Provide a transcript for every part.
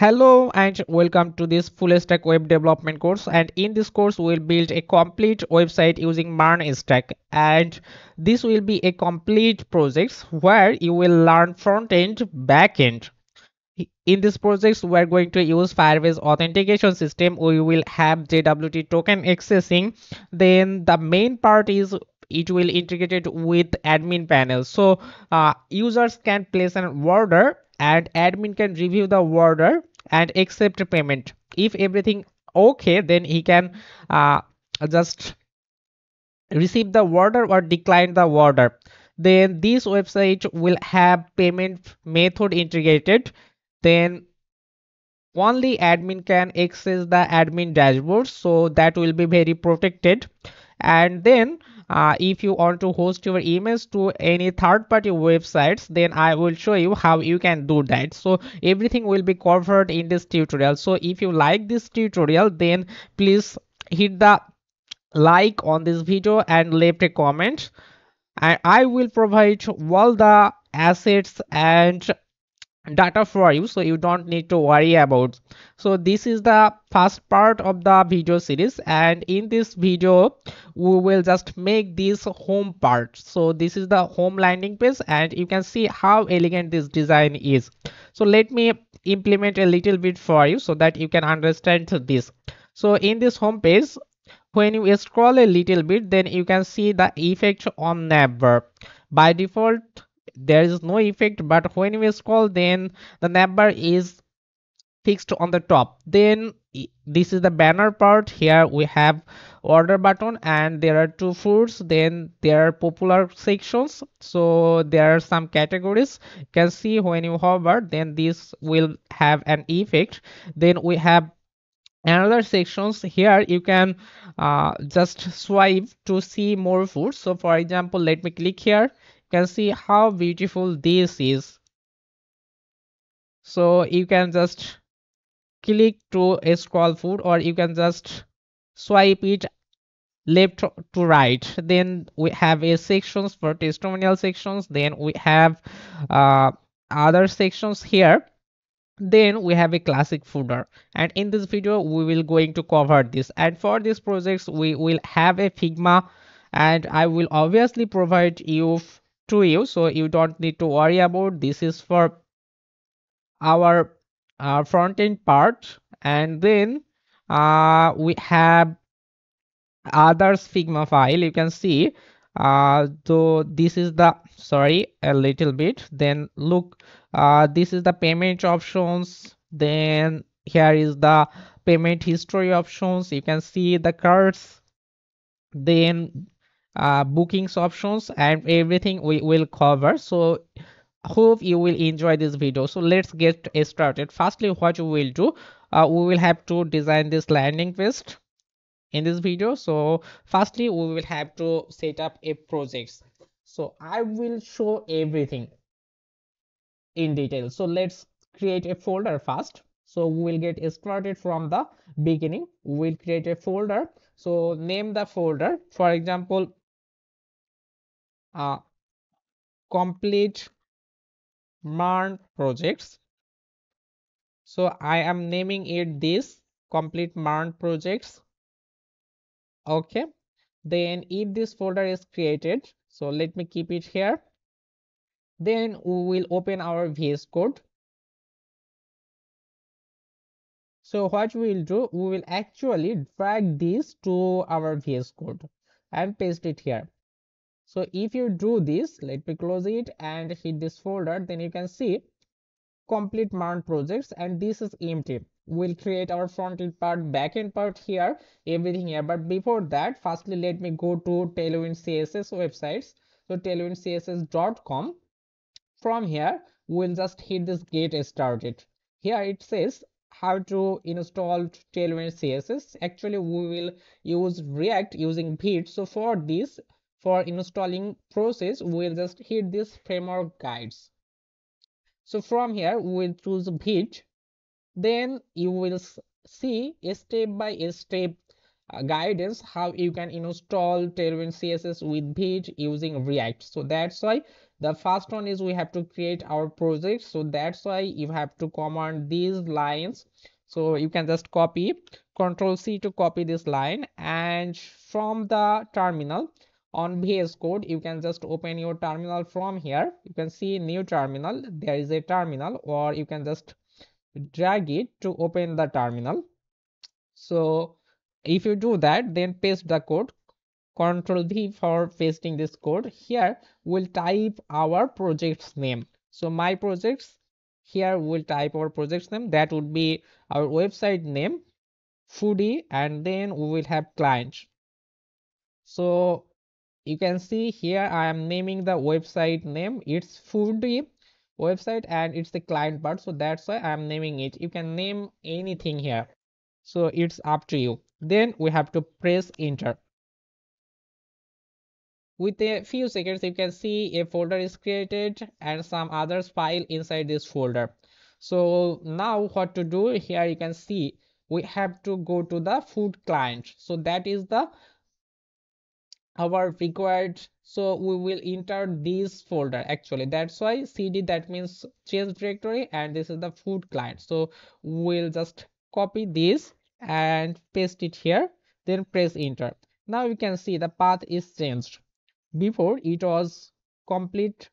Hello and welcome to this full stack web development course. And in this course we'll build a complete website using MERN stack. And this will be a complete project where you will learn front end back end. In this project we're going to use firebase authentication system. We will have jwt token accessing. Then the main part is it will integrate it with admin panel. So uh, users can place an order and admin can review the order and accept payment. If everything okay then he can uh, just receive the order or decline the order. Then this website will have payment method integrated. Then only admin can access the admin dashboard so that will be very protected. And then uh, if you want to host your emails to any third-party websites then i will show you how you can do that. So everything will be covered in this tutorial. So if you like this tutorial then please hit the like on this video and leave a comment. And i will provide all the assets and data for you so you don't need to worry about. So this is the first part of the video series and in this video we will just make this home part. So this is the home landing page and you can see how elegant this design is. So let me implement a little bit for you so that you can understand this. So in this home page when you scroll a little bit then you can see the effect on navbar by default there is no effect but when we scroll then the navbar is fixed on the top. Then this is the banner part. Here we have order button and there are two foods. Then there are popular sections. So there are some categories. You can see when you hover then this will have an effect. Then we have another sections. Here you can uh, just swipe to see more foods. So for example let me click here can see how beautiful this is. So you can just click to scroll food or you can just swipe it left to right. Then we have a sections for testimonial sections. Then we have uh, other sections here. Then we have a classic footer and in this video we will going to cover this. And for this projects we will have a figma. And i will obviously provide you to you so you don't need to worry about. This is for our uh, front end part. And then uh, we have others figma file you can see. Uh so this is the sorry a little bit. Then look uh this is the payment options. Then here is the payment history options. You can see the cards. Then uh, bookings options and everything we will cover. So hope you will enjoy this video. So let's get started. Firstly what we will do uh, we will have to design this landing page in this video. So firstly we will have to set up a project. So i will show everything in detail. So let's create a folder first. So we will get started from the beginning. We will create a folder. So name the folder. For example uh, complete MERN projects. So i am naming it this complete MERN projects. Okay. Then if this folder is created so let me keep it here. Then we will open our vs code. So what we will do we will actually drag this to our vs code and paste it here so if you do this let me close it and hit this folder then you can see complete MERN projects and this is empty. We'll create our front end part back end part here everything here. But before that firstly let me go to tailwind css websites. So tailwindcss.com from here we'll just hit this get started. Here it says how to install tailwind css actually we will use react using vite so for this for installing process we'll just hit this framework guides. So from here we'll choose vite then you will see a step by a step uh, guidance how you can install tailwind css with vite using react. So that's why the first one is we have to create our project. So that's why you have to command these lines. So you can just copy control c to copy this line. And from the terminal on vs code you can just open your terminal from here. You can see new terminal. There is a terminal or you can just drag it to open the terminal. So if you do that then paste the code. Control v for pasting this code. Here we'll type our project's name. So my projects here we'll type our project's name. That would be our website name foodie and then we will have client so you can see here i am naming the website name. It's foodie website and it's the client part. So that's why i'm naming it. You can name anything here. So it's up to you. Then we have to press enter. With a few seconds you can see a folder is created and some others file inside this folder. So now what to do? Here you can see we have to go to the food client. So that is the our required. So we will enter this folder actually. That's why cd that means change directory and this is the food client. So we'll just copy this and paste it here then press enter. Now you can see the path is changed. Before it was complete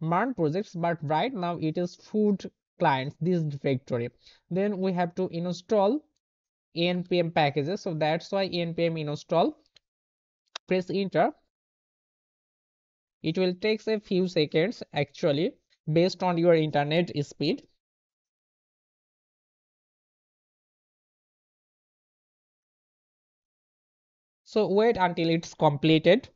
MERN projects but right now it is food clients this directory. Then we have to install npm packages. So that's why npm install press enter. It will take a few seconds actually based on your internet speed. So wait until it's completed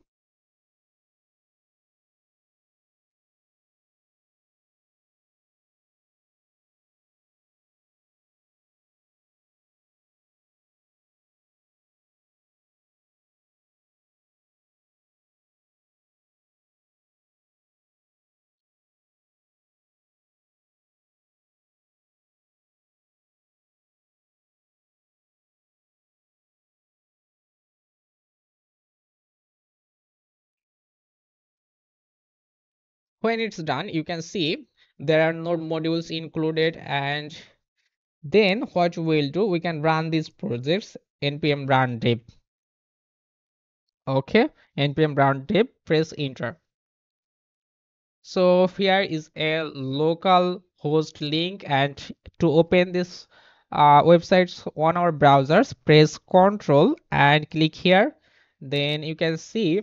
when it's done you can see there are node modules included and then what we'll do we can run these projects npm run dev okay npm run dev press enter. So here is a local host link and to open this uh, websites on our browsers press control and click here. Then you can see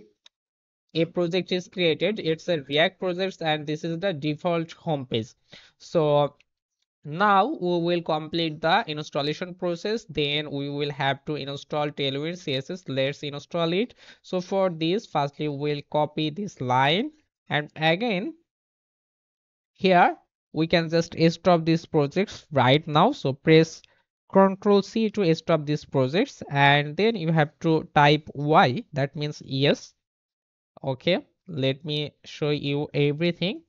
a project is created. It's a react project and this is the default home page. So now we will complete the installation process. Then we will have to install tailwind css let's install it. So for this firstly we'll copy this line. And again here we can just stop this project right now. So press ctrl c to stop this projects and then you have to type y. That means yes okay let me show you everything.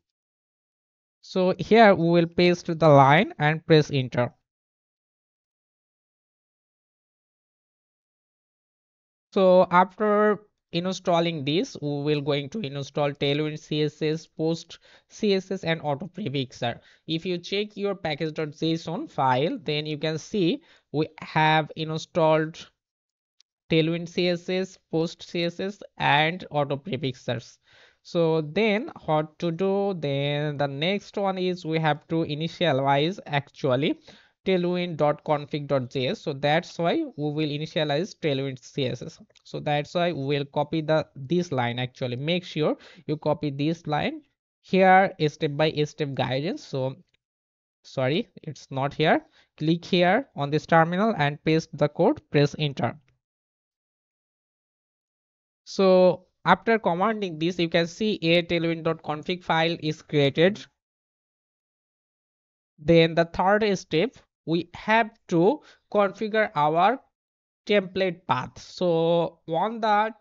So here we will paste the line and press enter. So after installing this we will going to install tailwind css post css and auto prefixer if you check your package.json file then you can see we have installed tailwind css post css and auto prefixers so then what to do? Then the next one is we have to initialize actually tailwind.config.js so that's why we will initialize tailwind css so that's why we will copy the this line actually. Make sure you copy this line. Here step by step guidance. So sorry it's not here. Click here on this terminal and paste the code. Press enter so after commanding this you can see a tailwind.config file is created. Then the third step we have to configure our template path. So on the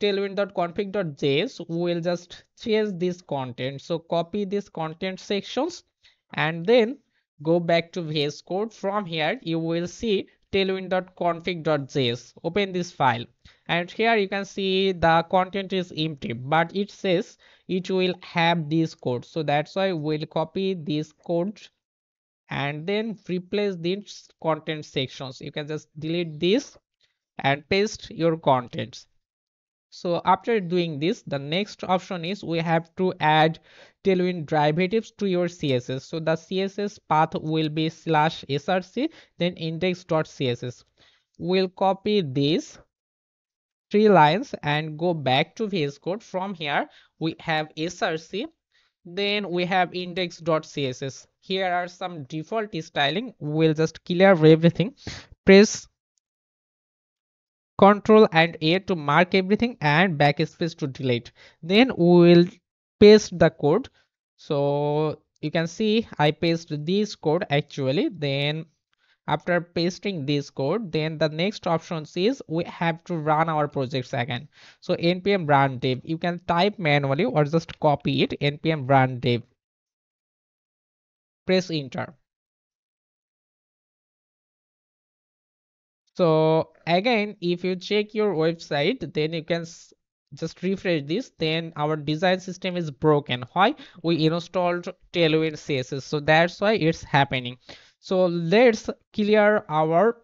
tailwind.config.js we will just change this content. So copy this content sections and then go back to VS Code. From here you will see tailwind.config.js open this file and here you can see the content is empty but it says it will have this code. So that's why we'll copy this code and then replace these content sections. You can just delete this and paste your contents. So after doing this the next option is we have to add tailwind directives to your css so the css path will be slash src then index.css we'll copy this three lines and go back to vs code. From here we have src then we have index.css here are some default styling. We'll just clear everything. Press control and a to mark everything and backspace to delete. Then we will paste the code. So you can see i paste this code actually. Then after pasting this code then the next option is we have to run our projects again. So npm run dev. You can type manually or just copy it npm run dev. Press enter. So again if you check your website then you can just refresh this then our design system is broken. Why? We installed tailwind css so that's why it's happening so let's clear our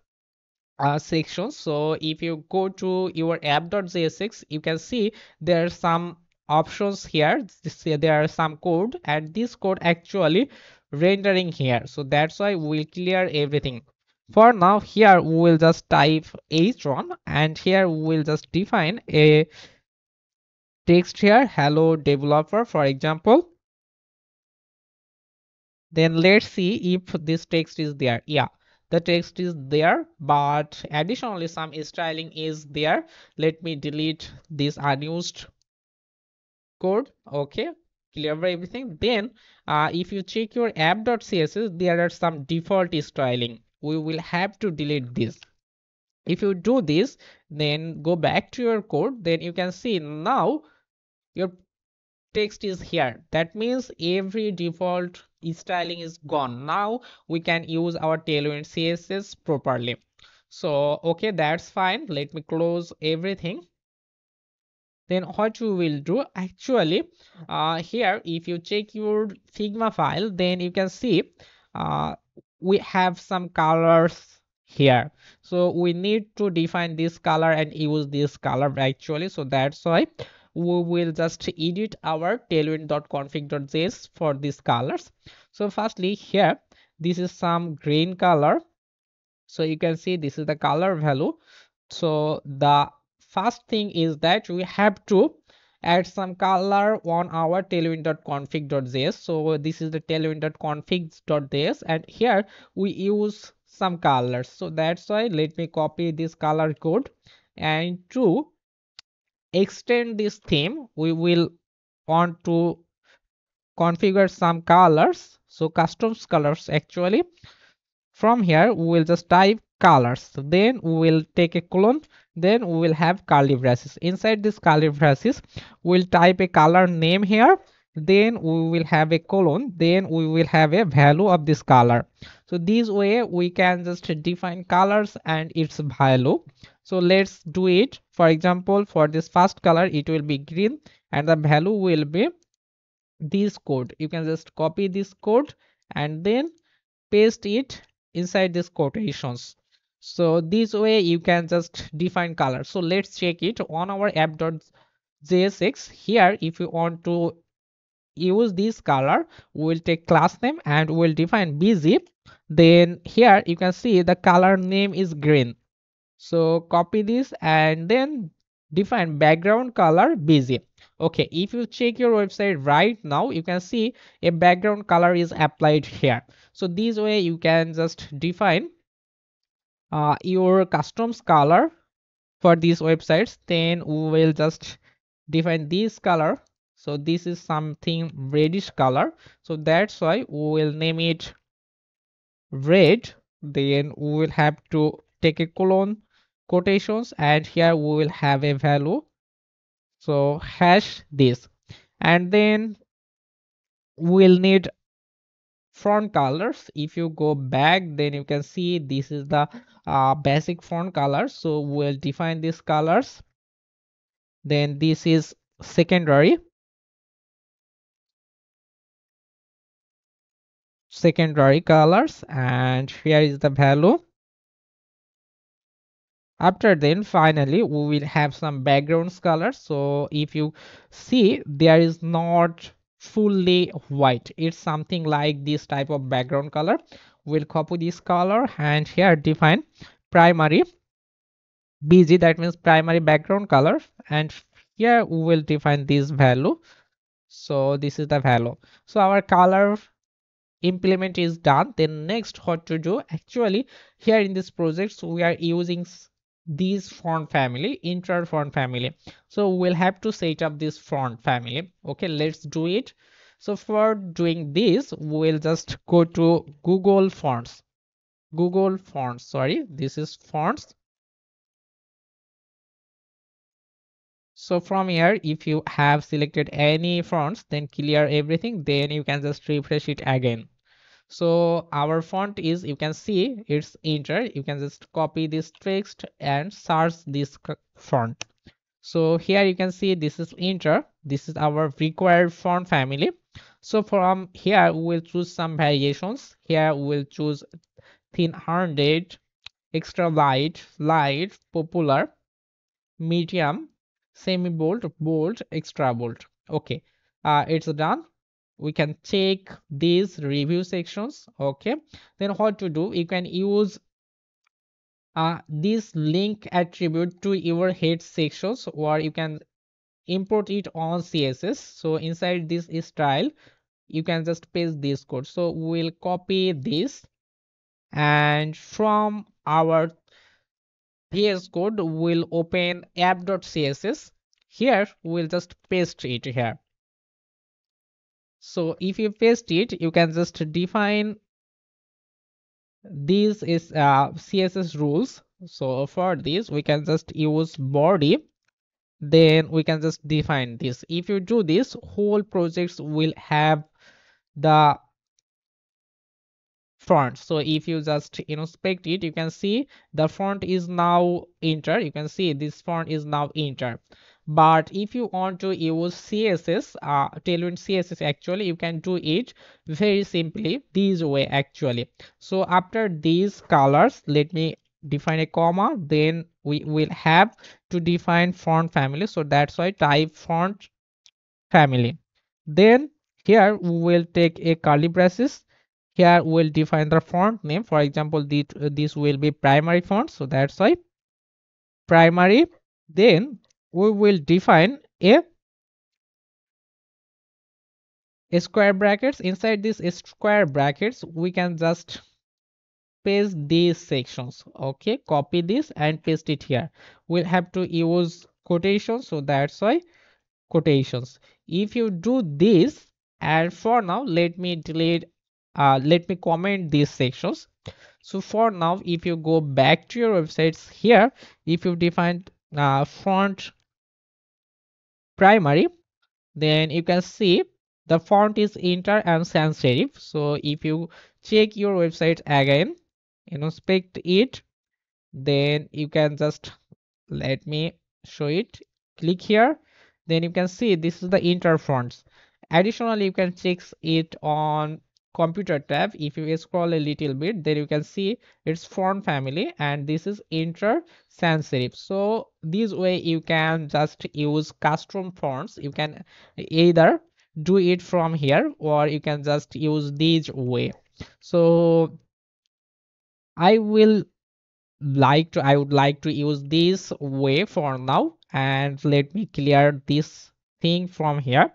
uh, sections. So if you go to your app.jsx you can see there are some options here. There are some code and this code actually rendering here. So that's why we'll clear everything. For now here we will just type h1 and here we will just define a text here. Hello developer for example then let's see if this text is there. Yeah the text is there but additionally some styling is there. Let me delete this unused code. Okay clear everything. Then uh, if you check your app.css there are some default styling. We will have to delete this. If you do this then go back to your code. Then you can see now your text is here. That means every default styling is gone. Now we can use our tailwind css properly. So okay that's fine. Let me close everything. Then what you will do actually uh, here if you check your figma file then you can see uh, we have some colors here. So we need to define this color and use this color actually. So that's why we will just edit our tailwind.config.js for these colors. So firstly here this is some green color. So you can see this is the color value. So the first thing is that we have to add some color on our tailwind.config.js so this is the tailwind.config.js and here we use some colors. So that's why let me copy this color code. And to extend this theme we will want to configure some colors. So customs colors actually. From here we will just type colors. Then we will take a colon. Then we will have curly braces inside this curly braces we'll type a color name here. Then we will have a colon. Then we will have a value of this color. So this way we can just define colors and its value so let's do it. For example for this first color it will be green and the value will be this code. You can just copy this code and then paste it inside these quotations. So this way you can just define color. So let's check it on our app.jsx here if you want to use this color we'll take class name and we'll define bg then here you can see the color name is green so copy this and then define background color bg okay if you check your website right now you can see a background color is applied here. So this way you can just define uh, your customs color for these websites. Then we will just define this color. So this is something reddish color. So that's why we will name it red. Then we will have to take a colon quotations and here we will have a value. So hash this. And then we'll need font colors. If you go back then you can see this is the uh, basic font color so we'll define these colors. Then this is secondary. Secondary colors. And here is the value after then finally we will have some backgrounds color so if you see there is not fully white. It's something like this type of background color. We'll copy this color and here define primary bg that means primary background color. And here we will define this value. So this is the value. So our color implement is done. Then next what to do? Actually here in this project we are using this font family inter font family. So we'll have to set up this font family. Okay let's do it. So for doing this we'll just go to google fonts. Google fonts sorry. This is fonts. So from here if you have selected any fonts then clear everything. Then you can just refresh it again so our font is you can see it's inter you can just copy this text and search this font. So here you can see this is inter this is our required font family. So from here we'll choose some variations. Here we'll choose thin handed extra light light popular medium semi bold bold extra bold. Okay uh, it's done we can check these review sections okay? Then what to do? You can use uh, this link attribute to your head sections or you can import it on css so inside this style you can just paste this code. So we'll copy this. And from our VS code we'll open app.css here we'll just paste it here so if you paste it you can just define this is uh, css rules. So for this we can just use body. Then we can just define this. If you do this whole projects will have the font. So if you just inspect it you can see the font is now inter you can see this font is now inter but if you want to use css uh tailwind css actually you can do it very simply this way actually. So after these colors let me define a comma then we will have to define font family. So that's why type font family. Then here we will take a curly braces. Here we'll define the font name. For example this will be primary font. So that's why primary then we will define a square brackets. Inside this square brackets we can just paste these sections okay? Copy this and paste it here. We'll have to use quotations so that's why quotations. If you do this and for now let me delete uh, let me comment these sections. So for now if you go back to your websites here if you define uh, font primary then you can see the font is inter and sans serif so if you check your website again inspect it then you can just let me show it. Click here then you can see this is the inter fonts. Additionally you can check it on computed tab. If you scroll a little bit then you can see it's font family and this is inter sans serif so this way you can just use custom fonts. You can either do it from here or you can just use this way. So i will like to i would like to use this way for now and let me clear this thing from here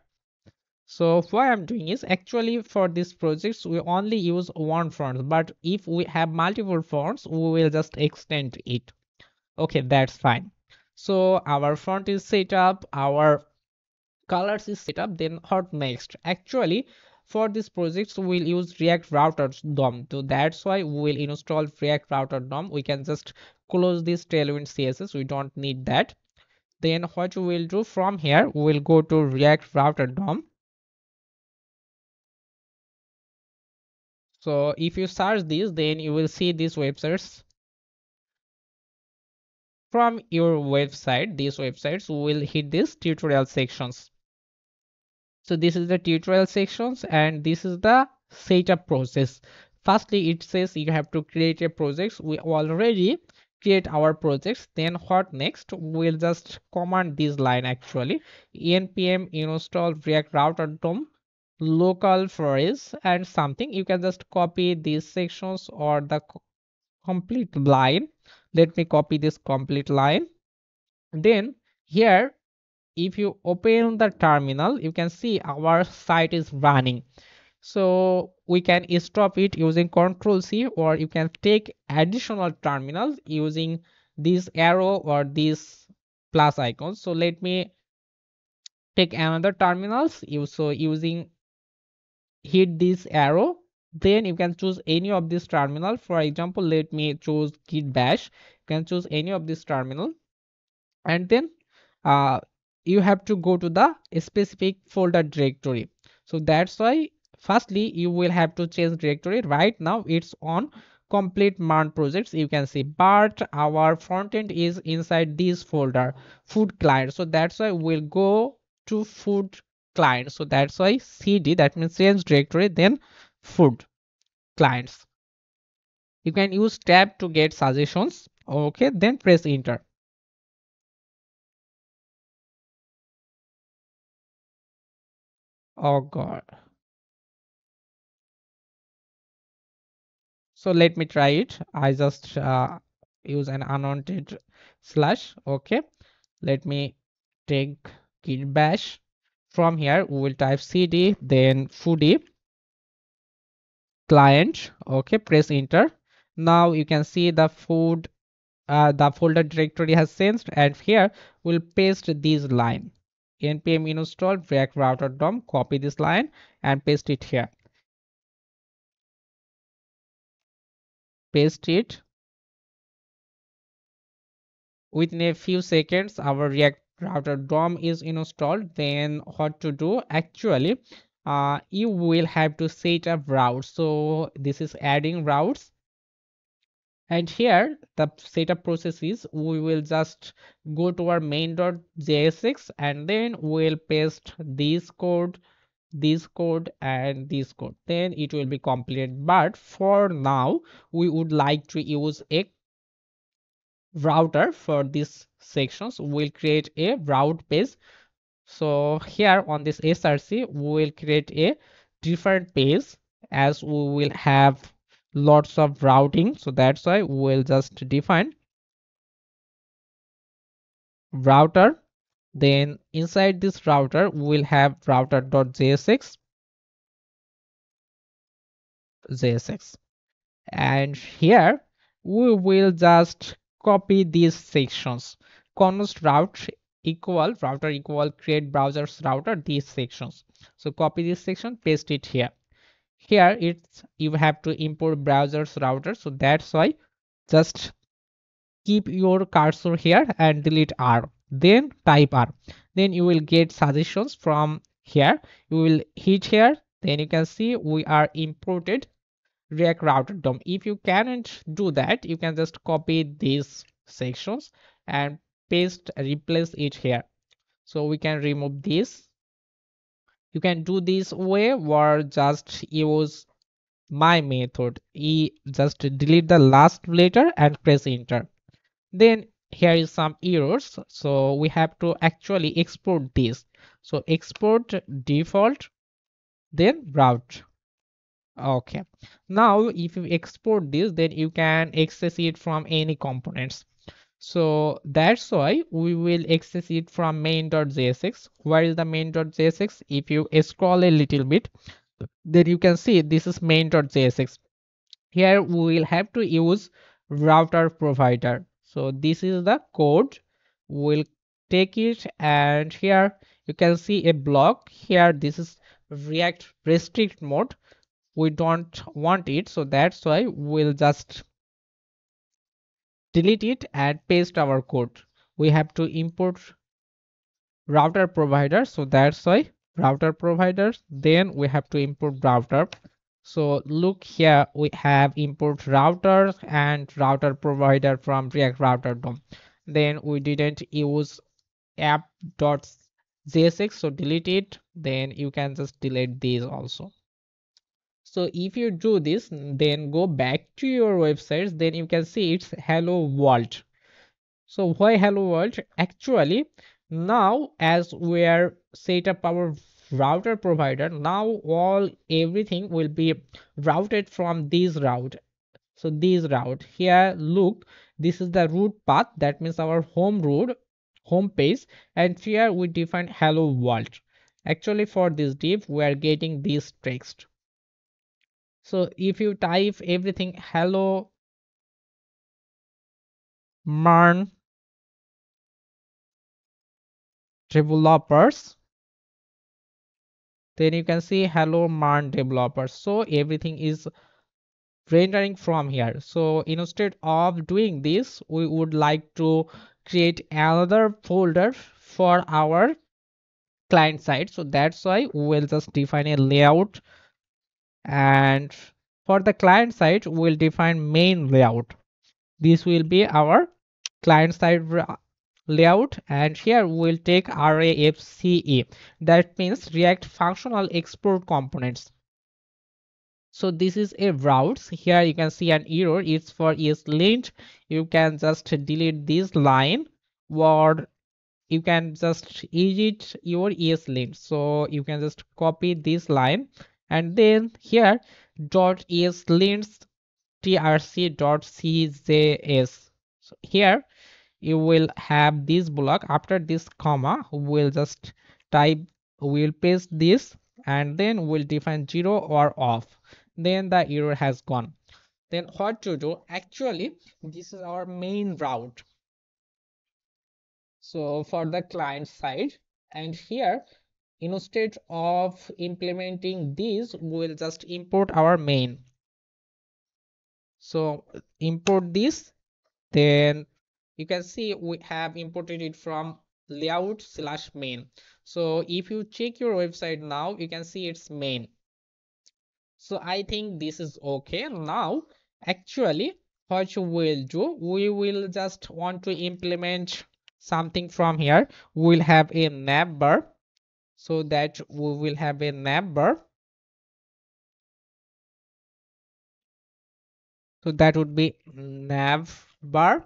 so what i'm doing is actually for these projects we only use one font but if we have multiple fonts we will just extend it. Okay that's fine. So our font is set up our colors is set up then what next. Actually for these projects we'll use react router dom. So that's why we'll install react router dom. We can just close this tailwind css we don't need that. Then what we will do from here we'll go to react router dom so if you search this then you will see these websites. From your website these websites will hit this tutorial sections. So this is the tutorial sections and this is the setup process. Firstly it says you have to create a project. We already create our projects. Then what next? We'll just command this line actually. Npm install react router dom localforage and something. You can just copy these sections or the complete line. Let me copy this complete line. Then here if you open the terminal you can see our site is running. So we can stop it using Ctrl C or you can take additional terminals using this arrow or this plus icon. So let me take another terminals so using hit this arrow then you can choose any of this terminal. For example let me choose git bash. You can choose any of this terminal. And then uh, you have to go to the specific folder directory. So that's why firstly you will have to change directory. Right now it's on complete MERN projects. You can see but our front end is inside this folder food client. So that's why we'll go to food client so that's why cd that means change directory then food clients. You can use tab to get suggestions. Okay then press enter. Oh god. So let me try it. I just uh, use an unwanted slash. Okay let me take git bash from here we will type cd then foodie client okay press enter. Now you can see the food uh, the folder directory has changed and here we'll paste this line. Npm install react router dom copy this line and paste it here. Paste it. Within a few seconds our react router dom is installed then what to do? Actually uh, you will have to set up routes. So this is adding routes. And here the setup process is we will just go to our main.jsx and then we'll paste this code this code and this code. Then it will be complete. But for now we would like to use a router for these sections. We'll create a route page. So here on this src we will create a different page as we will have lots of routing. So that's why we'll just define router. Then inside this router we'll have router.jsx jsx and here we will just copy these sections. Const route equal router equal create browsers router these sections. So copy this section paste it here. Here it's you have to import browsers router. So that's why just keep your cursor here and delete r. Then type r. Then you will get suggestions from here. You will hit here. Then you can see we are imported react router dom. If you can't do that you can just copy these sections and paste replace it here. So we can remove this. You can do this way or just use my method. E just delete the last letter and press enter. Then here is some errors. So we have to actually export this. So export default then route okay. Now if you export this then you can access it from any components. So that's why we will access it from main.jsx where is the main.jsx if you scroll a little bit then you can see this is main.jsx here we will have to use router provider. So this is the code. We'll take it and here you can see a block. Here this is react restrict mode we don't want it so that's why we'll just delete it and paste our code. We have to import router provider so that's why router providers then we have to import router. So look here we have import router and router provider from react router dom. Then we didn't use app.jsx so delete it. Then you can just delete these also so if you do this then go back to your websites then you can see it's hello world. So why hello world? Actually now as we are set up our router provider now all everything will be routed from this route. So this route here look this is the root path. That means our home route home page and here we define hello world. Actually for this div we are getting this text so if you type everything hello MERN developers then you can see hello MERN developers. So everything is rendering from here. So instead of doing this we would like to create another folder for our client side. So that's why we will just define a layout and for the client side we'll define main layout. This will be our client side layout. And here we'll take RAFCE that means React Functional Export Components. So this is a routes here you can see an error. It's for ESLint you can just delete this line. Or you can just edit your ESLint so you can just copy this line and then here dot ESLints trc dot cjs so here you will have this block. After this comma we'll just type we'll paste this and then we'll define zero or off. Then the error has gone. Then what to do? Actually this is our main route. So for the client side and here instead of implementing this we'll just import our main. So import this then you can see we have imported it from layout slash main. So if you check your website now you can see it's main. So i think this is okay. Now actually what you will do we will just want to implement something from here. We'll have a navbar so that we will have a navbar so that would be navbar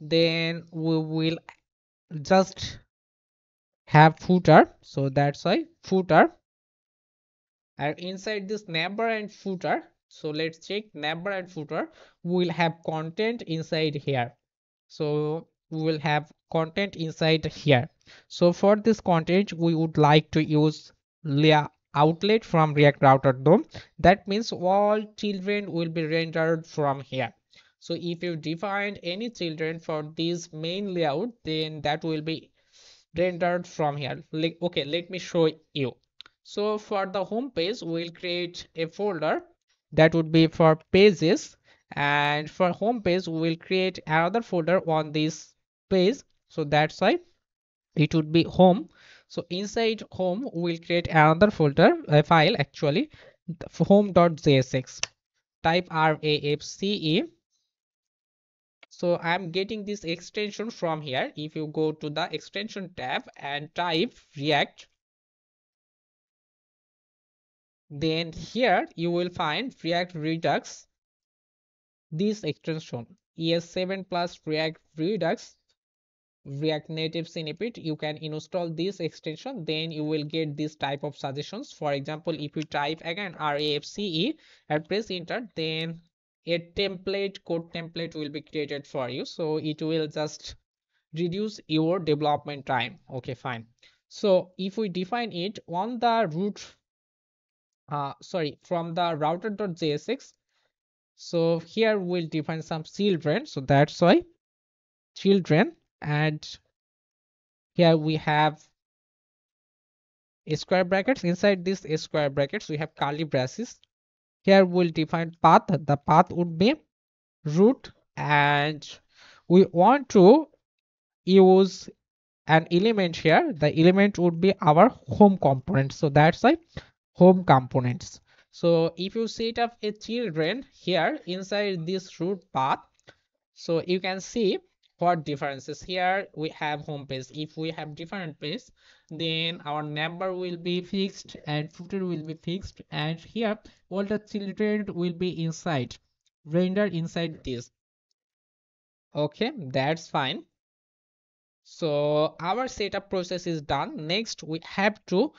then we will just have footer. So that's why footer. And inside this navbar and footer so let's check navbar and footer. We'll have content inside here. So we will have content inside here so for this content we would like to use layer outlet from react router DOM. That means all children will be rendered from here. So if you define any children for this main layout then that will be rendered from here. Like okay let me show you. So for the home page we'll create a folder that would be for pages. And for home page we'll create another folder on this page. So that's why it would be home. So inside home we'll create another folder a file actually home.jsx type rafce so i'm getting this extension from here. If you go to the extension tab and type react then here you will find react redux. This extension es7 plus react redux react native snippet you can install this extension then you will get this type of suggestions. For example if you type again rafce and press enter then a template code template will be created for you. So it will just reduce your development time. Okay fine. So if we define it on the root uh sorry from the router.jsx so here we'll define some children. So that's why children and here we have a square brackets. Inside this a square brackets we have curly braces here we'll define path. The path would be root and we want to use an element here. The element would be our home component. So that's why home components. So if you set up a children here inside this root path so you can see what differences here. We have home page. If we have different page then our navbar will be fixed and footer will be fixed. And here all the children will be inside. Rendered inside this. Okay that's fine. So our setup process is done. Next we have to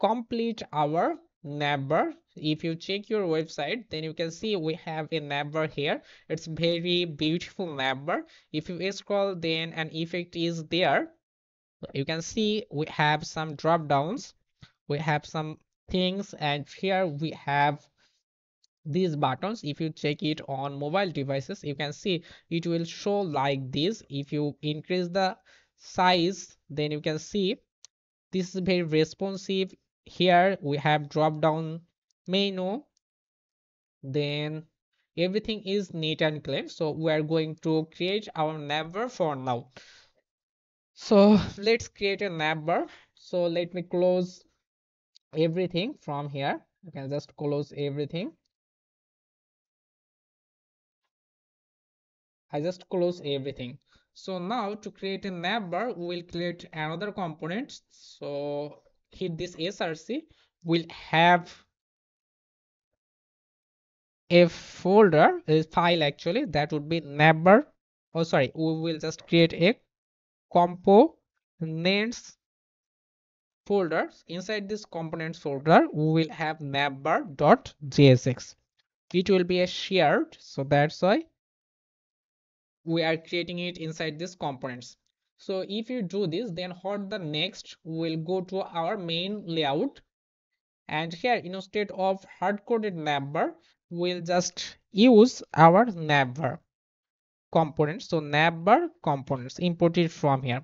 complete our navbar if you check your website then you can see we have a navbar here. It's very beautiful navbar if you scroll then an effect is there. You can see we have some drop downs. We have some things and here we have these buttons. If you check it on mobile devices you can see it will show like this. If you increase the size then you can see this is very responsive here we have drop down menu. Then everything is neat and clean. So we are going to create our navbar for now. So let's create a navbar so let me close everything from here. You can just close everything. I just close everything. So now to create a navbar we will create another component. So hit this src will have a folder a file actually that would be navbar oh sorry we will just create a components folder. Inside this components folder we will have navbar.jsx it will be a shared. So that's why we are creating it inside this components so if you do this then what the next will go to our main layout? And here instead of hard-coded navbar we'll just use our navbar components. So navbar components imported from here.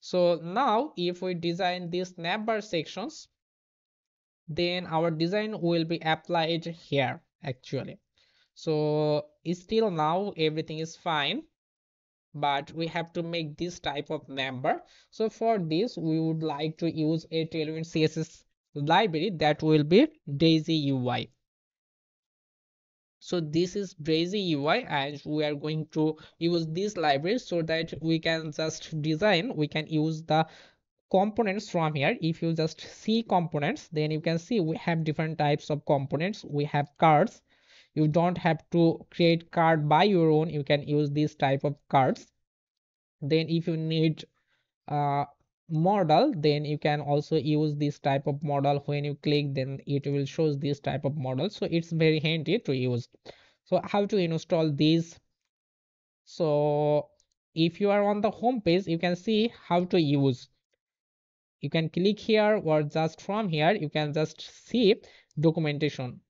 So now if we design these navbar sections then our design will be applied here actually. So still now everything is fine but we have to make this type of navbar so for this we would like to use a tailwind css library that will be daisy ui so this is daisy ui and we are going to use this library so that we can just design we can use the components from here. If you just see components then you can see we have different types of components. We have cards you don't have to create card by your own. You can use this type of cards. Then if you need a model then you can also use this type of model. When you click then it will shows this type of model. So it's very handy to use. So how to install these? So if you are on the home page you can see how to use. You can click here or just from here. You can just see documentation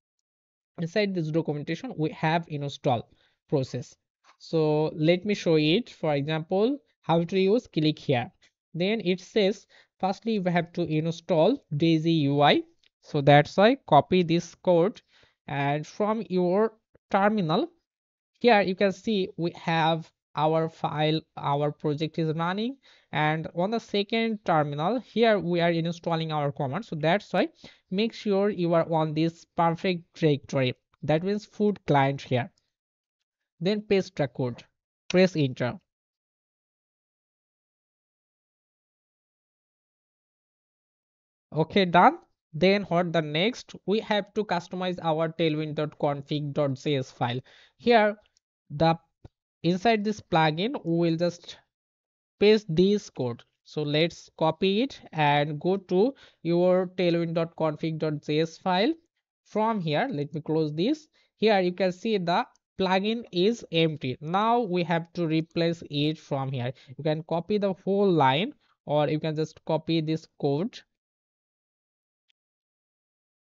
inside this documentation we have install process. So let me show it. For example how to use click here. Then it says firstly we have to install daisy ui so that's why copy this code and from your terminal here you can see we have our file our project is running. And on the second terminal here we are installing our command. So that's why make sure you are on this perfect directory that means food client here. Then paste the code. Press enter. Okay done. Then what the next? We have to customize our tailwind.config.js file. Here the inside this plugin we will just paste this code. So let's copy it and go to your tailwind.config.js file. From here let me close this. Here you can see the plugin is empty. Now we have to replace it from here. You can copy the whole line or you can just copy this code.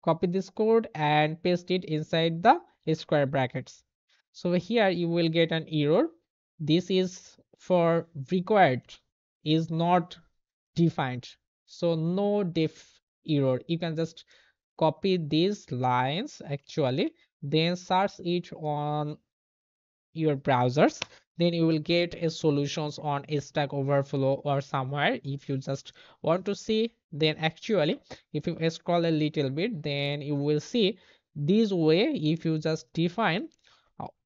Copy this code and paste it inside the square brackets so here you will get an error. This is for required is not defined. So no def error. You can just copy these lines actually then search it on your browsers. Then you will get a solutions on a stack overflow or somewhere if you just want to see. Then actually if you scroll a little bit then you will see this way if you just define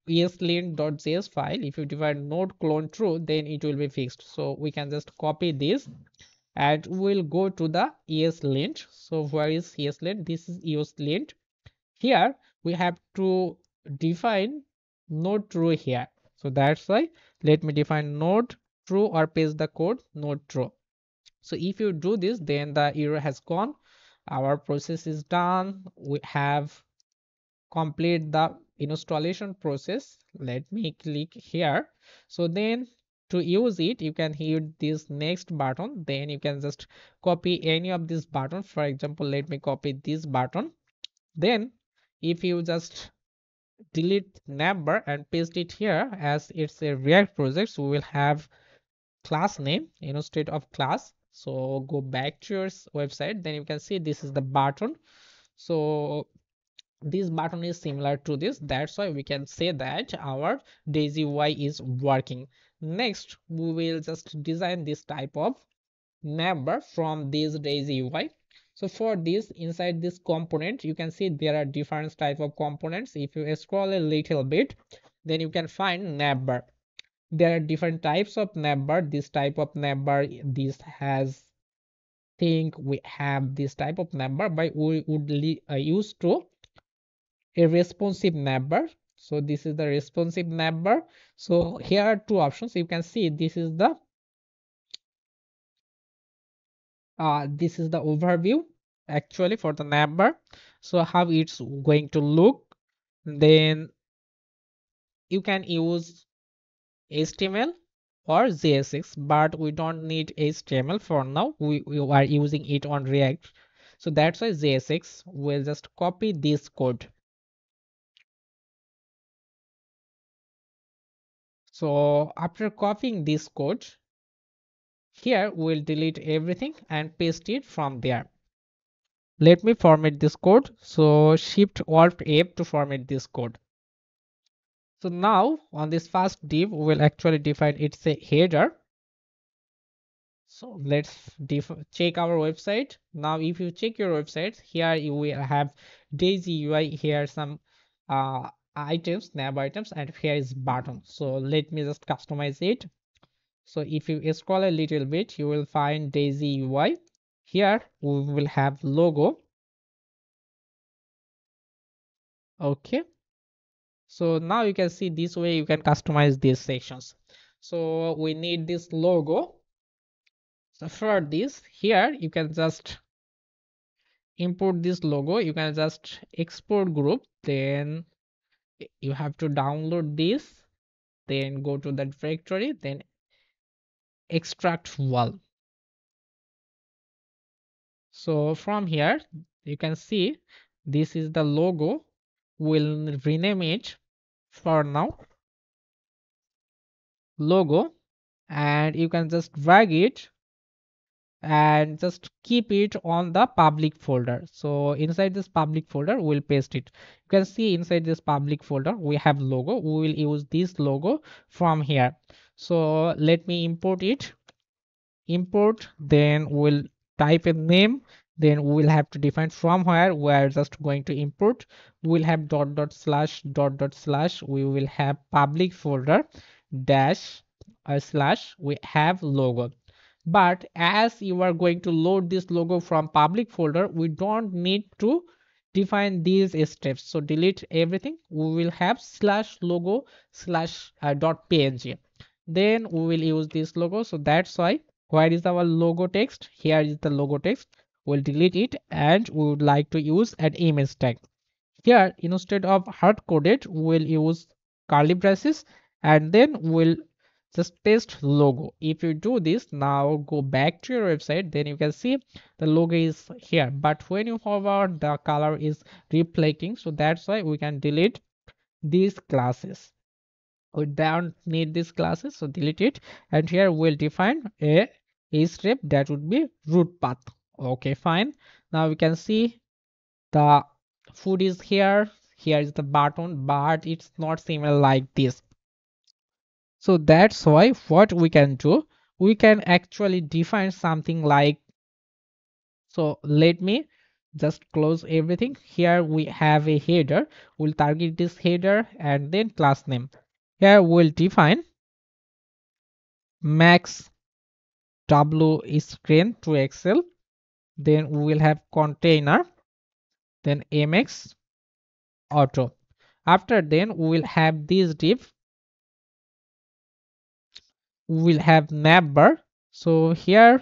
eslint.js file. If you define node clone true then it will be fixed. So we can just copy this and we'll go to the eslint so where is eslint this is eslint here we have to define node true here. So that's why let me define node true or paste the code node true. So if you do this then the error has gone. Our process is done. We have complete the installation process. Let me click here. So then to use it you can hit this next button. Then you can just copy any of this button. For example let me copy this button. Then if you just delete number and paste it here as it's a react project so we will have class name instead of class. So go back to your website. Then you can see this is the button. So this button is similar to this. That's why we can say that our daisy ui is working. Next we will just design this type of navbar from this daisy ui so for this inside this component you can see there are different type of components. If you scroll a little bit then you can find navbar. There are different types of navbar. This type of navbar this has think we have this type of navbar but we would uh, use to a responsive navbar so this is the responsive navbar so here are two options you can see this is the uh, this is the overview actually for the navbar so how it's going to look then you can use html or JSX, but we don't need HTML for now. We, we are using it on React. So that's why JSX will just copy this code. So after copying this code, here we'll delete everything and paste it from there. Let me format this code. So Shift Alt F to format this code. So now on this first div, we will actually define it's a header. So let's check our website. Now, if you check your website, here you will have Daisy UI. Here some uh, items, nav items, and here is button. So let me just customize it. So if you scroll a little bit, you will find Daisy UI. Here we will have logo. Okay so now you can see this way you can customize these sections so we need this logo so for this here you can just import this logo you can just export group then you have to download this then go to the directory then extract wall. So from here you can see this is the logo. We'll rename it for now. Logo. And you can just drag it and just keep it on the public folder. So inside this public folder we'll paste it. You can see inside this public folder we have logo. We will use this logo from here. So let me import it. Import then we'll type a name. Then we will have to define from where. We are just going to import. We'll have dot dot slash dot dot slash. We will have public folder dash uh, slash. We have logo but as you are going to load this logo from public folder we don't need to define these steps. So delete everything. We will have slash logo slash uh, dot png. Then we will use this logo. So that's why where is our logo text? Here is the logo text. We'll delete it and we would like to use an image tag. Here instead of hard coded we'll use curly braces and then we'll just paste logo. If you do this now go back to your website then you can see the logo is here. But when you hover the color is reflecting so that's why we can delete these classes. We don't need these classes so delete it. And here we'll define a step that would be root path. Okay fine. Now we can see the food is here. Here is the button but it's not similar like this so that's why what we can do we can actually define something like so let me just close everything. Here we have a header. We'll target this header and then class name. Here we'll define max w screen to excel. Then we will have container then mx auto. After then we will have this div we will have navbar so here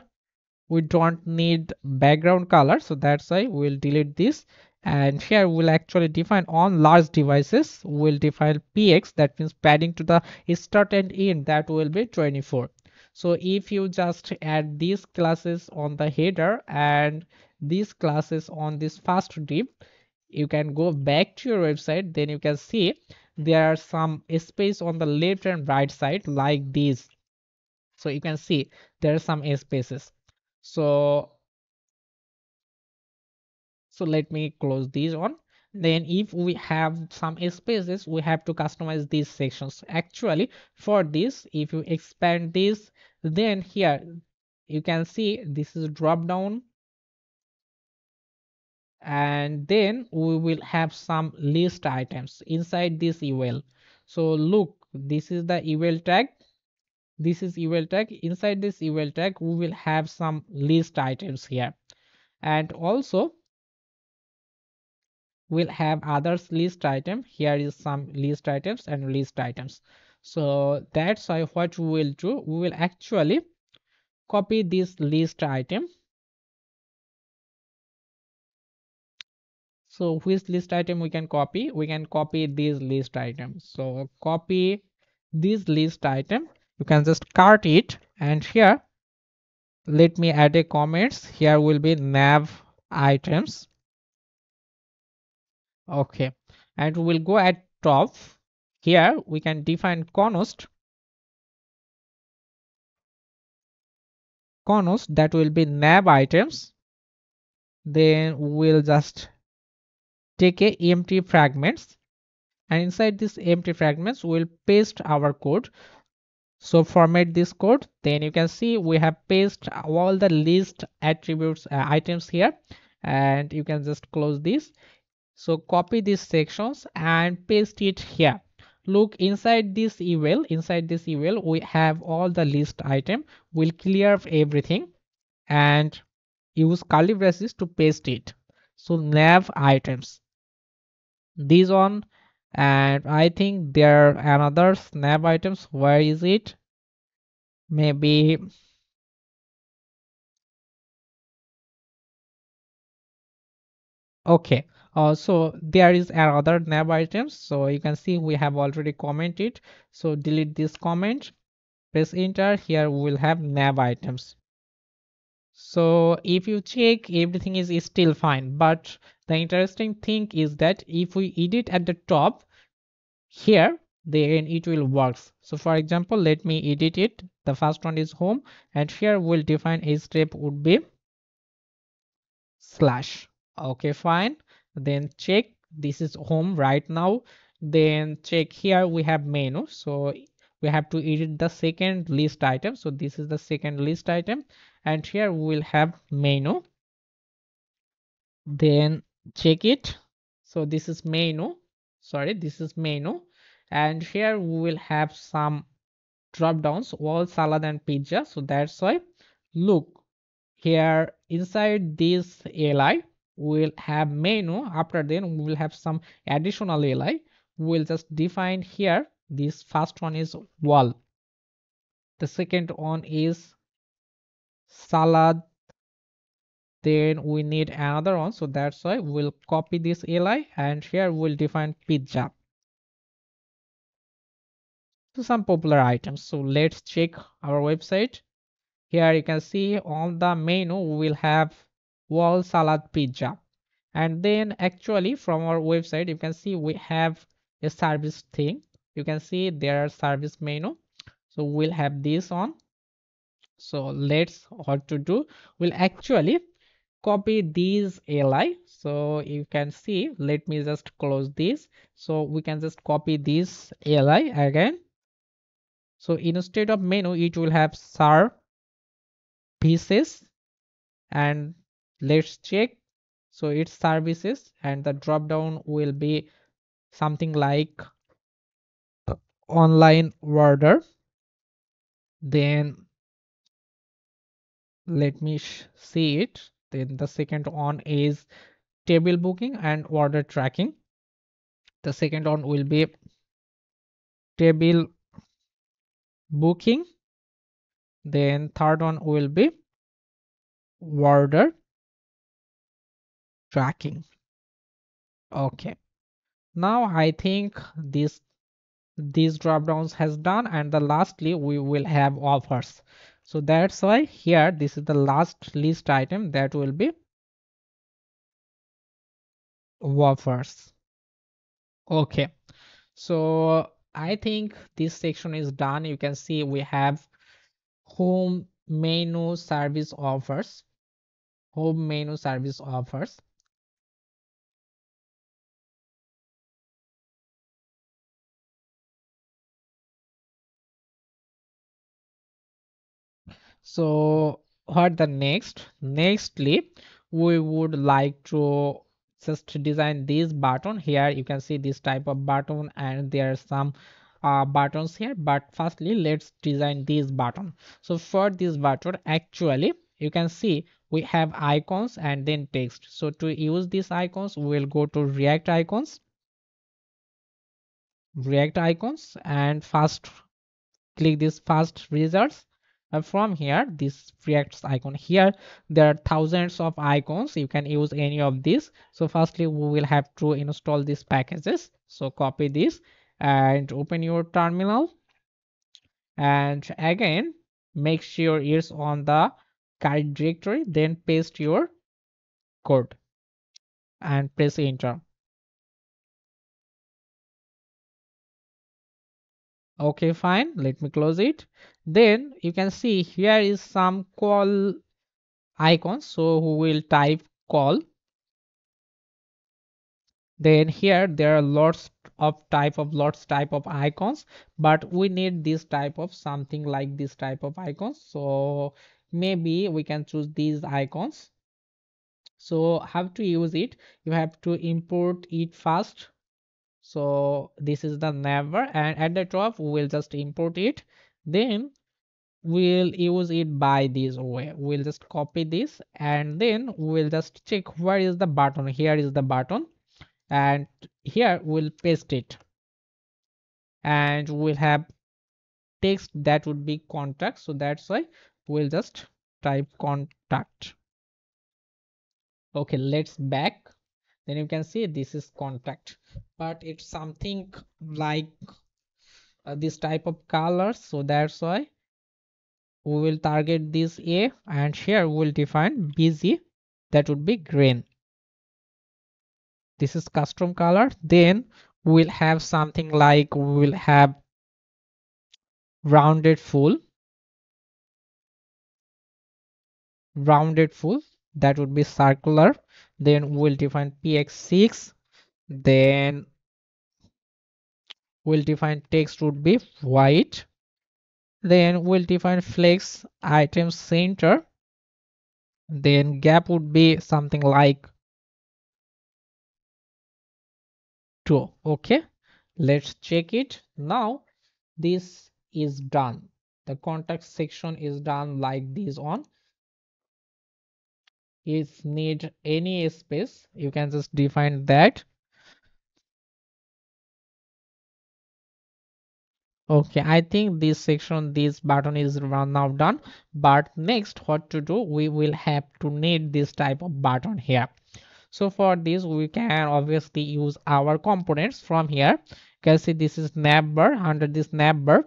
we don't need background color so that's why we'll delete this. And here we'll actually define on large devices. We'll define px that means padding to the start and end that will be 24 so if you just add these classes on the header and these classes on this first div you can go back to your website. Then you can see there are some space on the left and right side like this so you can see there are some a spaces so so let me close this one. Then if we have some spaces we have to customize these sections. Actually for this if you expand this then here you can see this is drop down. And then we will have some list items inside this UL so look this is the UL tag this is UL tag inside this UL tag we will have some list items here. And also we'll have others list item. Here is some list items and list items. So that's why what we will do we will actually copy this list item. So which list item we can copy? We can copy these list items so copy this list item you can just cart it. And here let me add a comments here will be nav items. Okay. And we'll go at top. Here we can define const. Const that will be nav items. Then we'll just take a empty fragments. And inside this empty fragments we'll paste our code so format this code. Then you can see we have pasted all the list attributes uh, items here. And you can just close this. So copy these sections and paste it here. Look inside this UL inside this UL we have all the list item. We'll clear everything and use curly braces to paste it. So nav items. This one and I think there are another snap items. Where is it? Maybe okay. Uh, so there is another nav items. So you can see we have already commented. So delete this comment. Press enter. Here we will have nav items. So if you check everything is still fine. But the interesting thing is that if we edit at the top here then it will works so for example let me edit it. The first one is home and here we'll define a step would be slash. Okay fine. Then check. This is home right now. Then check here we have menu. So we have to edit the second list item. So this is the second list item. And here we will have menu. Then check it. So this is menu. Sorry this is menu. And here we will have some drop downs all salad and pizza. So that's why. Look here inside this li we'll have menu. After then we will have some additional li we'll just define here. This first one is wall. The second one is salad then we need another one. So that's why we'll copy this li and here we'll define pizza. So some popular items. So let's check our website. Here you can see on the menu we will have wall salad pizza. And then actually from our website you can see we have a service thing. You can see there are service menu. So we'll have this on so let's what to do? We'll actually copy these li so you can see let me just close this. So we can just copy this li again. So instead of menu it will have serve pieces and let's check. So its services and the drop down will be something like online order. Then let me see it then the second one is table booking and order tracking. The second one will be table booking. Then third one will be order tracking. Okay. Now i think this these drop downs has done and the lastly we will have offers so that's why here this is the last list item that will be offers okay. So i think this section is done. You can see we have home menu service offers. Home menu service offers so what the next? Nextly we would like to just design this button here. You can see this type of button and there are some uh, buttons here but firstly let's design this button. So for this button actually you can see we have icons and then text. So to use these icons we'll go to react icons react icons and first click this first results and from here this reacts icon here there are thousands of icons. You can use any of these. So firstly we will have to install these packages. So copy this and open your terminal. And again make sure it's on the current directory then paste your code and press enter okay fine. Let me close it. Then you can see here is some call icons. So we will type call? Then here there are lots of type of lots type of icons but we need this type of something like this type of icons. So maybe we can choose these icons. So how to use it? You have to import it first so this is the never and at the top we will just import it. Then we'll use it by this way. We'll just copy this and then we'll just check where is the button. Here is the button and here we'll paste it. And we'll have text that would be contact so that's why we'll just type contact. Okay let's back then you can see this is contact. But it's something like uh, this type of colors so that's why we will target this a and here we'll define busy that would be green. This is custom color. Then we'll have something like we'll have rounded full. Rounded full. That would be circular then we'll define px6 then we'll define text would be white. Then we'll define flex item center. Then gap would be something like 2 okay let's check it. Now this is done. The contact section is done like this on if need any space. You can just define that. Okay i think this section this button is now done. But next what to do? We will have to need this type of button here. So for this we can obviously use our components from here. You can see this is navbar under this navbar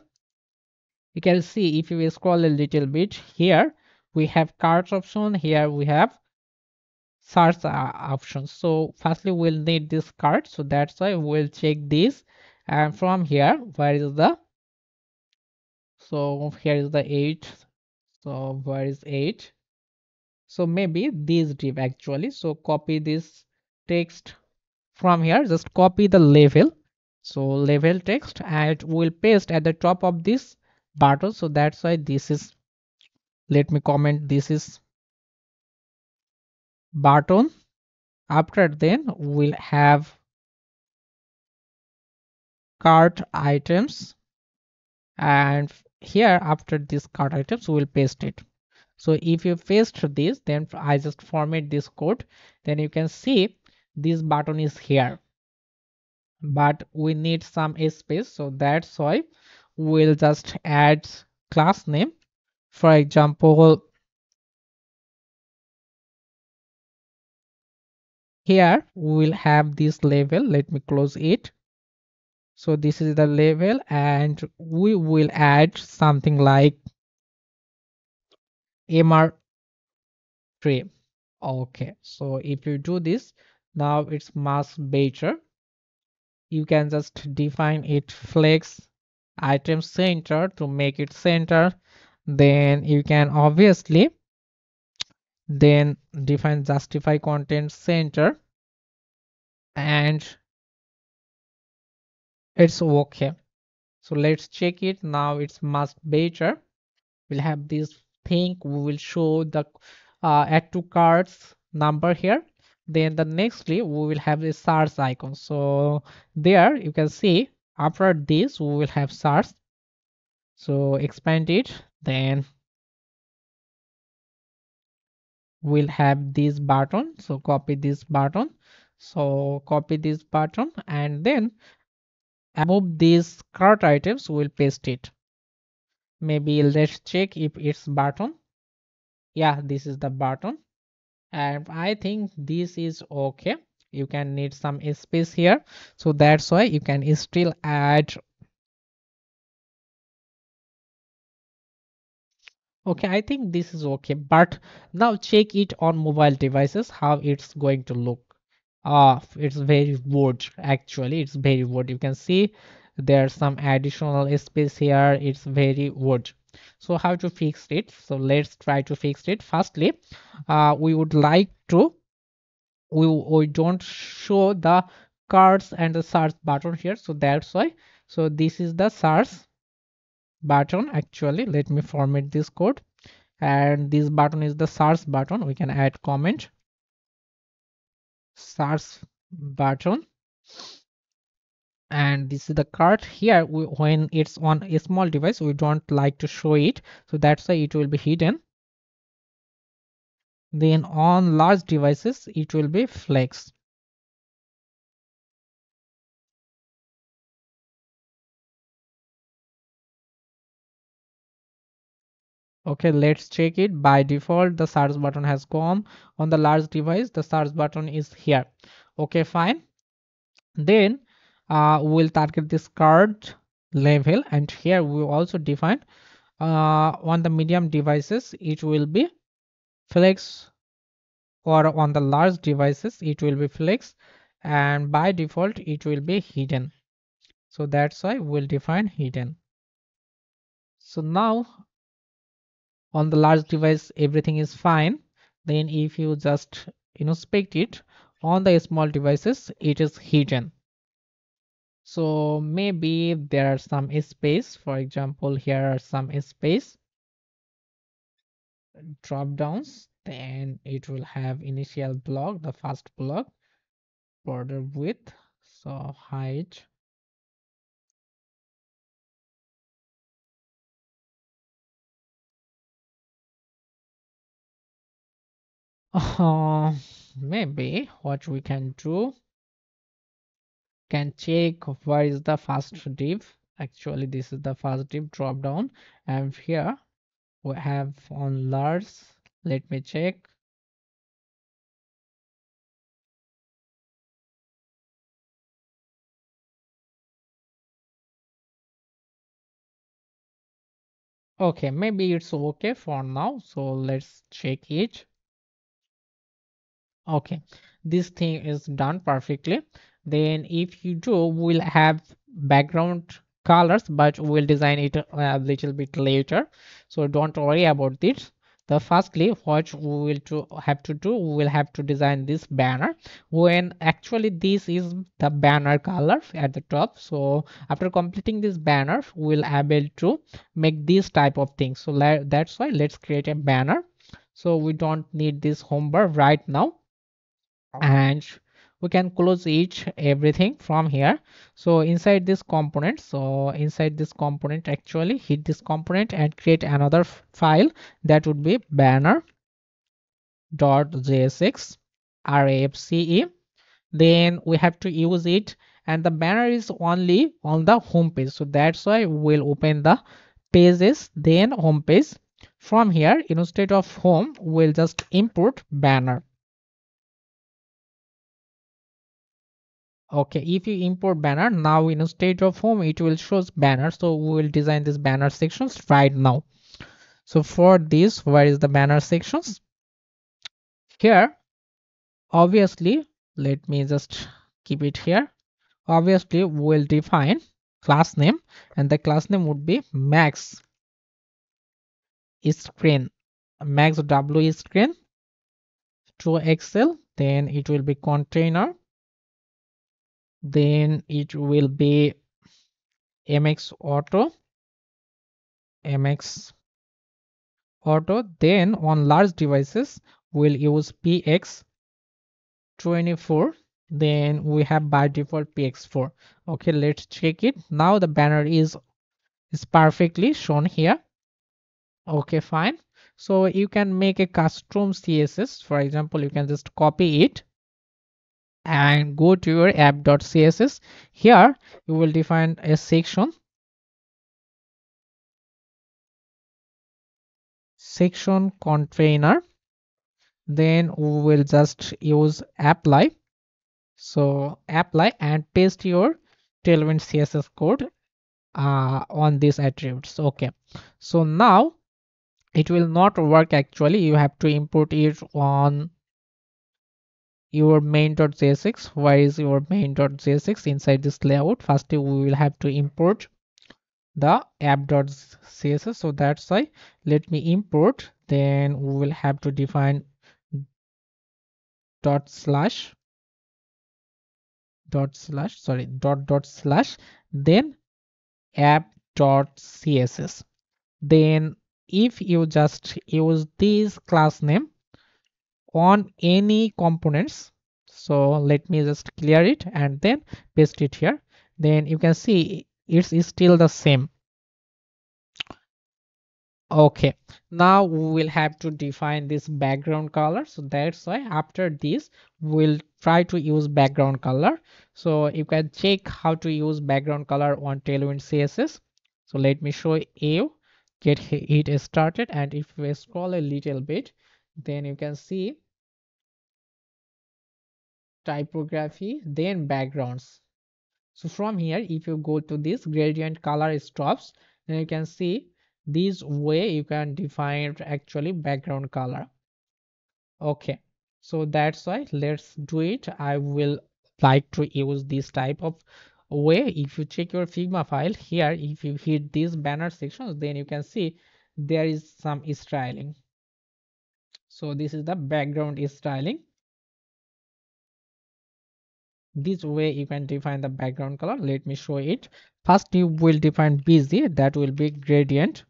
you can see if you scroll a little bit here we have cards option. Here we have search uh, options. So firstly we'll need this card. So that's why we'll check this. And from here where is the so here is the 8 so where is 8 so maybe this div actually. So copy this text from here. Just copy the level. So level text and we'll paste at the top of this button. So that's why this is let me comment this is button. After then we'll have cart items. And here after this cart items we'll paste it. So if you paste this then i just format this code. Then you can see this button is here. But we need some space so that's why we'll just add class name. For example here we'll have this level let me close it. So this is the level and we will add something like mr tray. Okay so if you do this now it's much better you can just define it flex item center to make it center. Then you can obviously then define justify content center and it's okay. So let's check it. Now it's much better. We'll have this thing. We will show the uh, add to cards number here. Then the nextly we will have the search icon. So there you can see after this we will have search so expand it. Then we'll have this button. So copy this button. So copy this button and then above these cart items we'll paste it. Maybe let's check if it's button. Yeah this is the button. And i think this is okay. You can need some space here. So that's why you can still add okay i think this is okay but now check it on mobile devices how it's going to look. Ah it's very wood actually it's very wood you can see there's some additional space here it's very wood so how to fix it? So let's try to fix it. Firstly uh, we would like to we, we don't show the cards and the search button here so that's why. So this is the search button. Actually let me format this code. And this button is the search button. We can add comment. Search button. And this is the card. Here we, when it's on a small device we don't like to show it. So that's why it will be hidden. Then on large devices it will be flex okay let's check it. By default the search button has gone on the large device. The search button is here. Okay fine. Then uh, we'll target this card level and here we also define uh, on the medium devices it will be flex or on the large devices it will be flex and by default it will be hidden. So that's why we'll define hidden. So now on the large device everything is fine. Then if you just inspect it on the small devices it is hidden. So maybe there are some space for example here are some space drop downs then it will have initial block the first block border width so height uh, maybe what we can do can check where is the first div. Actually this is the first div drop down. And here we have on large let me check. Okay maybe it's okay for now. So let's check it okay. This thing is done perfectly. Then if you do we'll have background colors but we'll design it a little bit later. So don't worry about this. The firstly what we will to have to do we will have to design this banner. When actually this is the banner color at the top. So after completing this banner we'll able to make this type of things so that's why let's create a banner. So we don't need this home bar right now and we can close each everything from here. So inside this component so inside this component actually hit this component and create another file. That would be banner dot jsx rafce then we have to use it. And the banner is only on the home page. So that's why we'll open the pages. Then home page. From here instead of home we'll just import banner okay if you import banner now instead of home it will shows banner. So we will design this banner sections right now. So for this where is the banner sections? Here obviously let me just keep it here. Obviously we'll define class name and the class name would be max screen. Max w screen to excel then it will be container then it will be mx auto mx auto. Then on large devices we'll use px 24 then we have by default px4 okay let's check it. Now the banner is is perfectly shown here. Okay fine. So you can make a custom css for example you can just copy it and go to your app.css here you will define a section. Section container. Then we will just use apply. So apply and paste your tailwind css code uh, on these attributes. Okay. So now it will not work actually. You have to import it on your main.jsx where is your main.jsx inside this layout? First we will have to import the app.css so that's why. Let me import. Then we will have to define dot slash dot slash sorry dot dot slash then app dot css then if you just use this class name on any components. So let me just clear it and then paste it here. Then you can see it's still the same. Okay. Now we will have to define this background color. So that's why after this we'll try to use background color. So you can check how to use background color on tailwind css so let me show you. Get it started. And if we scroll a little bit then you can see typography then backgrounds. So from here if you go to this gradient color stops then you can see this way you can define actually background color. Okay so that's why let's do it. I will like to use this type of way. If you check your figma file here if you hit these banner sections then you can see there is some styling. So this is the background styling this way you can define the background color. Let me show it. First you will define bg that will be gradient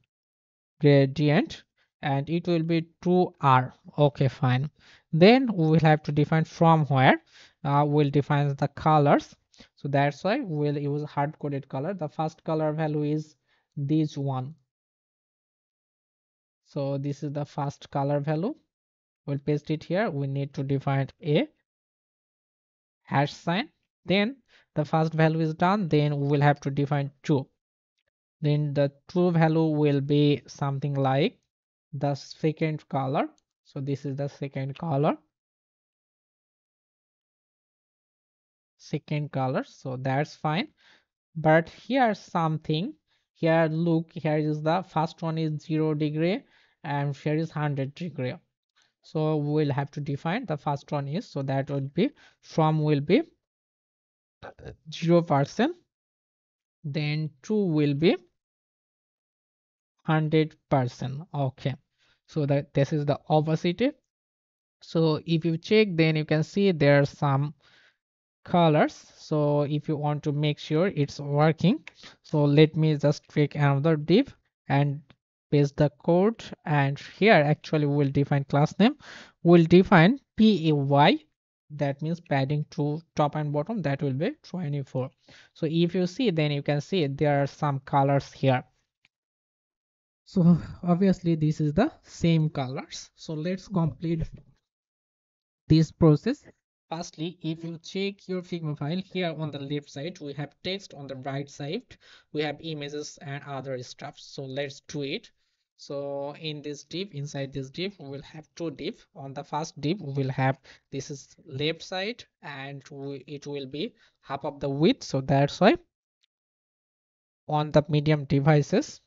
gradient and it will be 2r okay fine. Then we will have to define from where. Uh, we'll define the colors. So that's why we'll use hard coded color. The first color value is this one. So this is the first color value. We'll paste it here. We need to define a hash sign then the first value is done then we will have to define true. Then the true value will be something like the second color. So this is the second color. Second color so that's fine. But here something here look here is the first one is zero degree and here is 100 degree so we'll have to define the first one is so that will be from will be zero percent then two will be 100% okay. So that this is the opacity. So if you check then you can see there are some colors. So if you want to make sure it's working so let me just click another div and paste the code and here actually we'll define class name. We'll define pay that means padding to top and bottom. That will be 24 so if you see then you can see there are some colors here. So obviously this is the same colors. So let's complete this process. Firstly if you check your figma file here on the left side we have text. On the right side we have images and other stuff. So let's do it so in this div inside this div we will have two div. On the first div we will have this is left side and we, it will be half of the width. So that's why on the medium devices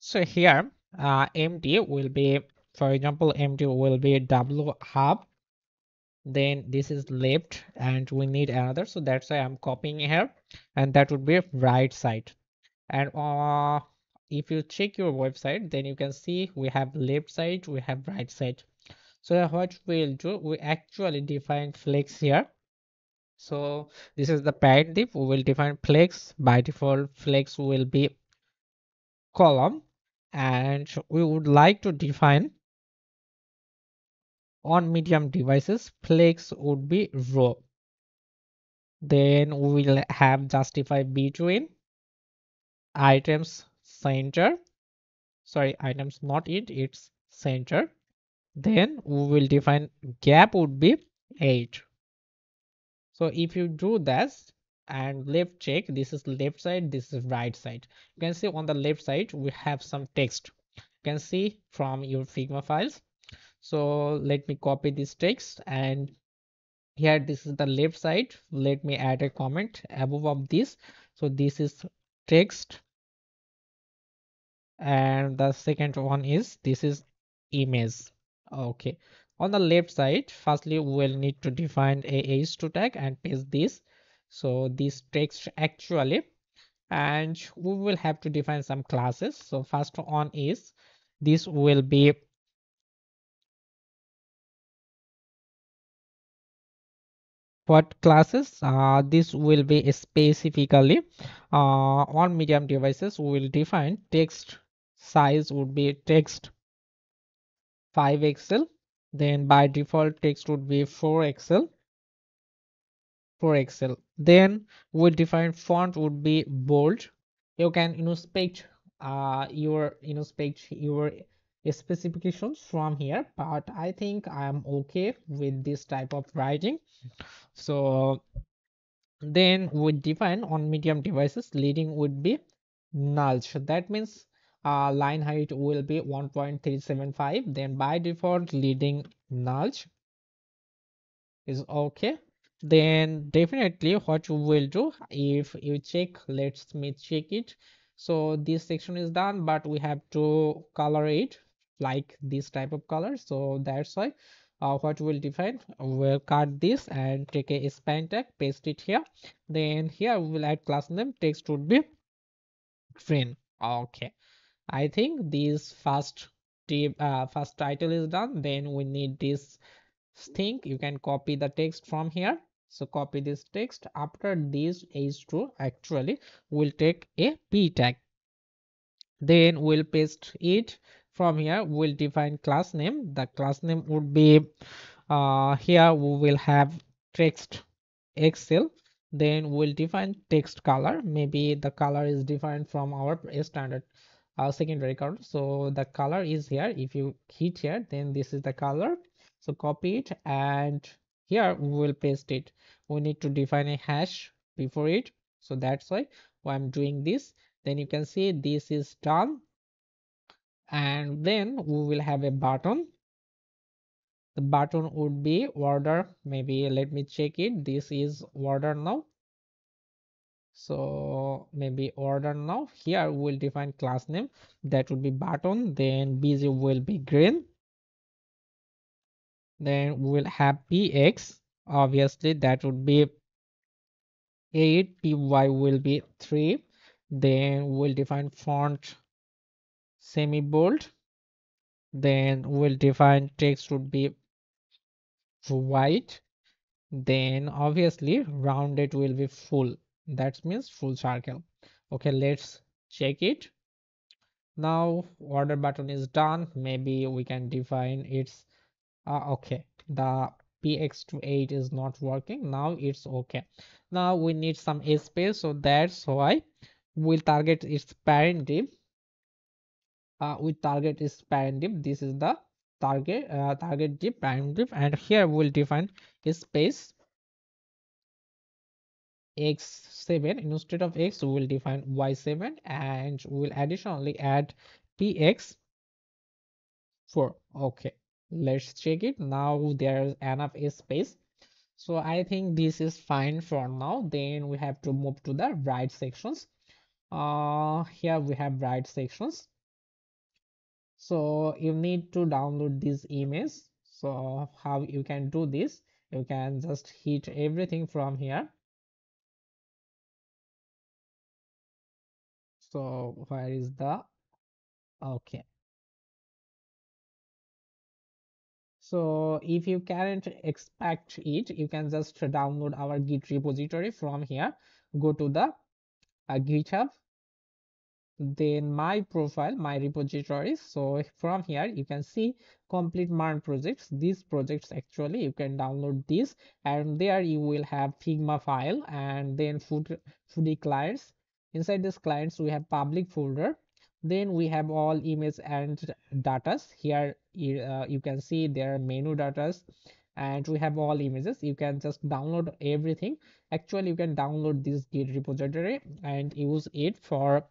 so here uh, empty will be for example empty will be w hub then this is left and we need another. So that's why i'm copying here and that would be right side. And uh, if you check your website then you can see we have left side we have right side. So what we'll do we actually define flex here. So this is the parent div. We will define flex. By default flex will be column. And we would like to define on medium devices flex would be row. Then we will have justify between items center. Sorry items not it it's center. Then we will define gap would be 8 so if you do this and left check this is left side this is right side. You can see on the left side we have some text. You can see from your figma files. So let me copy this text and here this is the left side. Let me add a comment above of this. So this is text and the second one is this is image. Okay. On the left side firstly we will need to define a h2 tag and paste this. So this text actually. And we will have to define some classes. So first one is this will be what classes? Uh, this will be specifically uh, on medium devices we will define text size would be text 5 excel then by default text would be 4 excel for excel then we'll define font would be bold. You can inspect uh your inspect your specifications from here but i think i am okay with this type of writing. So then we define on medium devices leading would be null. So that means uh, line height will be 1.375 then by default leading null is okay. Then definitely what you will do if you check let's me check it. So this section is done but we have to color it like this type of color. So that's why uh, what we'll define we'll cut this and take a span tag paste it here. Then here we will add class name text would be green okay i think this first uh, first title is done. Then we need this thing. You can copy the text from here. So copy this text. After this is true actually we'll take a p tag. Then we'll paste it from here. We'll define class name. The class name would be uh, here we will have text excel. Then we'll define text color. Maybe the color is different from our standard uh, secondary color so the color is here. If you hit here then this is the color. So copy it and here we will paste it. We need to define a hash before it. So that's why i'm doing this. Then you can see this is done. And then we will have a button. The button would be order. Maybe let me check it. This is order now so maybe order now. Here we'll define class name. That would be button then bg will be green. Then we will have px obviously that would be 8 py will be 3 then we'll define font semi bold then we'll define text would be white. Then obviously rounded will be full that means full circle. Okay let's check it. Now order button is done. Maybe we can define its uh, okay. The px to 8 is not working. Now it's okay. Now we need some space so that's why we'll target its parent div uh, we target its parent div this is the target uh, target div parent div and here we'll define space x7 instead of x we will define y7 and we will additionally add px 4 okay let's check it. Now there's enough space. So i think this is fine for now. Then we have to move to the write sections. Uh here we have write sections. So you need to download this image so how you can do this? You can just hit everything from here so where is the okay. So if you can't expect it you can just download our git repository from here. Go to the uh, github. Then my profile my repositories so from here you can see complete MERN projects. These projects actually you can download this and there you will have figma file and then food foodie clients inside this clients we have public folder. Then we have all image and datas. Here uh, you can see there are menu datas and we have all images. You can just download everything. Actually you can download this git repository and use it for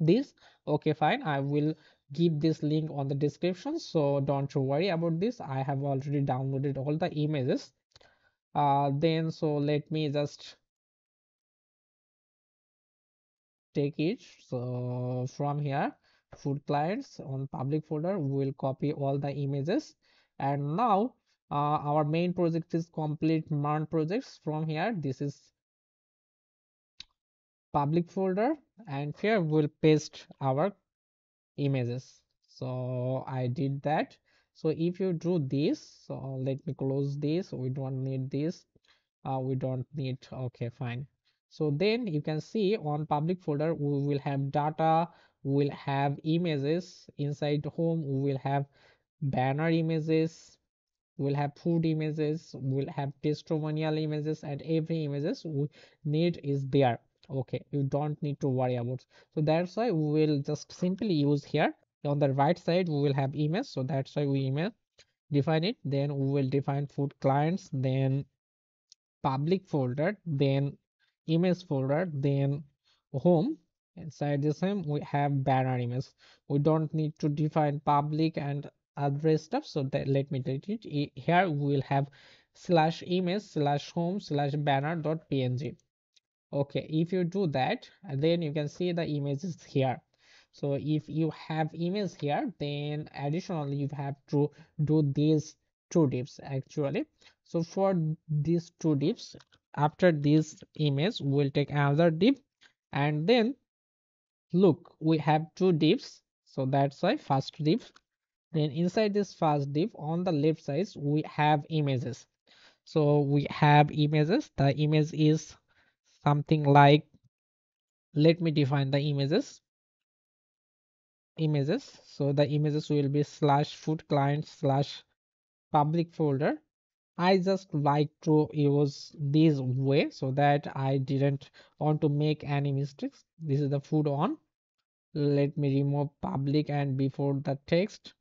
this. Okay fine. I will give this link on the description so don't worry about this. I have already downloaded all the images. Uh then so let me just take it. So from here food clients on public folder we will copy all the images. And now uh, our main project is complete MERN projects. From here this is public folder. And here we'll paste our images. So i did that. So if you do this so let me close this. We don't need this. Uh, we don't need okay fine so then you can see on public folder we will have data we will have images. Inside home we will have banner images we'll have food images we'll have testimonial images and every images we need is there. Okay you don't need to worry about. So that's why we will just simply use here. On the right side we will have image. So that's why we email define it. Then we will define food clients then public folder then image folder then home inside the same we have banner image. We don't need to define public and other stuff so that let me delete it. Here we will have slash image slash home slash banner dot png. Okay if you do that then you can see the images here. So if you have image here then additionally you have to do these two divs actually. So for these two divs after this image we'll take another div and then look we have two divs. So that's why first div. Then inside this first div on the left side we have images. So we have images. The image is something like let me define the images. Images. So the images will be slash food client slash public folder i just like to use this way so that i didn't want to make any mistakes. This is the food on. Let me remove public and before the text.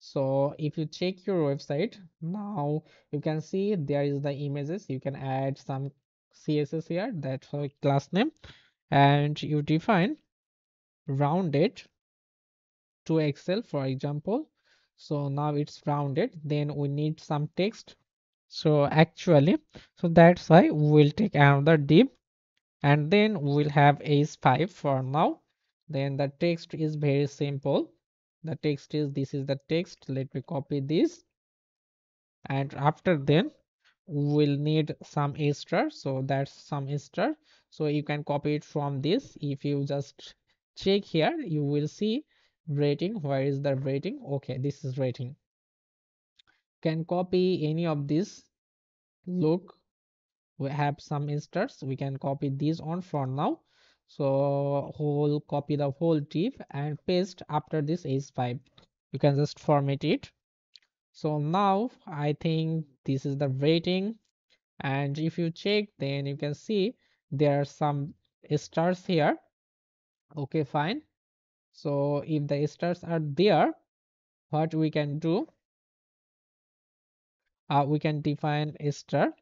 So if you check your website now you can see there is the images. You can add some css here that's for class name. And you define rounded to excel for example so now it's rounded. Then we need some text. So actually so that's why we'll take another div and then we'll have h5 for now. Then the text is very simple. The text is this is the text. Let me copy this. And after then we'll need some star so that's some star so you can copy it from this. If you just check here you will see rating where is the rating? Okay this is rating. Can copy any of this look? We have some stars we can copy these on for now. So whole copy the whole div and paste after this h5 you can just format it. So now i think this is the rating. And if you check then you can see there are some stars here. Okay fine so if the stars are there what we can do? Uh, we can define a star.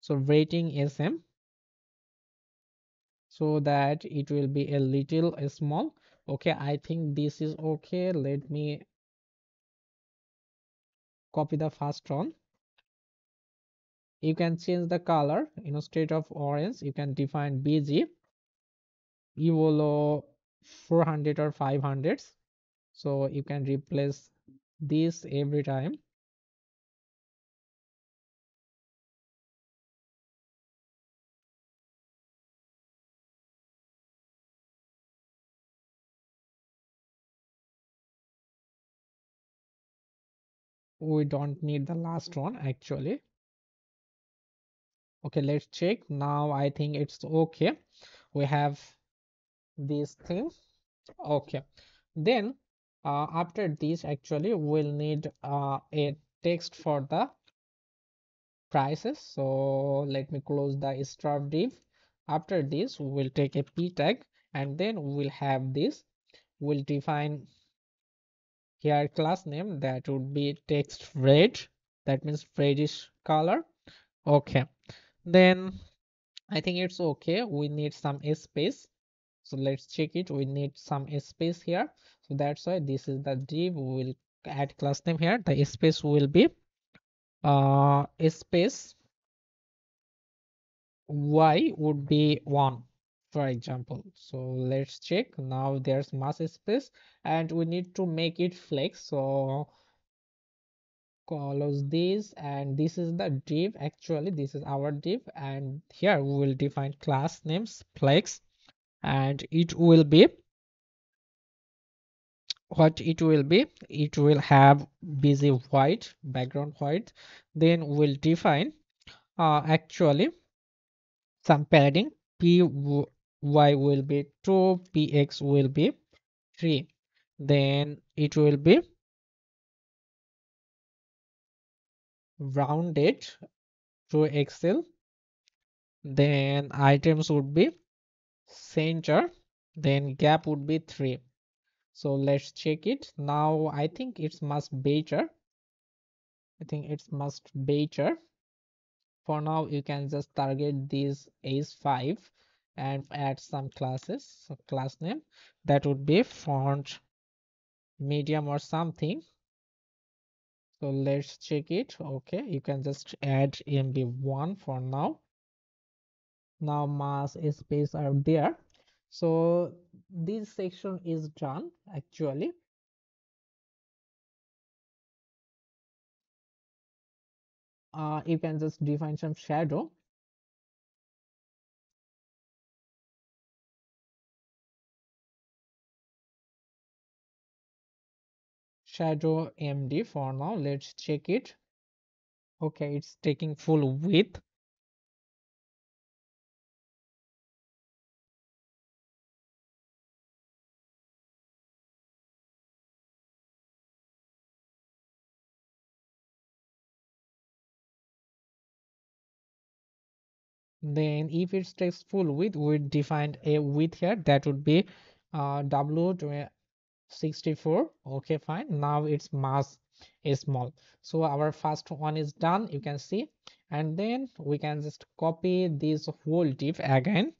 So rating sm so that it will be a little small. Okay i think this is okay. Let me copy the first one. You can change the color. Instead of orange you can define bg evolo 400 or 500 so you can replace this every time. We don't need the last one actually. Okay let's check. Now i think it's okay. We have this thing okay. Then uh, after this actually we'll need uh, a text for the prices. So let me close the star div. After this we'll take a p tag and then we'll have this. We'll define here class name. That would be text red. That means reddish color. Okay. Then i think it's okay. We need some space so let's check it. We need some space here. So that's why this is the div we will add class name here. The space will be uh space y would be one for example. So let's check. Now there's mass space and we need to make it flex. So close this and this is the div. Actually this is our div. And here we will define class names flex and it will be what it will be it will have busy white background white then we'll define uh, actually some padding p y will be 2 px will be 3 then it will be rounded to excel then items would be center then gap would be 3 so let's check it. Now i think it's must better. I think it's must better. For now you can just target these h5 and add some classes so class name. That would be font medium or something. So let's check it. Okay you can just add mb1 for now now mass space are there. So this section is done actually. Uh, you can just define some shadow. Shadow md for now. Let's check it. Okay it's taking full width then if it takes full width we defined a width here. That would be uh, w 64 okay fine. Now its mass is small. So our first one is done you can see. And then we can just copy this whole div again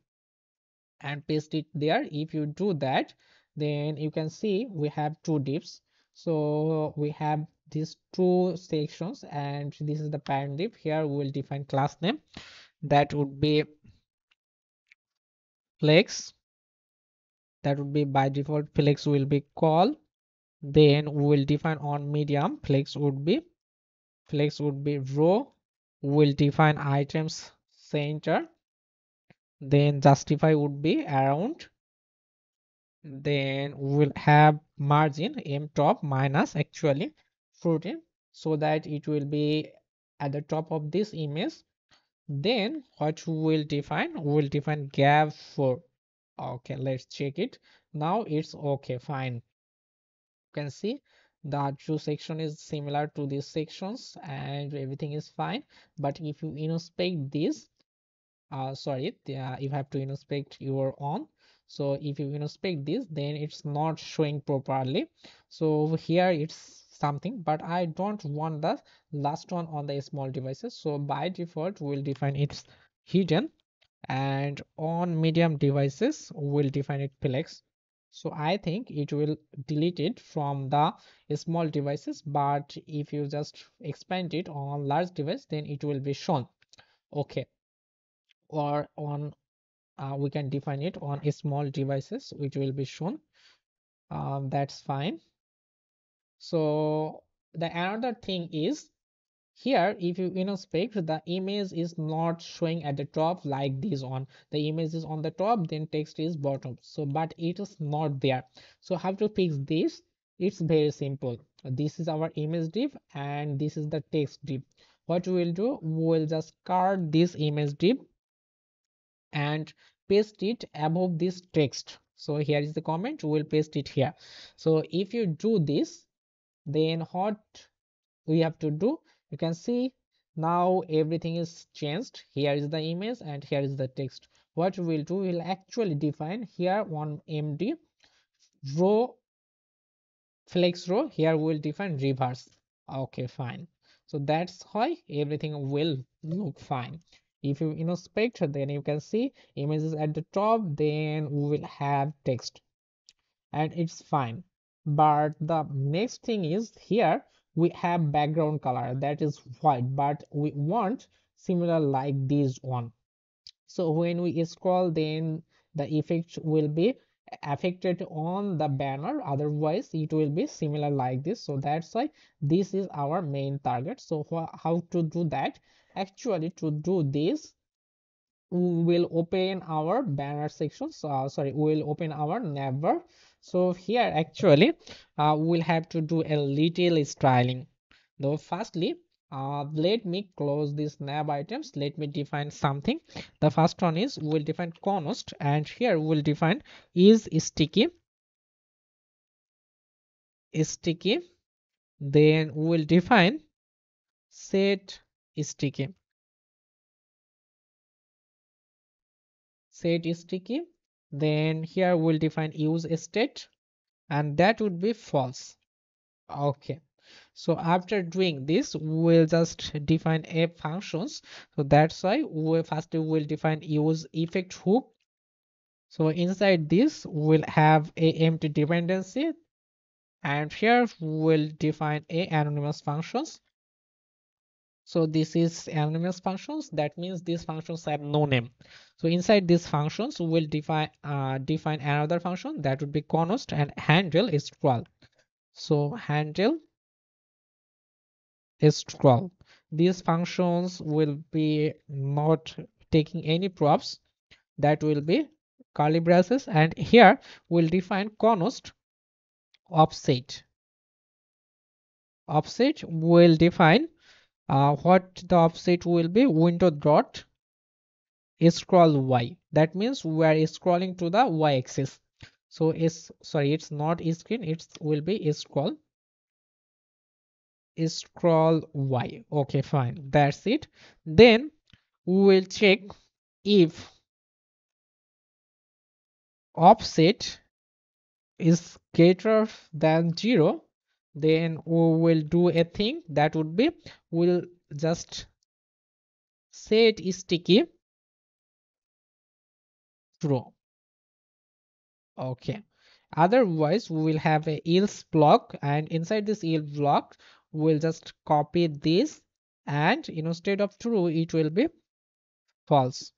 and paste it there. If you do that then you can see we have two divs so we have these two sections and this is the parent div here we will define class name that would be flex that would be by default flex will be call then we will define on medium flex would be flex would be row We will define items center then justify would be around then we'll have margin m top minus actually 14 so that it will be at the top of this image then what we will define? We will define gap for okay let's check it. Now it's okay fine. You can see the true section is similar to these sections and everything is fine. But if you inspect this uh sorry uh, you have to inspect your own. So if you inspect this then it's not showing properly. So here it's something but i don't want the last one on the small devices. So by default we'll define it's hidden and on medium devices we'll define it flex so i think it will delete it from the small devices but if you just expand it on large device then it will be shown. Okay. Or on uh, we can define it on small devices which will be shown. Um, that's fine so the another thing is here if you inspect the image is not showing at the top like this on the image is on the top then text is bottom. So but it is not there. So how to fix this? It's very simple. This is our image div and this is the text div. What we will do we will just card this image div and paste it above this text. So here is the comment. We will paste it here. So if you do this then what we have to do? You can see now everything is changed. Here is the image and here is the text. What we will do we will actually define here one md row flex row. Here we will define reverse. Okay fine. So that's why everything will look fine. If you inspect then you can see images at the top then we will have text. And it's fine but the next thing is here we have background color. That is white but we want similar like this one. So when we scroll then the effect will be affected on the banner. Otherwise it will be similar like this. So that's why this is our main target. So how to do that? Actually to do this we will open our banner section. So uh, sorry we will open our navbar so here actually uh, we'll have to do a little styling. Though firstly uh, let me close these nav items. Let me define something. The first one is we'll define const and here we'll define is sticky. Sticky. Then we'll define set sticky. Set sticky then here we'll define use state and that would be false. Okay. So after doing this we'll just define a functions. So that's why we first will define use effect hook. So inside this we'll have a empty dependency. And here we'll define a anonymous functions so this is anonymous functions. That means these functions have no name. So inside these functions we'll define uh, define another function that would be const and handle is scroll so handle is scroll these functions will be not taking any props. That will be curly braces and here we'll define const offset. Offset will define uh, what the offset will be? Window dot scroll y. That means we are scrolling to the y axis. So it's sorry it's not screen. It will be scroll scroll y. Okay fine. That's it. Then we will check if offset is greater than zero then we will do a thing that would be we'll just set sticky true okay. Otherwise we will have a else block and inside this else block we'll just copy this and instead of true it will be false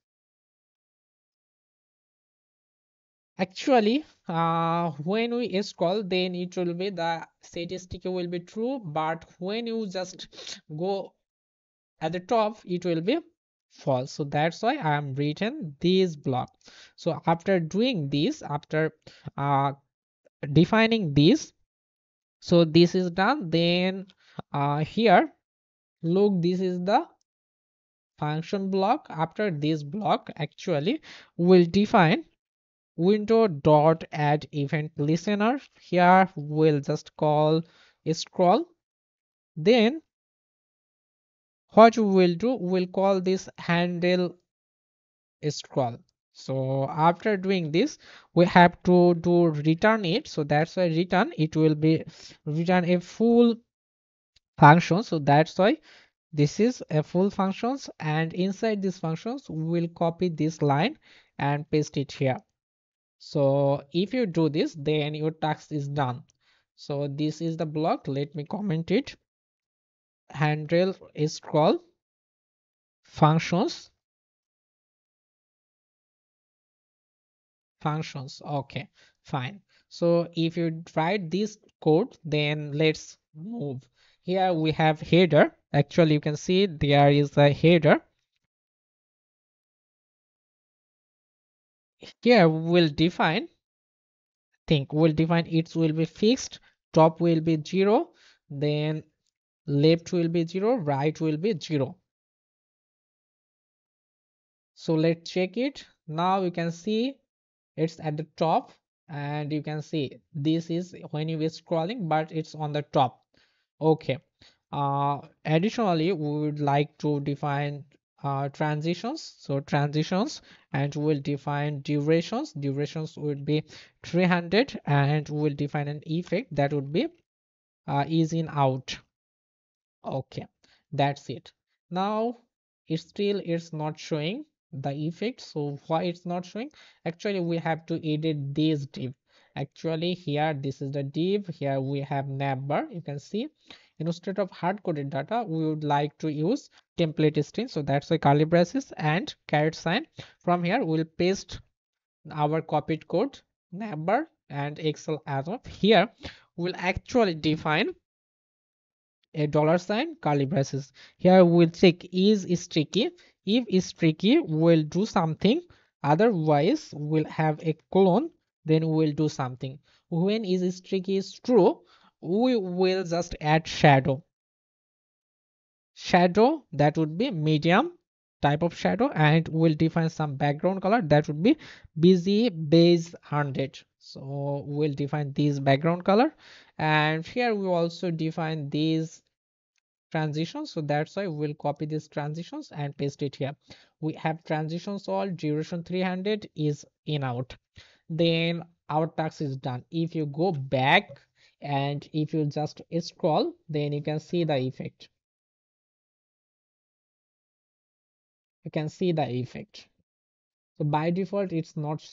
actually uh, when we scroll then it will be the statistic will be true but when you just go at the top it will be false. So that's why i am written this block. So after doing this after uh, defining this so this is done then uh, here look this is the function block. After this block actually will define window dot add event listener. Here we'll just call scroll. Then what we will do we'll call this handle scroll. So after doing this we have to do return it. So that's why return it will be return a full function. So that's why this is a full functions. And inside these functions we will copy this line and paste it here so if you do this then your task is done. So this is the block. Let me comment it. Handle scroll functions. Functions. Okay fine. So if you write this code then let's move. Here we have header. Actually you can see there is a header here we'll define. Think we'll define it will be fixed top will be zero then left will be zero right will be zero. So let's check it. Now you can see it's at the top and you can see this is when you are scrolling but it's on the top. Okay. Uh, additionally we would like to define uh, transitions. So transitions and we'll define durations. Durations would be 300 and we'll define an effect that would be uh, ease in out. Okay that's it. Now it's still it's not showing the effect. So why it's not showing? Actually we have to edit this div. Actually here this is the div. Here we have number. You can see instead of hard-coded data we would like to use template string. So that's why curly braces and caret sign. From here we'll paste our copied code number and excel as of here. We'll actually define a dollar sign curly braces here we'll check is sticky if is sticky we'll do something. Otherwise we'll have a colon then we'll do something. When is sticky is true we will just add shadow? Shadow that would be medium type of shadow and we'll define some background color. That would be busy base 100 so we'll define this background color. And here we also define these transitions. So that's why we'll copy these transitions and paste it here. We have transitions all. Duration 300 ease in out. Then our task is done. If you go back and if you just scroll then you can see the effect. You can see the effect. So by default it's not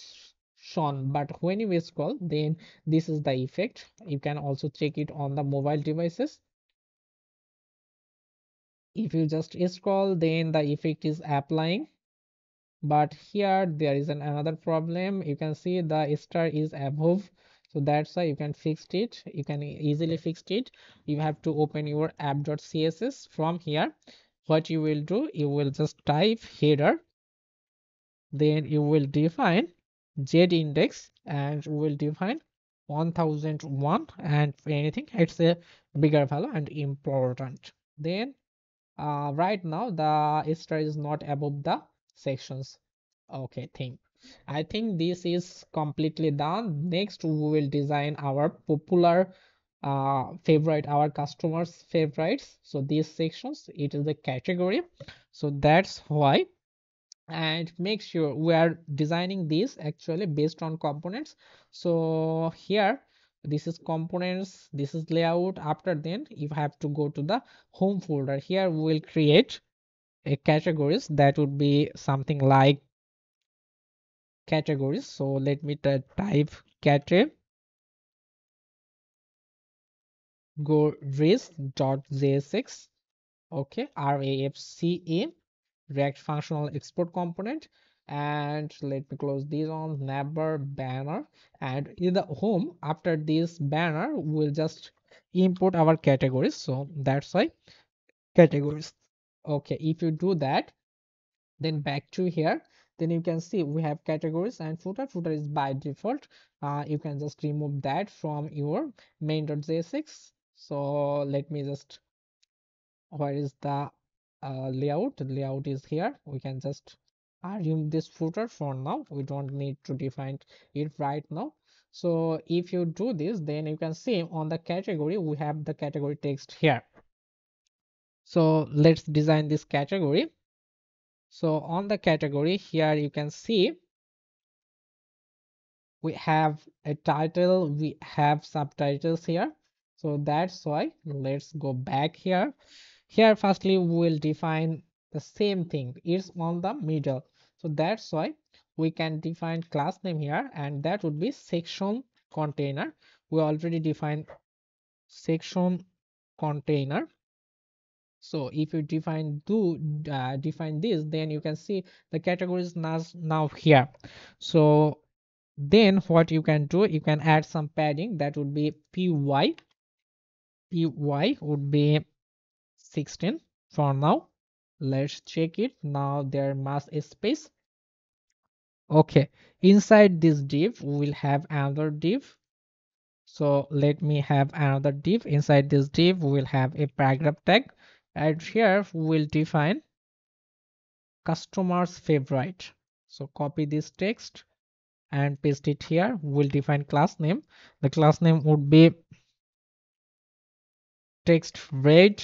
shown. But when you scroll then this is the effect. You can also check it on the mobile devices. If you just scroll then the effect is applying. But here there is an another problem. You can see the star is above so that's why you can fix it. You can easily fix it. You have to open your app.css from here. What you will do you will just type header. Then you will define z index and will define 1001 and anything. It's a bigger value and important. Then uh, right now the star is not above the sections. Okay thing i think this is completely done. Next we will design our popular uh, favorite our customers favorites. So these sections it is the category. So that's why. And make sure we are designing this actually based on components. So here this is components this is layout. After then if you have to go to the home folder. Here we will create a categories. That would be something like categories. So let me type category go res.jsx okay rafca react functional export component. And let me close this on. Navbar banner. And in the home after this banner we'll just import our categories. So that's why categories. Okay. If you do that then back to here then you can see we have categories and footer. Footer is by default. Uh, you can just remove that from your main.jsx so let me just where is the uh, layout? Layout is here. We can just remove this footer for now. We don't need to define it right now. So if you do this then you can see on the category we have the category text here. So let's design this category so on the category here you can see we have a title we have subtitles here. So that's why let's go back here. Here firstly we will define the same thing. It's on the middle. So that's why we can define class name here and that would be section container. We already defined section container so if you define do uh, define this then you can see the categories now now here. So then what you can do you can add some padding that would be py py would be 16 for now. Let's check it. Now there must a space. Okay inside this div we will have another div. So let me have another div. Inside this div we will have a paragraph tag and here we will define customers favorite. So copy this text and paste it here. We'll define class name. The class name would be text red.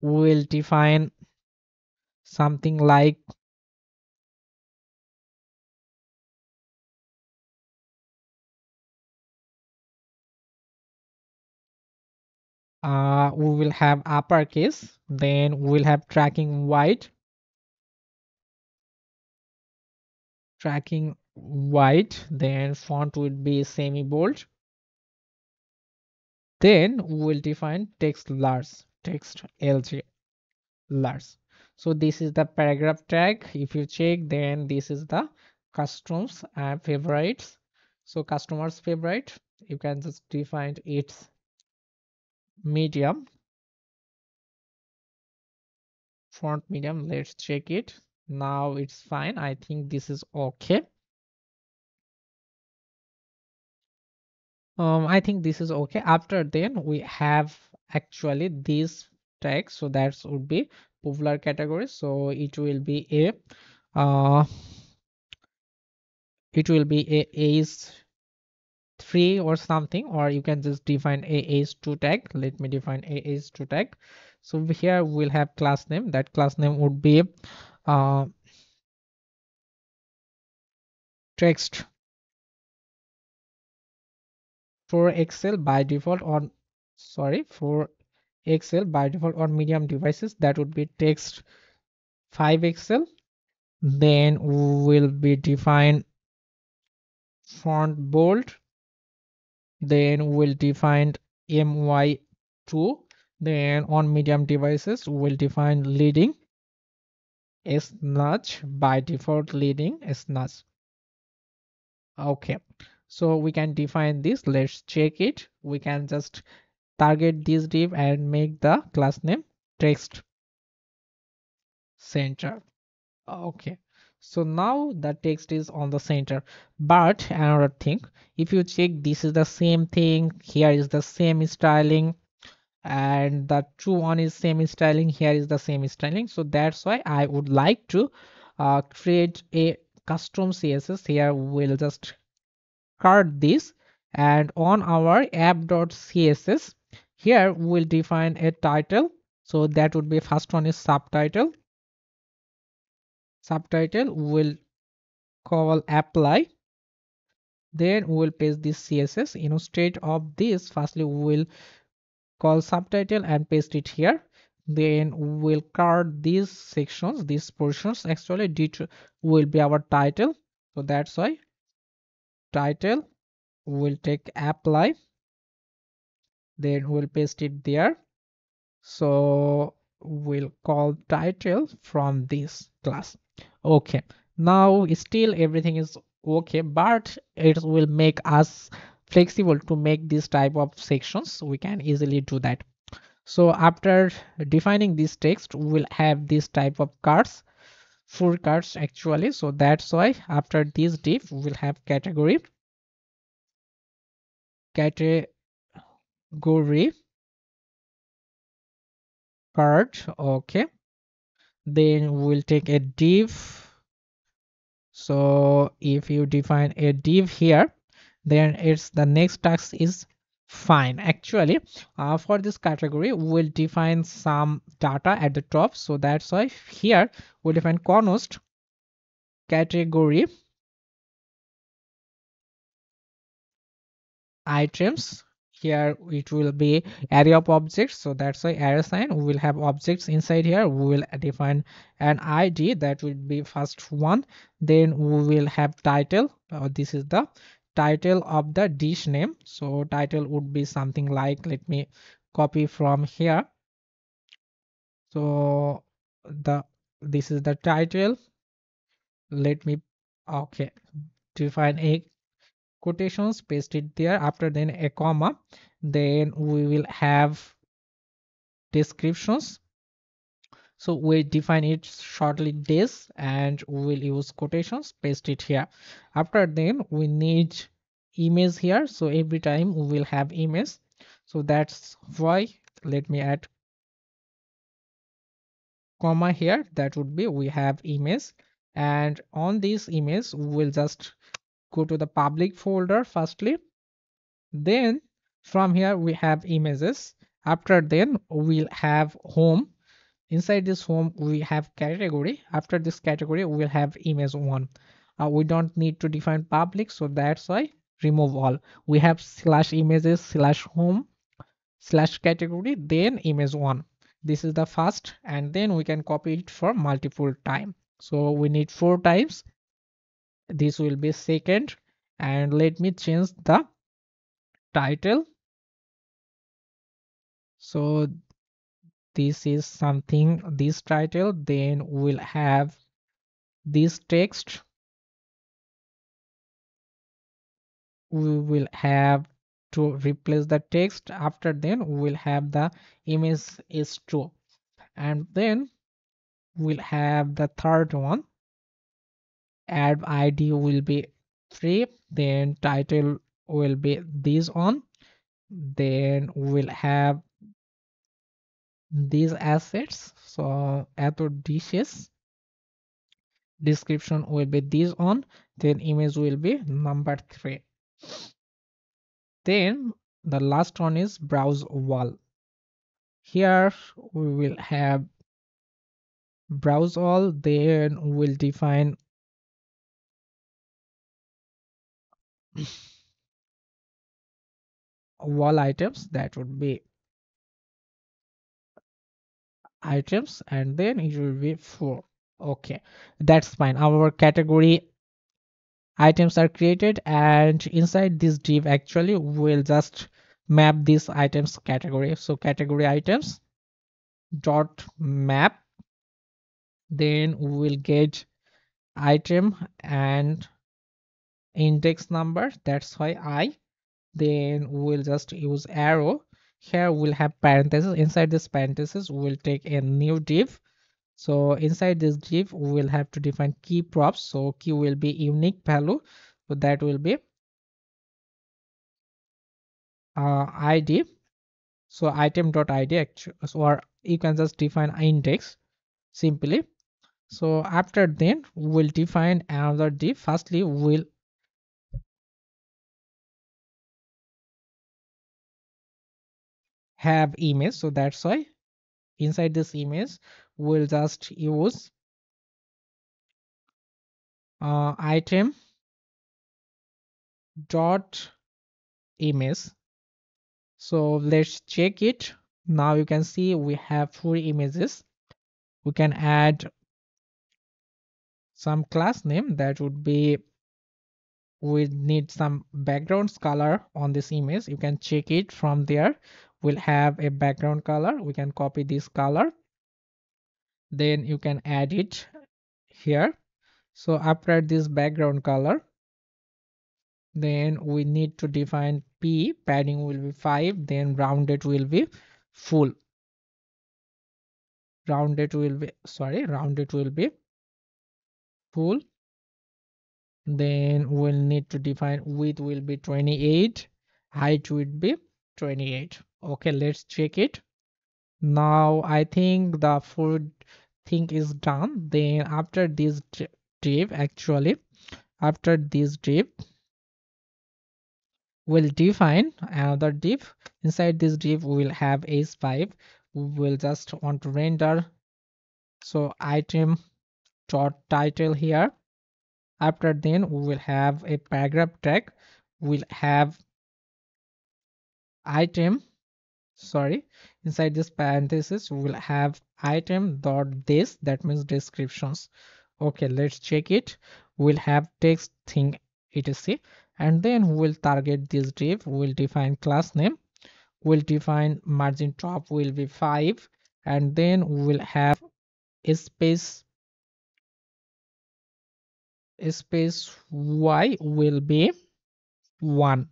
We'll define something like uh, we will have uppercase then we'll have tracking white. Tracking white then font would be semi bold then we'll define text large text lg large so this is the paragraph tag. If you check then this is the customs and favorites. So customers favorite you can just define its medium font medium let's check it. Now it's fine. I think this is okay. Um i think this is okay. After then we have actually this tag so that would be popular category. So it will be a uh it will be a age 3 or something or you can just define a h2 tag. Let me define a h2 tag. So here we'll have class name. That class name would be uh text for excel by default on sorry for excel by default on medium devices. That would be text 5 excel. Then we'll be define font bold then we'll define my2 then on medium devices we'll define leading snug by default leading snug okay so we can define this. Let's check it. We can just target this div and make the class name text center. Okay so now the text is on the center. But another thing if you check this is the same thing. Here is the same styling. And the true one is same styling. Here is the same styling. So that's why i would like to uh, create a custom css here we'll just card this. And on our app.css here we'll define a title. So that would be first one is subtitle subtitle will call apply. Then we will paste this css instead of this firstly we will call subtitle and paste it here. Then we'll card these sections these portions. Actually will be our title. So that's why title will take apply. Then we'll paste it there. So we'll call title from this class okay. Now still everything is okay but it will make us flexible to make this type of sections. We can easily do that. So after defining this text we'll have this type of cards four cards actually. So that's why after this div we'll have category category card. Okay then we'll take a div. So if you define a div here then it's the next task is fine. Actually uh, for this category we'll define some data at the top. So that's why here we'll define const category items here it will be array of objects. So that's why array sign we will have objects inside here. We will define an id that will be first one. Then we will have title. Uh, this is the title of the dish name. So title would be something like let me copy from here. So the this is the title. Let me okay define a quotations paste it there. After then a comma. Then we will have descriptions. So we define it shortly this and we will use quotations. Paste it here. After then we need image here. So every time we will have image. So that's why let me add comma here. That would be we have image. And on this image we will just go to the public folder firstly. Then from here we have images. After then we'll have home. Inside this home we have category. After this category we will have image one. Uh, we don't need to define public so that's why remove all. We have slash images slash home slash category then image one. This is the first and then we can copy it for multiple time. So we need four times this will be second. And let me change the title. So this is something this title then we'll have this text. We will have to replace the text. After then we'll have the image is true. And then we'll have the third one add id will be 3 then title will be this one then we'll have these assets. So auto dishes. Description will be this one then image will be number three. Then the last one is browse all here we will have browse all then we'll define wall items that would be items and then it will be four. Okay that's fine. Our category items are created and inside this div actually we'll just map this items category. So category items dot map then we will get item and index number that's why i then we'll just use arrow. Here we'll have parentheses. Inside this parentheses we'll take a new div. So inside this div we will have to define key props. So key will be unique value. So that will be uh, id so item dot id actually or you can just define index simply. So after then we'll define another div. Firstly we'll have image so that's why inside this image we'll just use uh, item dot image. So let's check it. Now you can see we have four images. We can add some class name that would be we need some background color on this image. You can check it from there we'll have a background color. We can copy this color. Then you can add it here. So after this background color then we need to define p. Padding will be 5 then rounded will be full. Rounded will be sorry rounded will be full. Then we'll need to define width will be 28 height would be 28 okay let's check it. Now i think the food thing is done. Then after this div actually after this div we'll define another div. Inside this div we will have h5 we will just want to render. So item dot title here. After then we will have a paragraph tag. We'll have item sorry inside this parenthesis we will have item dot this that means descriptions. Okay let's check it. We'll have text thing etc and then we'll target this div we'll define class name we'll define margin top will be 5 and then we'll have a space space y will be 1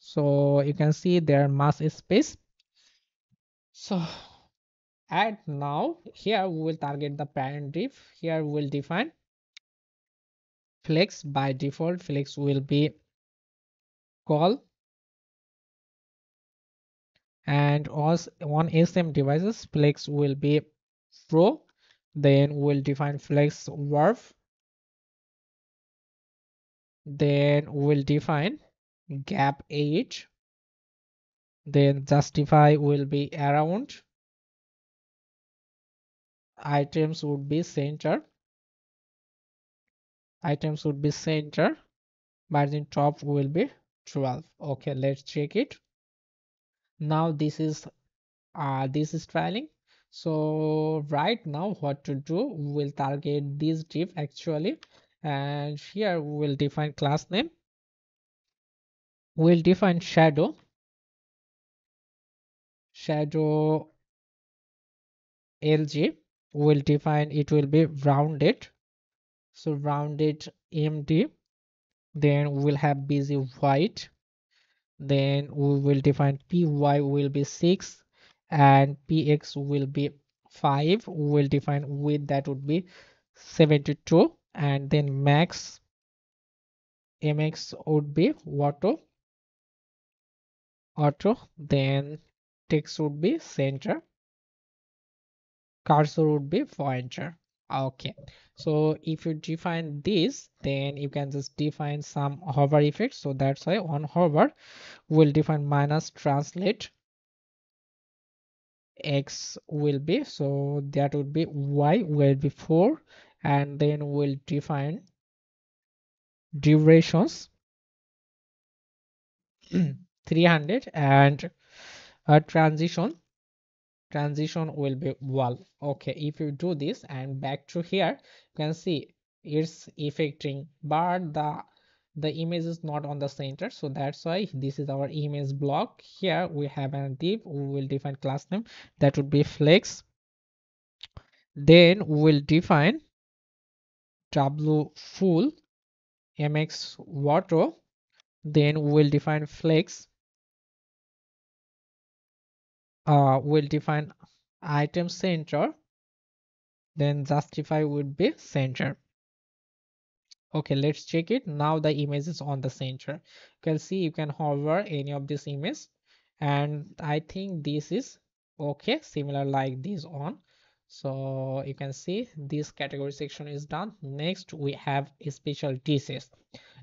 so you can see there mass space. So and now here we will target the parent div here we will define flex by default. Flex will be col. And on sm devices flex will be pro. Then we'll define flex verb then we'll define gap age then justify will be around. Items would be center. Items would be center. Margin top will be 12 okay let's check it. Now this is uh this is styling so right now what to do? We'll target this div actually and here we'll define class name we'll define shadow. Shadow lg will define it will be rounded. So rounded md then we'll have busy white. Then we will define py will be 6 and px will be 5 we will define width that would be 72 and then max mx would be auto auto then text would be center cursor would be pointer. Okay so if you define this then you can just define some hover effect. So that's why on hover we'll define minus translate x will be. So that would be y will be 4 and then we'll define durations 300 and a transition. Transition will be wall. Okay if you do this and back to here you can see it's affecting but the the image is not on the center. So that's why this is our image block. Here we have an div we will define class name. That would be flex. Then we will define w full mx auto then we will define flex uh we'll define item center then justify would be center. Okay let's check it. Now the image is on the center. You can see you can hover any of this image and i think this is okay similar like this on so you can see this category section is done. Next we have special dishes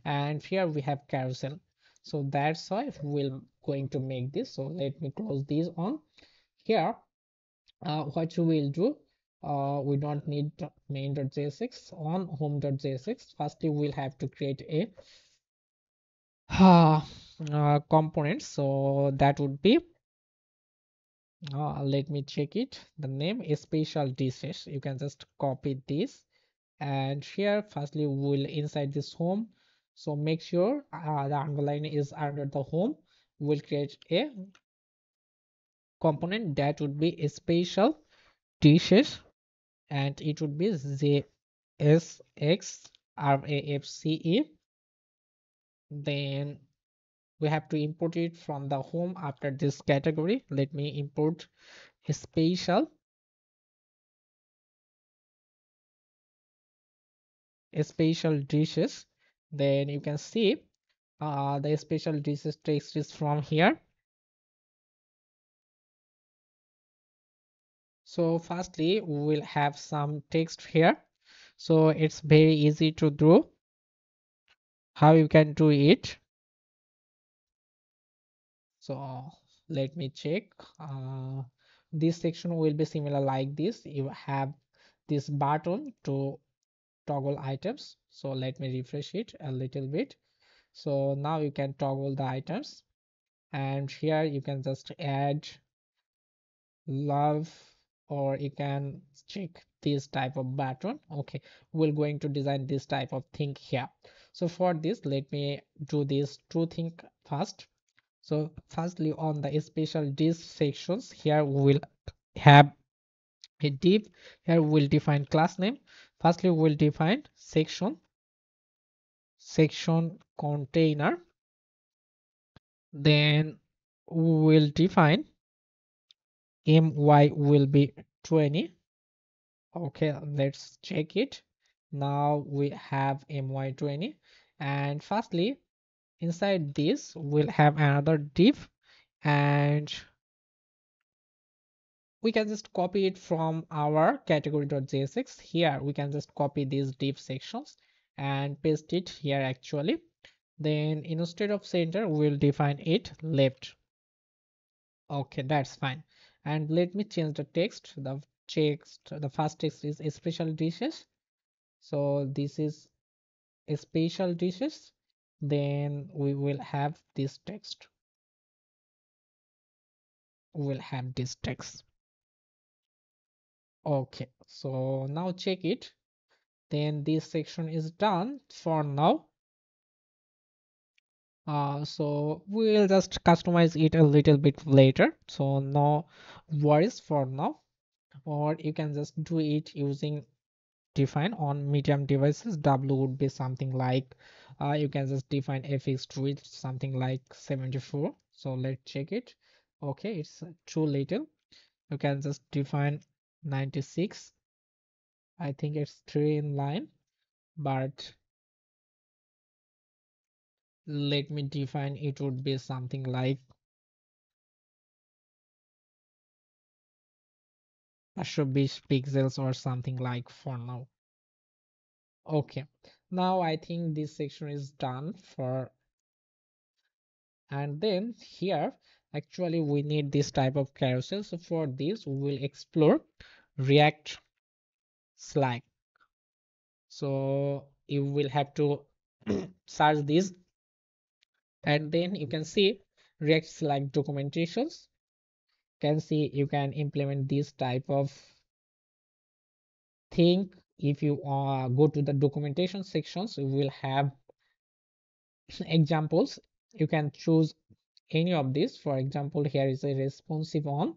and here we have carousel so that's why we're going to make this. So let me close this on here. Uh, what you will do uh, we don't need main.jsx on home.jsx firstly we'll have to create a uh, uh, component. So that would be uh, let me check it. The name is special dishes you can just copy this. And here firstly we'll inside this home so make sure uh, the underline is under the home. We'll create a component that would be a special dishes and it would be z s x r a f c e. Then we have to import it from the home after this category. Let me import a special a special dishes then you can see uh, the special dishes text is from here. So firstly we will have some text here. So it's very easy to do. How you can do it? So let me check. Uh, this section will be similar like this. You have this button to toggle items. So let me refresh it a little bit. So now you can toggle the items. And here you can just add love or you can check this type of button. Okay we're going to design this type of thing here. So for this let me do this two thing first. So firstly on the special disk sections here we will have a div. Here we'll define class name firstly we'll define section section container. Then we'll define my will be 20 okay let's check it. Now we have my 20 and firstly inside this we'll have another div and we can just copy it from our category.jsx here. We can just copy these div sections and paste it here actually. Then instead of center we'll define it left. Okay that's fine. And let me change the text. The text the first text is special dishes. So this is special dishes. Then we will have this text. We'll have this text okay so now check it. Then this section is done for now. Uh, so we'll just customize it a little bit later. So no worries for now. Or you can just do it using define on medium devices. W would be something like uh, you can just define fx to it something like 74 so let's check it. Okay it's too little. You can just define 96 i think it's three in line but let me define it would be something like should be pixels or something like for now. Okay now i think this section is done for and then here actually we need this type of carousel. So for this we will explore react slick so you will have to search this. And then you can see react slick documentations. You can see you can implement this type of thing. If you uh, go to the documentation sections you will have examples. You can choose any of these for example here is a responsive on.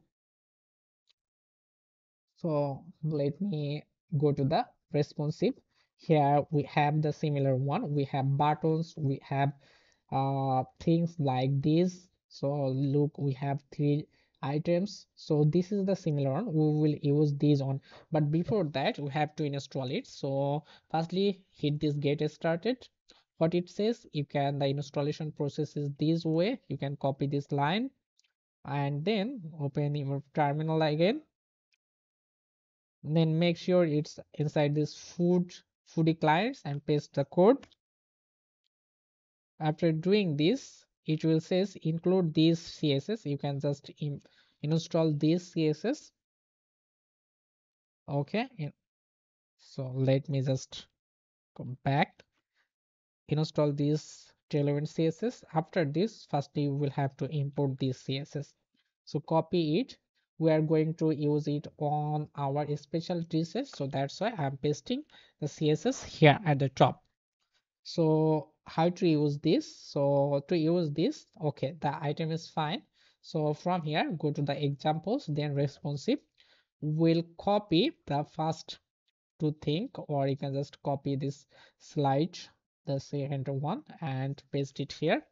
So let me go to the responsive. Here we have the similar one. We have buttons. We have uh, things like this. So look we have three items. So this is the similar one. We will use these on. But before that we have to install it. So firstly hit this get started what it says. You can the installation process is this way. You can copy this line and then open your terminal again. Then make sure it's inside this food foodie clients and paste the code. After doing this it will says include these css you can just install this css okay so let me just come back install this relevant css after this firstly you will have to import this css so copy it. We are going to use it on our special dishes. So that's why i'm pasting the css here at the top. So how to use this? So to use this okay the item is fine. So from here go to the examples then responsive. We'll copy the first to think or you can just copy this slide the second one and paste it here.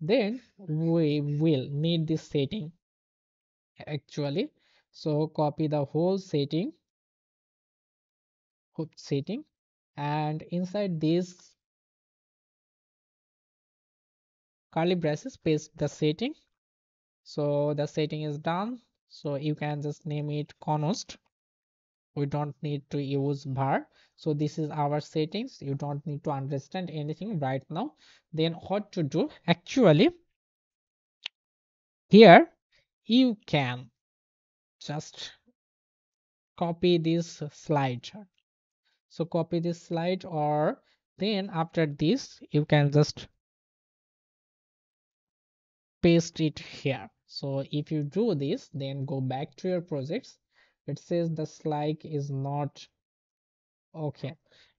Then we will need this setting actually. So copy the whole setting setting and inside this curly braces paste the setting. So the setting is done. So you can just name it const we don't need to use var so this is our settings. You don't need to understand anything right now. Then what to do? Actually here you can just copy this slide so copy this slide or then after this you can just paste it here. So if you do this then go back to your projects it says the slide is not okay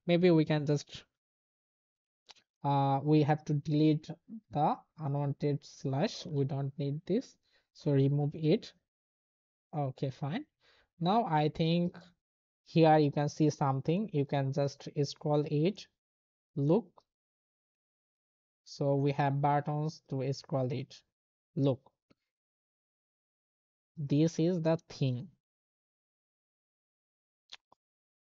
maybe we can just uh we have to delete the unwanted slash we don't need this so remove it. Okay fine. Now i think here you can see something. You can just scroll it look. So we have buttons to scroll it. Look. This is the thing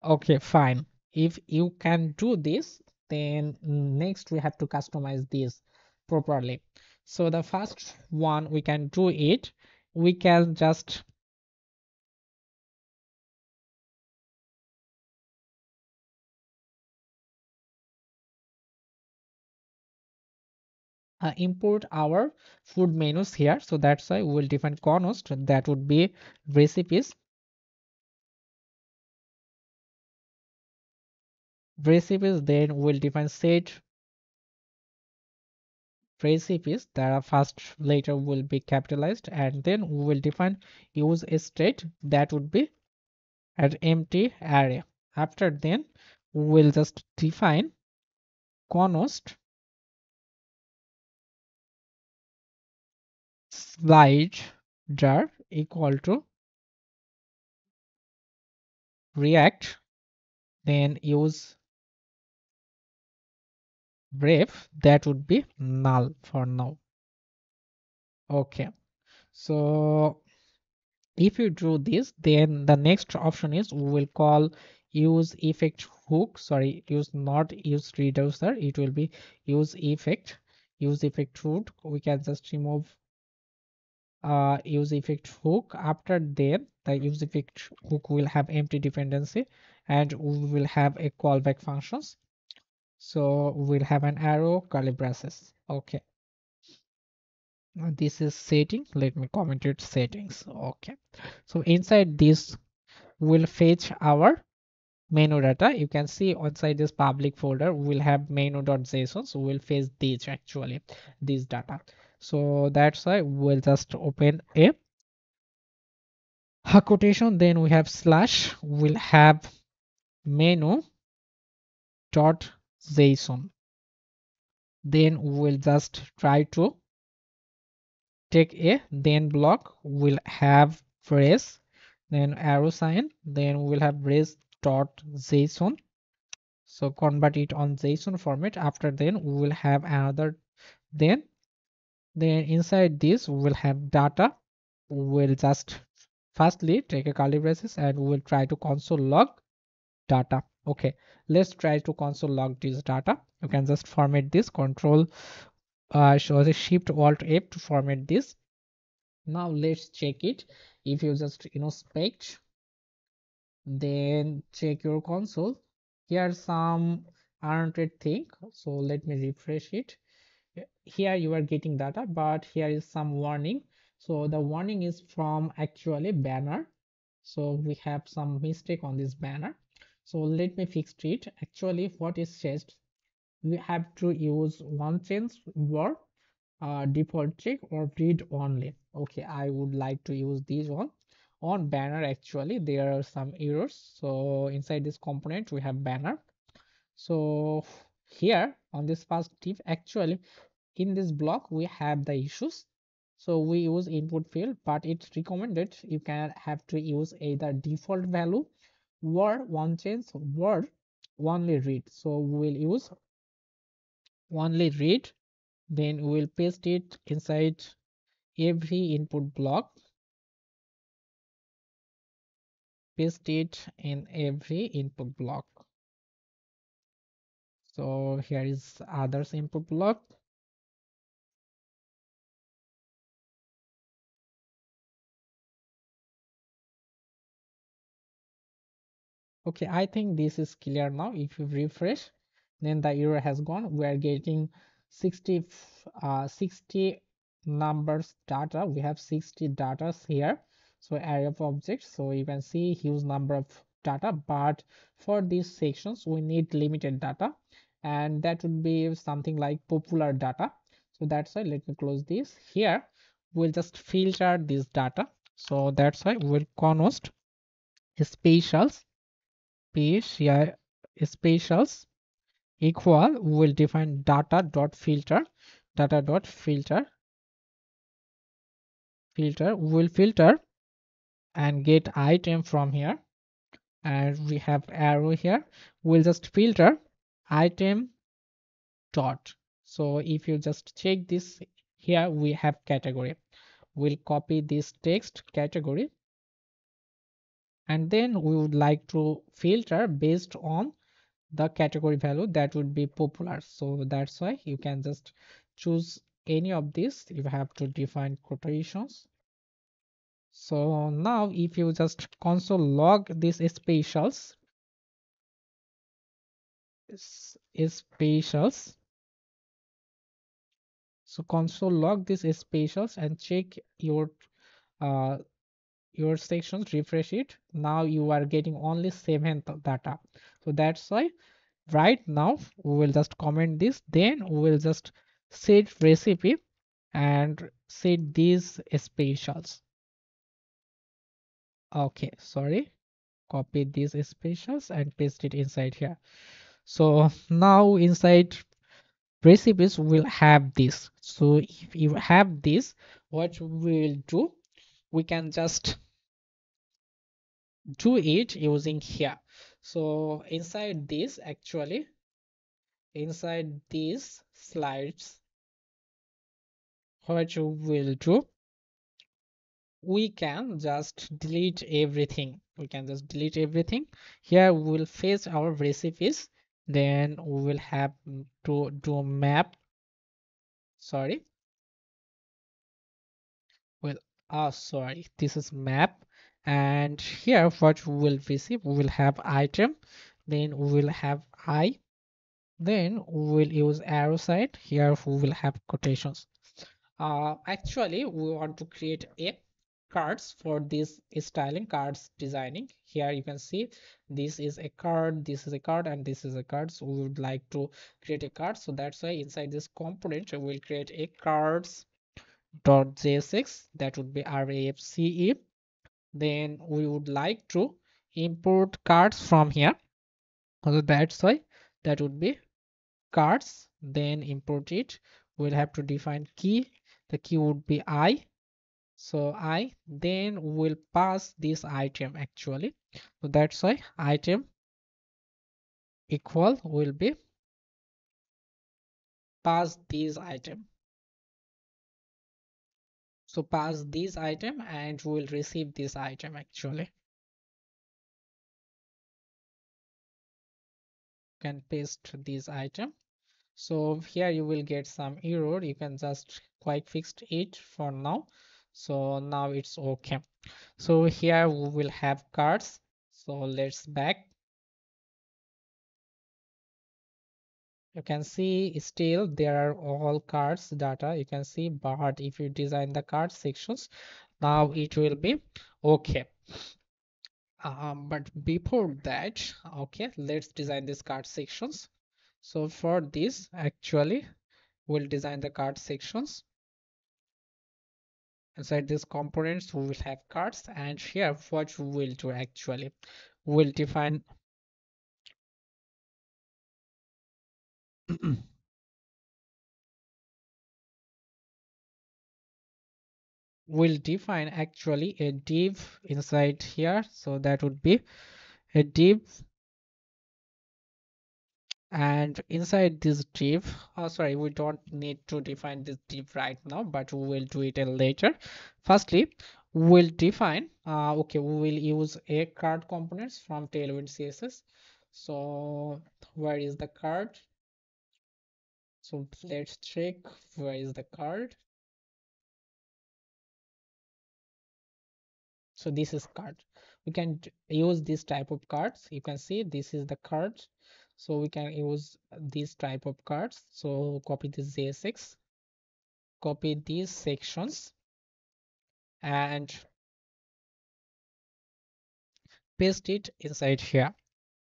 okay fine. If you can do this then next we have to customize this properly. So the first one we can do it. We can just uh, import our food menus here. So that's why we will define const. That would be recipes recipes then we'll define set recipes that are first later will be capitalized and then we will define use state that would be an empty array. After then we'll just define const slide jar equal to react then use brave that would be null for now. Okay. So if you do this then the next option is we will call use effect hook. Sorry use not use reducer. It will be use effect use effect hook we can just remove uh use effect hook. After that the use effect hook will have empty dependency and we will have a callback functions so we'll have an arrow curly braces okay this is setting. Let me comment it settings. Okay. So inside this will fetch our menu data. You can see inside this public folder we'll have menu.json so we'll fetch this actually this data. So that's why we'll just open a, a quotation. Then we have slash. We'll have menu dot json then we'll just try to take a then block. We'll have phrase then arrow sign then we'll have brace dot json so convert it on json format. After then we will have another then. Then inside this we will have data. We'll just firstly take a curly braces and we will try to console log data okay let's try to console log this data. You can just format this control uh show the shift alt f to format this. Now let's check it. If you just you know spec then check your console. Here's some unwanted thing so let me refresh it. Here you are getting data but here is some warning. So the warning is from actually banner. So we have some mistake on this banner so let me fix it. Actually what is changed we have to use one change word uh, default check or read only. Okay i would like to use this one. On banner actually there are some errors. So inside this component we have banner. So here on this first tip actually in this block we have the issues. So we use input field but it's recommended you can have to use either default value or one change word only read. So we will use only read then we will paste it inside every input block. Paste it in every input block. So here is others input block okay i think this is clear now. If you refresh then the error has gone. We are getting 60 uh 60 numbers data. We have 60 data here. So array of objects. So you can see huge number of data. But for these sections we need limited data. And that would be something like popular data. So that's why let me close this. Here we'll just filter this data. So that's why we'll const specials special specials equal we will define data dot filter data dot filter filter we will filter and get item from here. And we have arrow here. We'll just filter item dot. So if you just check this here we have category. We'll copy this text category and then we would like to filter based on the category value that would be popular. So that's why you can just choose any of these. You have to define quotations. So now if you just console log this specials specials so console log this specials and check your uh your sections refresh it. Now you are getting only seven data. So that's why right now we will just comment this. Then we will just set recipe and set these specials. Okay sorry. Copy these specials and paste it inside here. So now inside recipes will have this. So if you have this what we will do we can just do it using here. So inside this actually inside these slides what you will do we can just delete everything. We can just delete everything. Here we will fetch our recipes. Then we will have to do map. Sorry. Well ah sorry. This is map and here what we will receive we will have item then we will have i then we will use arrow side. Here we will have quotations. Uh actually we want to create a cards for this styling cards designing. Here you can see this is a card this is a card and this is a card. So we would like to create a card. So that's why inside this component we will create a cards dot that would be rafce then we would like to import cards from here. So that's why that would be cards then import it. We'll have to define key. The key would be i. So i then will pass this item actually. So that's why item equal will be pass this item so pass this item and will receive this item actually. Can paste this item. So here you will get some error. You can just quite fixed it for now. So now it's okay. So here we will have cards. So let's back you can see still there are all cards data. You can see but if you design the card sections now it will be okay. Um, but before that okay let's design these card sections. So for this actually we'll design the card sections. Inside these components we will have cards and here what we will do actually we'll define we'll define actually a div inside here. So that would be a div and inside this div oh sorry we don't need to define this div right now but we will do it later. Firstly we'll define uh, okay we will use a card components from tailwind css so where is the card so let's check where is the card. So this is card. We can use this type of cards. You can see this is the card. So we can use this type of cards. So copy this jsx copy these sections and paste it inside here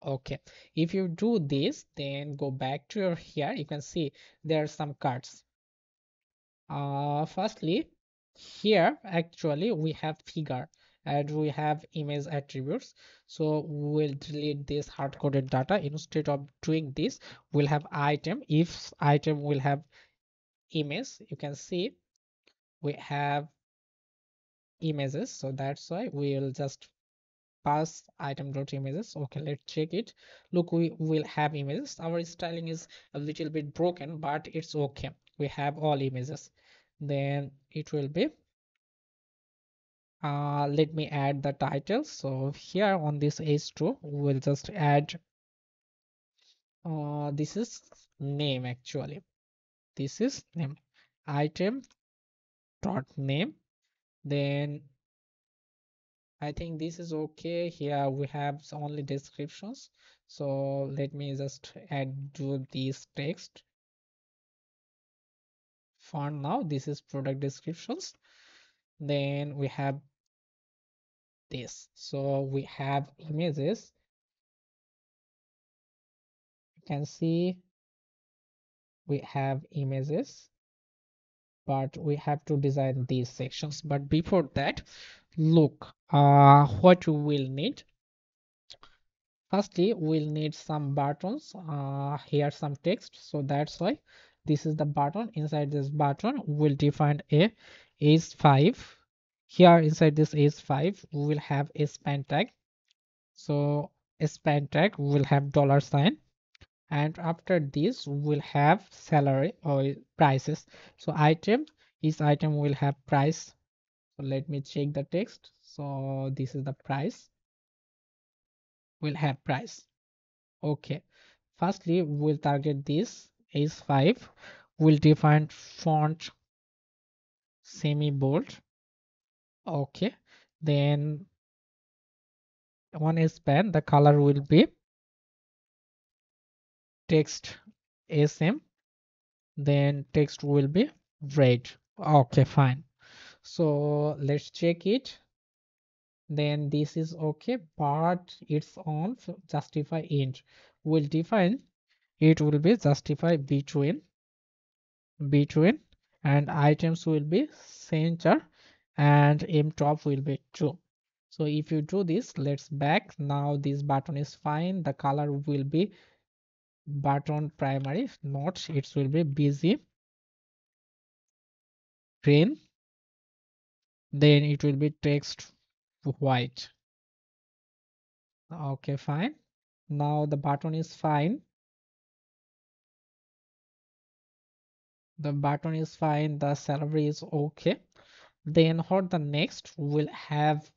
okay. If you do this then go back to your here. You can see there are some cards. Uh firstly here actually we have figure and we have image attributes. So we'll delete this hard-coded data. Instead of doing this we'll have item. If item will have image you can see we have images. So that's why we'll just pass item dot images. Okay let's check it. Look we will have images. Our styling is a little bit broken but it's okay. We have all images. Then it will be uh, let me add the title. So here on this h2 we'll just add uh, this is name actually. This is name. Item dot name. Then I think this is okay. Here we have only descriptions. So let me just add to this text. For now this is product descriptions. Then we have this. So we have images. You can see we have images but we have to design these sections. But before that look uh what we will need. Firstly we'll need some buttons uh here some text. So that's why this is the button. Inside this button we'll define a h5 here inside this h5 we will have a span tag. So a span tag will have dollar sign. And after this we'll have salary or prices. So item each item will have price so let me check the text. So this is the price. We'll have price. Okay. Firstly we'll target this h5 we'll define font semi bold okay. Then one is span the color will be text sm then text will be red. Okay fine so let's check it. Then this is okay but it's on justify int. Will define it will be justify between between and items will be center and m top will be true so if you do this let's back. Now this button is fine. The color will be button primary not. It will be busy. Green then it will be text white. Okay fine. Now the button is fine. The button is fine. The salary is okay. Then what the next will have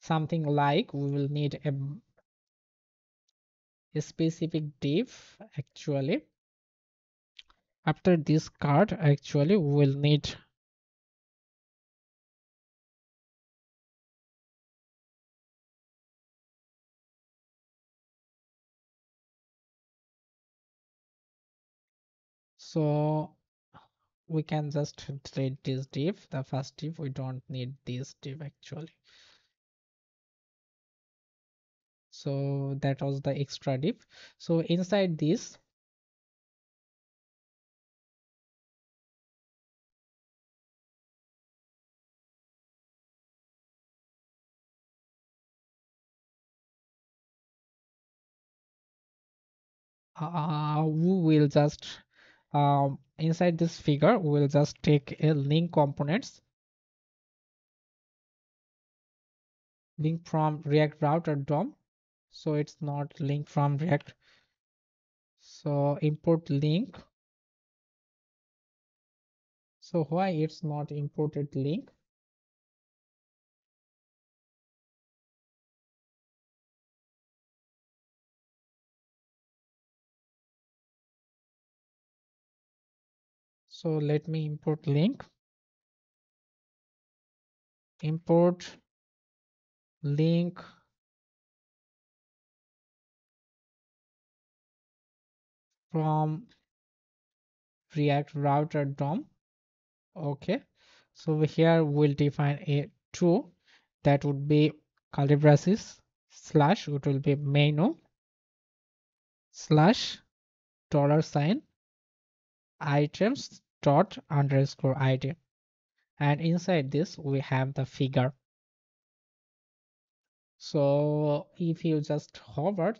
something like we will need a, a specific div actually. After this card actually we will need so we can just delete this div. The first div we don't need this div actually. So that was the extra div. So inside this uh, we will just um, inside this figure we'll just take a link components. Link from react router dom. So it's not link from react. So import link. So why it's not imported link so let me import link. Import link. From react router dom. Okay. So here we'll define a true that would be curly braces slash it will be menu slash dollar sign items dot underscore id and inside this we have the figure. So if you just hover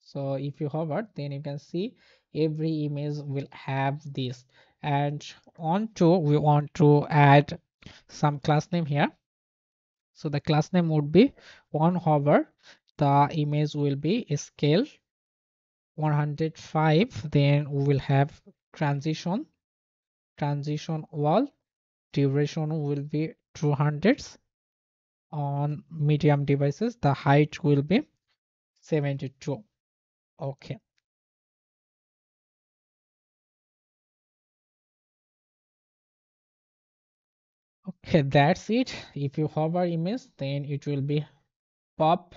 so if you hover then you can see every image will have this. And on to we want to add some class name here. So the class name would be on hover. The image will be scale 105 then we will have transition transition all. Duration will be 200 on medium devices the height will be 72 okay. Okay that's it. If you hover image then it will be pop.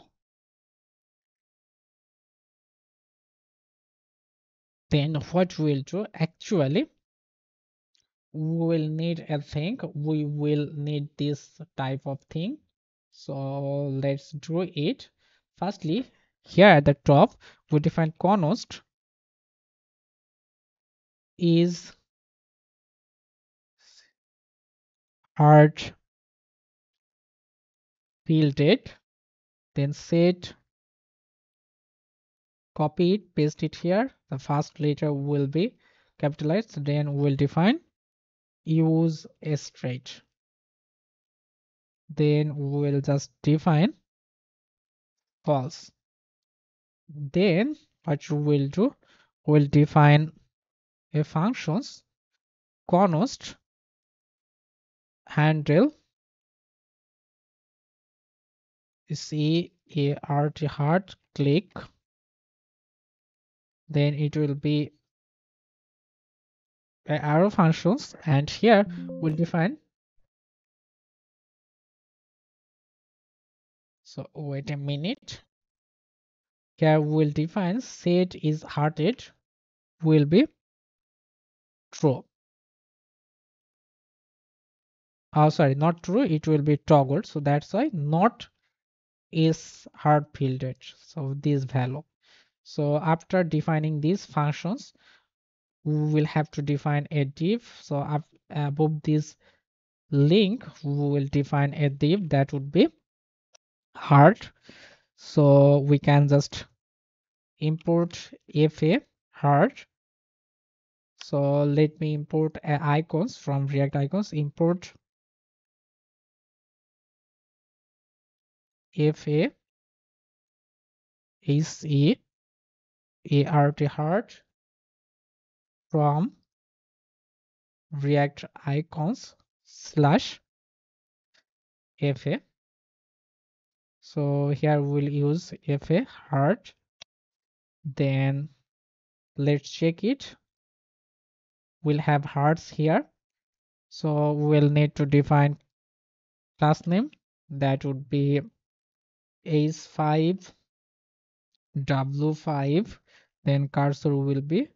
Then what we'll do actually we will need a thing. We will need this type of thing. So let's draw it. Firstly here at the top we define const is hard fielded. Then set copy it paste it here. The first letter will be capitalized. Then we'll define use a straight then we'll just define false. Then what we will do we'll define a functions const handle c a r t hard click. Then it will be arrow functions and here we'll define. So wait a minute. Here we'll define set is hearted will be true. Oh sorry not true it will be toggled. So that's why not is hard fielded so this value. So after defining these functions we will have to define a div. So above this link we will define a div. That would be hard. So we can just import fa hard. So let me import icons from react icons. Import fa is a art hard from react icons slash fa. So here we'll use fa heart. Then let's check it. We'll have hearts here. So we'll need to define class name. That would be h5 w5 then cursor will be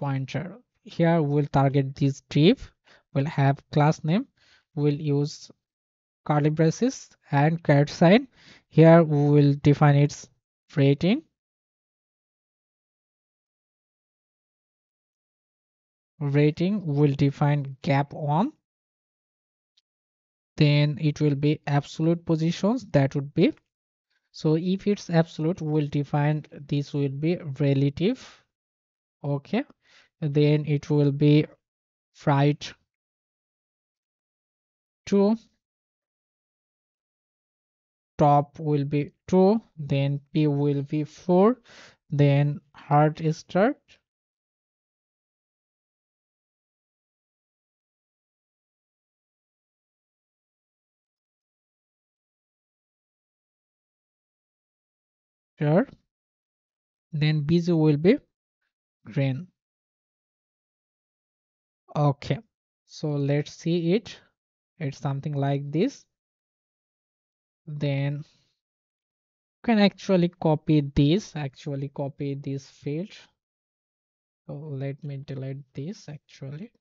pointer. Here we'll target this div. We'll have class name. We'll use curly braces and caret sign. Here we will define its rating rating will define gap on. Then it will be absolute positions. That would be. So if it's absolute we'll define this will be relative. Okay then it will be fright 2 top will be 2 then p will be 4 then heart start. Here then busy will be green okay. So let's see it. It's something like this. Then you can actually copy this actually copy this field. So let me delete this actually.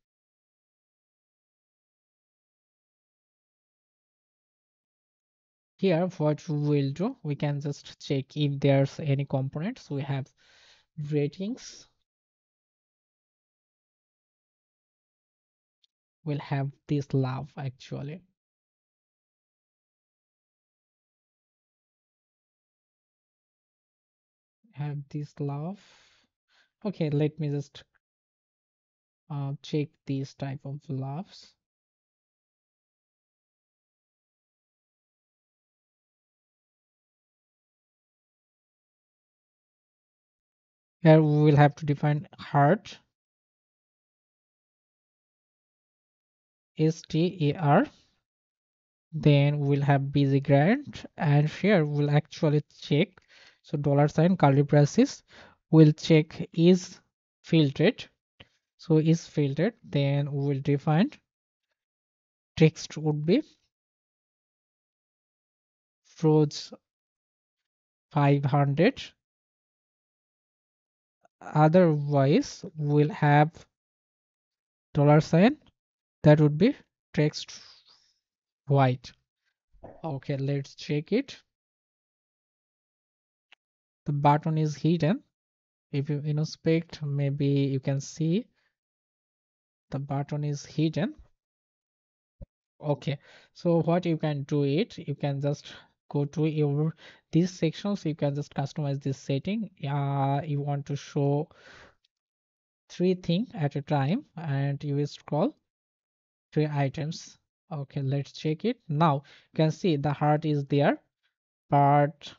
Here what we will do we can just check if there's any components. We have ratings will have this love actually. Have this love. Okay let me just uh, check these type of loves. Here we will have to define heart star then we'll have busy grant and here we'll actually check. So dollar sign curly braces. We'll check is filtered. So is filtered then we will define. Text would be froze 500 otherwise we'll have dollar sign that would be text white. Okay let's check it. The button is hidden. If you inspect maybe you can see the button is hidden. Okay so what you can do it you can just go to your these sections you can just customize this setting. Uh you want to show three things at a time and you will scroll three items. Okay let's check it. Now you can see the heart is there but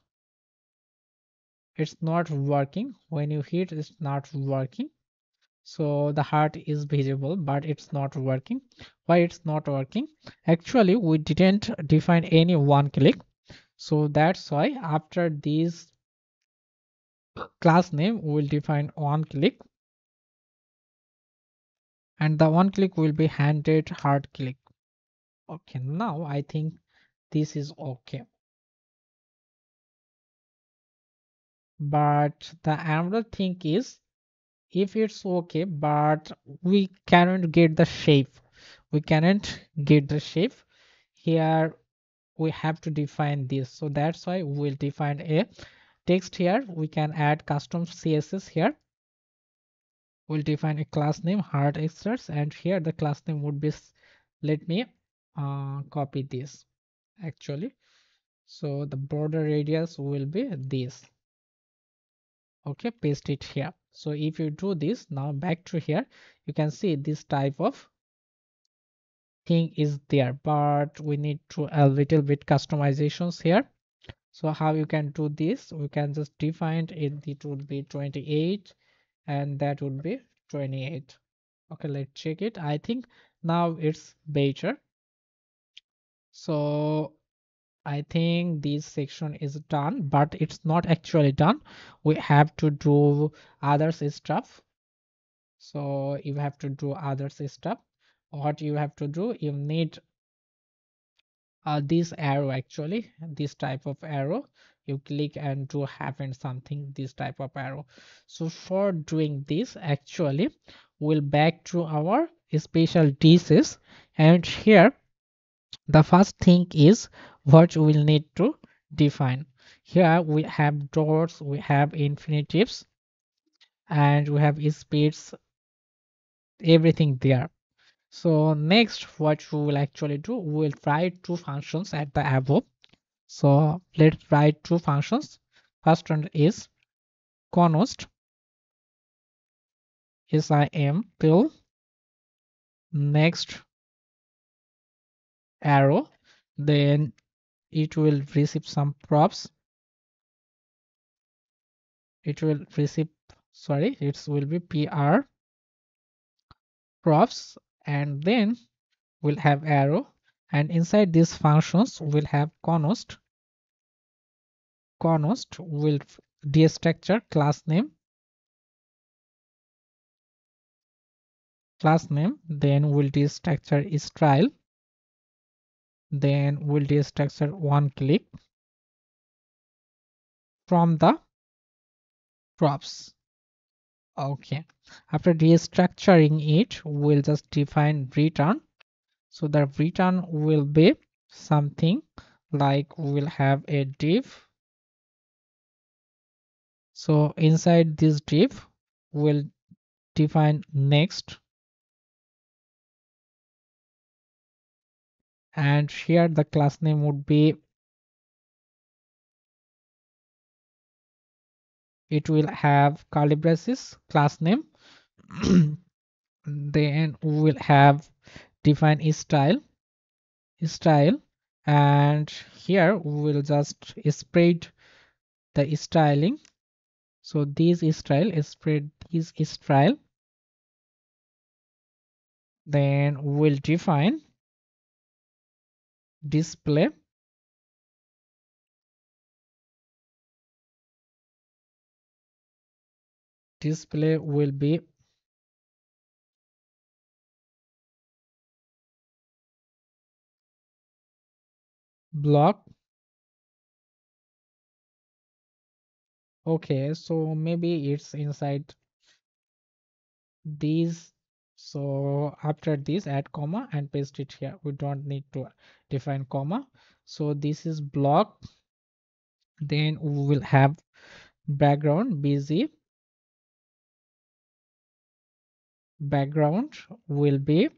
it's not working. When you hit it's not working. So the heart is visible but it's not working. Why it's not working? Actually we didn't define any onClick. So that's why after this class name we will define one click and the onClick will be handed hard click. Okay now i think this is okay. But the another thing is if it's okay but we cannot get the shape. We cannot get the shape. Here we have to define this. So that's why we'll define a text here. We can add custom css here we'll define a class name hard extras and here the class name would be let me uh, copy this actually. So the border radius will be this. Okay paste it here. So if you do this now back to here you can see this type of thing is there but we need to a little bit customizations here. So how you can do this? We can just define it it would be 28 and that would be 28 okay let's check it. I think now it's better so I think this section is done but it's not actually done. We have to do others stuff. So you have to do others stuff. What you have to do you need uh, this arrow actually this type of arrow you click and do happen something this type of arrow. So for doing this actually we'll back to our special dishes and here the first thing is what we'll need to define. Here we have doors we have infinitives and we have speeds everything there. So next what we will actually do we will try two functions at the above so let's write two functions. First one is const. Sim till next arrow. Then it will receive some props. It will receive sorry it will be pr props. And then we'll have arrow and inside these functions we'll have const. Const will destructure class name. Class name then we'll destructure style. Then we'll destructure onClick. From the props. Okay. After restructuring it we'll just define return so the return will be something like we'll have a div. So inside this div we'll define next. And here the class name would be it will have curly class name. Then we will have define style style and here we will just spread the styling. So this style spread this style. Then we'll define display. Display will be block. Okay so maybe it's inside these. So after this add comma and paste it here. We don't need to define comma. So this is block. Then we will have background bg background will be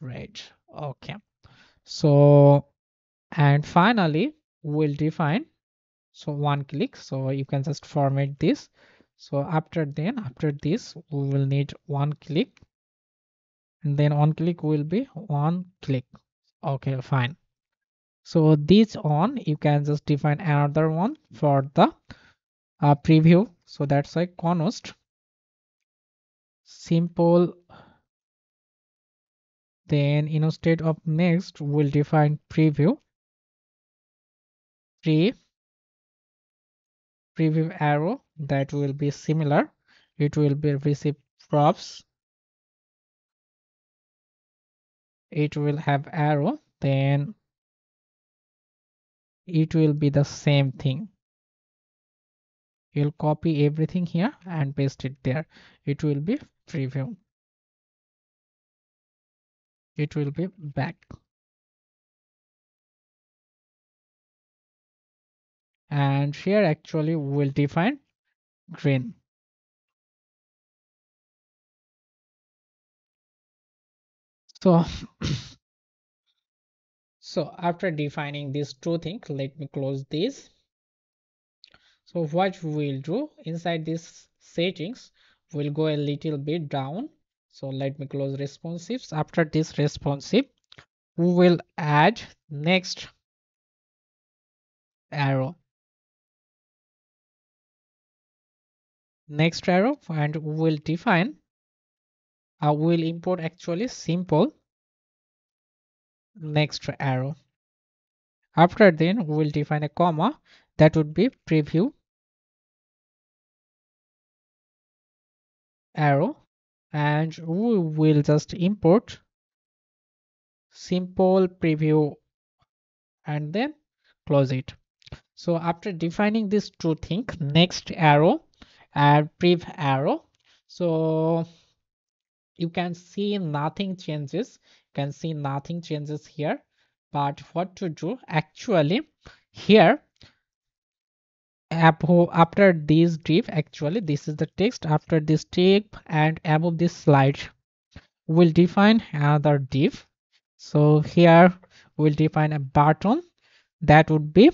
red. Okay so and finally we'll define so onClick. So you can just format this. So after then after this we will need onClick. And then onClick will be one click. Okay fine. So this on you can just define another one for the uh, preview. So that's like const. Simple then instead of next we'll define preview. Pre preview arrow that will be similar. It will be receive props. It will have arrow then it will be the same thing. You'll copy everything here and paste it there. It will be preview it will be back. And here actually we'll define green so so after defining these two things let me close this. So what we'll do inside this settings we'll go a little bit down so let me close responsives. After this responsive we will add next arrow? Next arrow and we will define. I uh, will import actually simple. Next arrow. After then we will define a comma? That would be preview. Arrow and we will just import simple preview and then close it. So after defining this two thing next arrow and prev arrow. So you can see nothing changes. You can see nothing changes here. But what to do? Actually here after this div actually this is the text. After this tag and above this slide we'll define another div so here we'll define a button that would be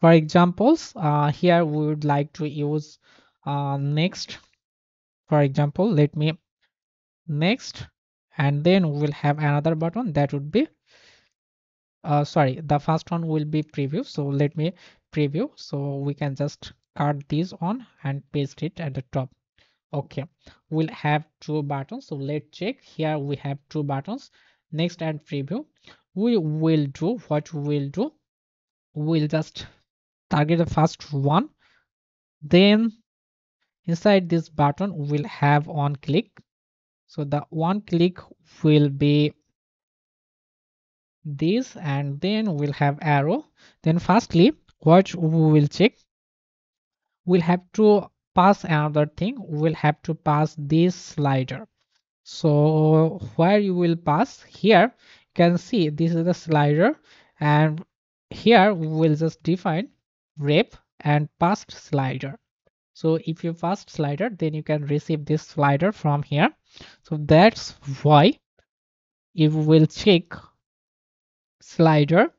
for examples uh, here we would like to use uh, next. For example let me next and then we'll have another button that would be uh, sorry the first one will be preview. So let me preview. So we can just cut this on and paste it at the top. Okay we'll have two buttons. So let's check. Here we have two buttons. Next and preview. We will do what we will do. We'll just target the first one. Then inside this button we'll have on click. So the onClick will be this and then we'll have arrow. Then firstly what we will check. We'll have to pass another thing. We'll have to pass this slider. So where you will pass? Here. You can see this is the slider and here we will just define rep and passed slider. So if you pass slider then you can receive this slider from here. So that's why if we will check slider.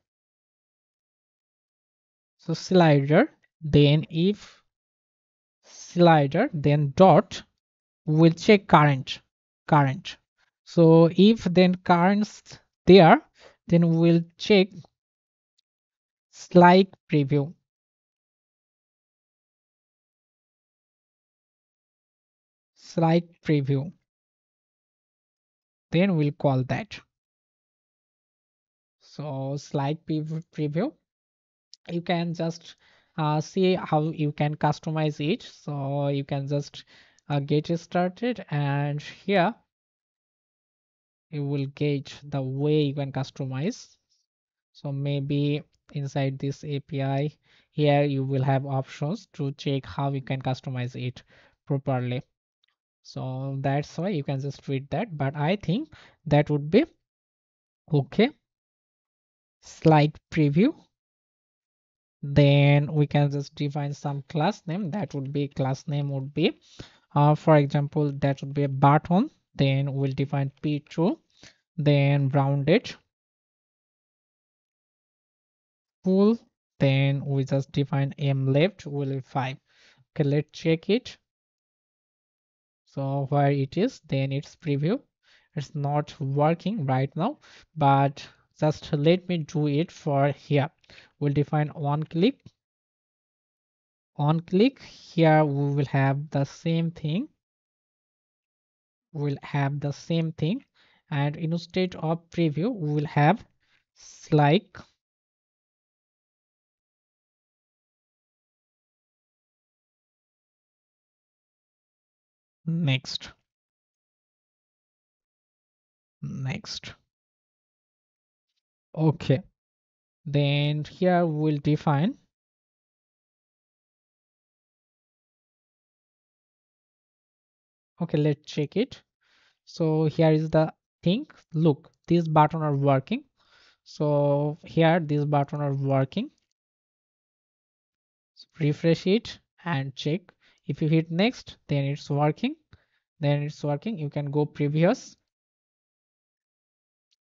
So slider then if slider then dot will check current current. So if then currents there then we'll check slide preview. Slide preview. Then we'll call that so slide preview. You can just uh, see how you can customize it so you can just uh, get started and here you will get the way you can customize. So maybe inside this api here you will have options to check how you can customize it properly. So that's why you can just read that but i think that would be okay slide preview. Then we can just define some class name. That would be class name would be uh, for example that would be a button then we'll define p2 then rounded full. Then we just define m left will be 5 okay let's check it. So where it is then it's preview. It's not working right now but just let me do it for here. We'll define onClick. On click here we will have the same thing. We'll have the same thing. And instead of preview we will have like. Next. Next okay. Then here we'll define. Okay let's check it. So here is the thing. Look this button are working. So here this button are working. So refresh it and check. If you hit next then it's working. Then it's working. You can go previous.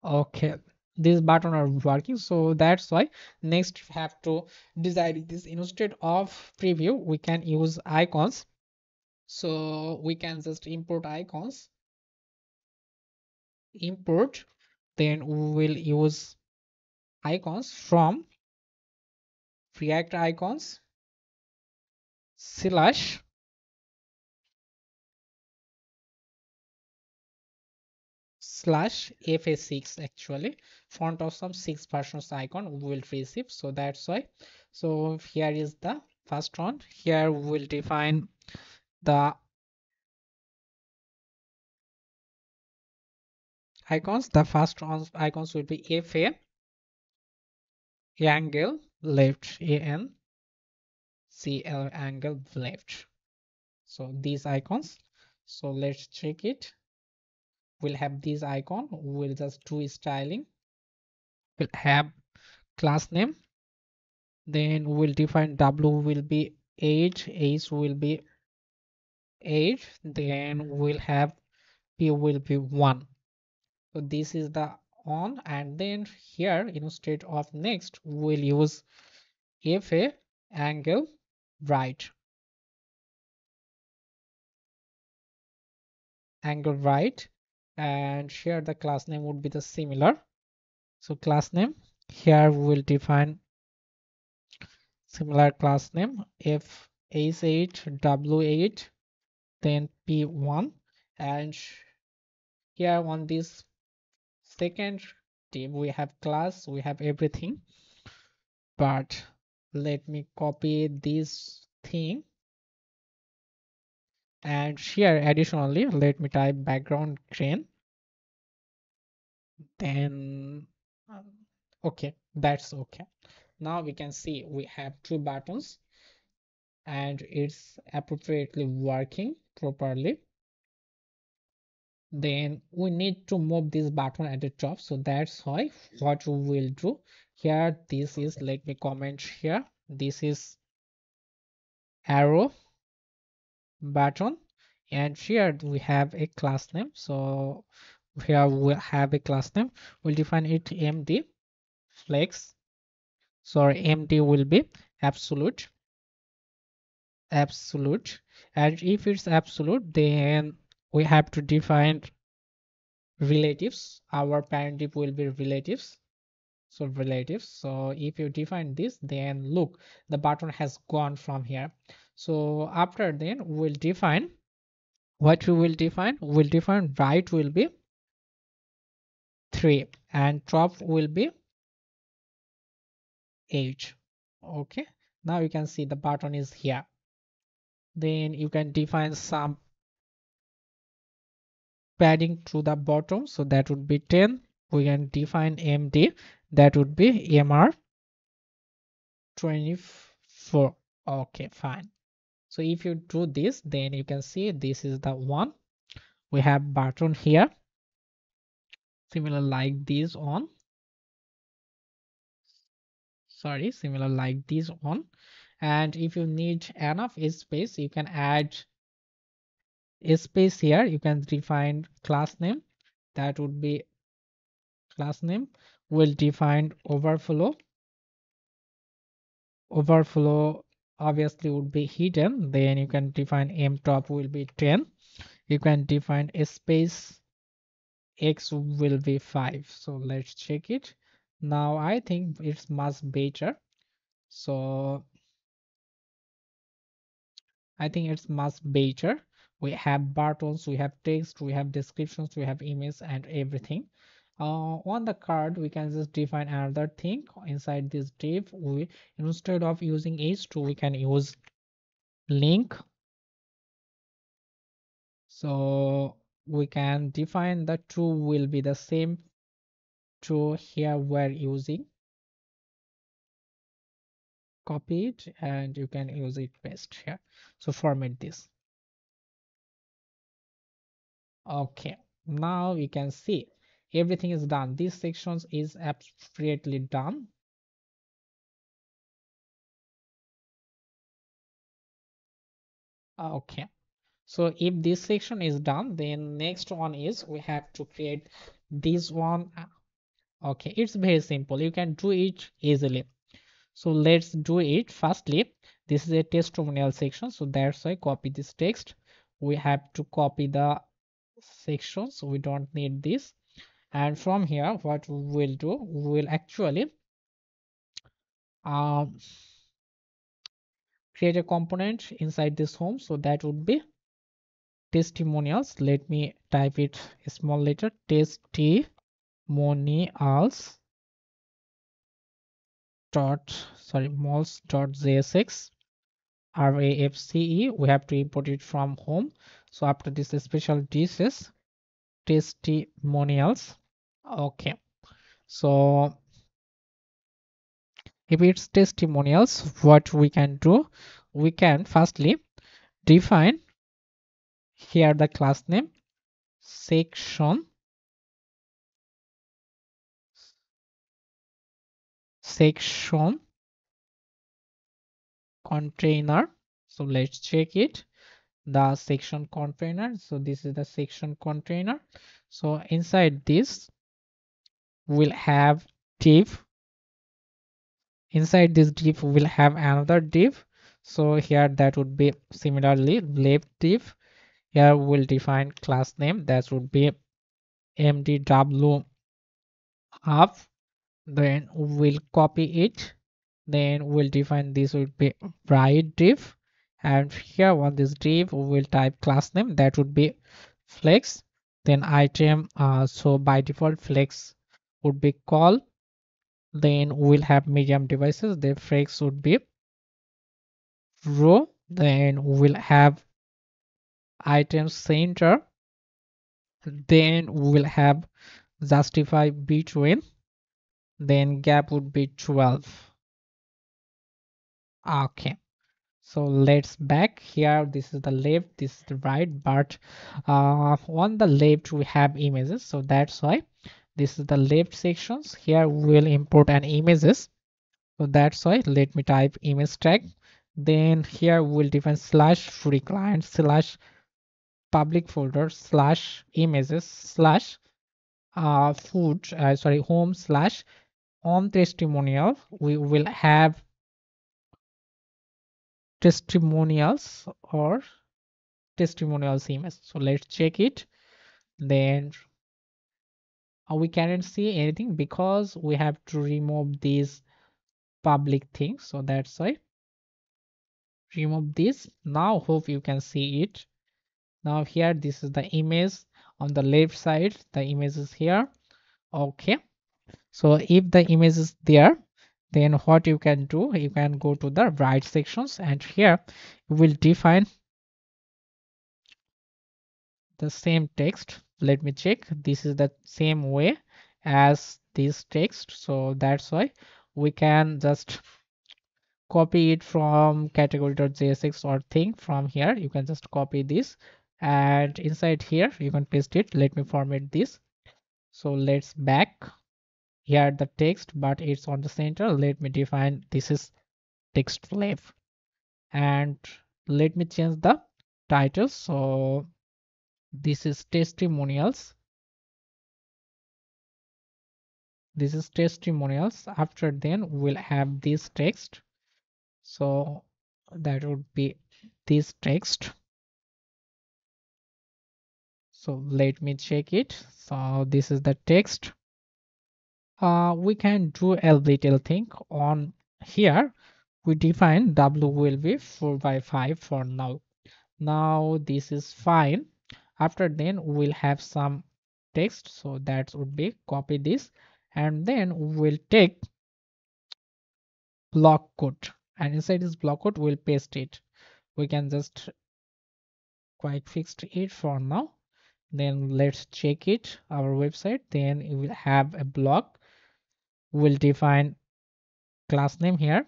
Okay this button are working. So that's why next have to decide this. Instead of preview we can use icons. So we can just import icons. Import then we will use icons from react icons slash slash fa6 actually font some 6 versions icon we will receive so that's why. So here is the first one. Here we will define the icons. The first ones icons will be fa angle left an cl angle left. So these icons. So let's check it. We'll have this icon we'll just do styling we'll have class name. Then we'll define w will be age age will be age. Then we'll have p will be 1 so this is the on. And then here instead of next we'll use fa angle right. Angle right. And here the class name would be the similar so class name here we will define similar class name. If h8 w8 then p1 and here on this second team we have class we have everything. But let me copy this thing. And here additionally let me type background green then um, okay that's okay. Now we can see we have two buttons and it's appropriately working properly. Then we need to move this button at the top. So that's why what we will do. Here this is let me comment here. This is arrow button. And here we have a class name. So here we have a class name. We'll define it md flex. Sorry md will be absolute. Absolute. And if it's absolute then we have to define relatives. Our parent div will be relatives. So relatives. So if you define this then look the button has gone from here. So after then we'll define what we will define. We'll define right will be 3 and top will be 8 okay now you can see the button is here. Then you can define some padding to the bottom so that would be 10 we can define md that would be mr 24 okay fine. So if you do this then you can see this is the one. We have button here similar like this on. Sorry similar like this one and if you need enough space you can add a space here. You can define class name. That would be class name will define overflow. Overflow obviously would be hidden. Then you can define m top will be 10 you can define a space x will be 5 so let's check it. Now i think it's much better. So i think it's much better. We have buttons we have text we have descriptions we have image and everything. Uh, on the card we can just define another thing inside this div. We instead of using h2 we can use link. So we can define the two will be the same to here we're using. Copy it and you can use it paste here. So format this. Okay now we can see everything is done. These sections is appropriately done. Okay so if this section is done then next one is we have to create this one. Okay it's very simple. You can do it easily. So let's do it. Firstly this is a testimonial section. So that's why copy this text. We have to copy the section so we don't need this. And from here what we will do we will actually um, create a component inside this home. So that would be testimonials. Let me type it a small letter. Testimonials dot sorry mols dot jsx rafce we have to import it from home. So after this special this is testimonials. Okay. So if it's testimonials what we can do we can firstly define here the class name. Section. Section. Container. So let's check it. The section container. So this is the section container. So inside this we'll have div. Inside this div we'll have another div. So here that would be similarly left div here we'll define class name. That would be mdw up then we'll copy it. Then we'll define this would be right div. And here on this div we will type class name. That would be flex. Then item uh, so by default flex would be col. Then we'll have medium devices. The flex would be row. Then we'll have item center then we will have justify between then gap would be 12 okay so let's back here. This is the left this is the right but uh, on the left we have images so that's why. This is the left sections. Here we will import an images so that's why. Let me type image tag. Then here we'll define slash free client slash public folder slash images slash uh food uh, sorry home slash on testimonial we will have testimonials or testimonials image. So let's check it. Then uh, we cannot see anything because we have to remove these public things. So that's why. Remove this. Now hope you can see it now here this is the image on the left side. The image is here. Okay. So if the image is there then what you can do you can go to the right sections and here you will define the same text. Let me check. This is the same way as this text. So that's why we can just copy it from category.jsx or thing from here. You can just copy this and inside here you can paste it. Let me format this. So let's back here the text but it's on the center. Let me define this is text flav and let me change the title. So this is testimonials. This is testimonials. After then we'll have this text. So that would be this text so let me check it. So this is the text. Uh, we can do a little thing on here. We define w will be 4 by 5 for now. Now this is fine. After then we'll have some text. So that would be copy this. And then we'll take block code. And inside this blockquote we'll paste it. We can just quite fixed it for now then let's check it our website. Then it will have a block. We'll define class name here.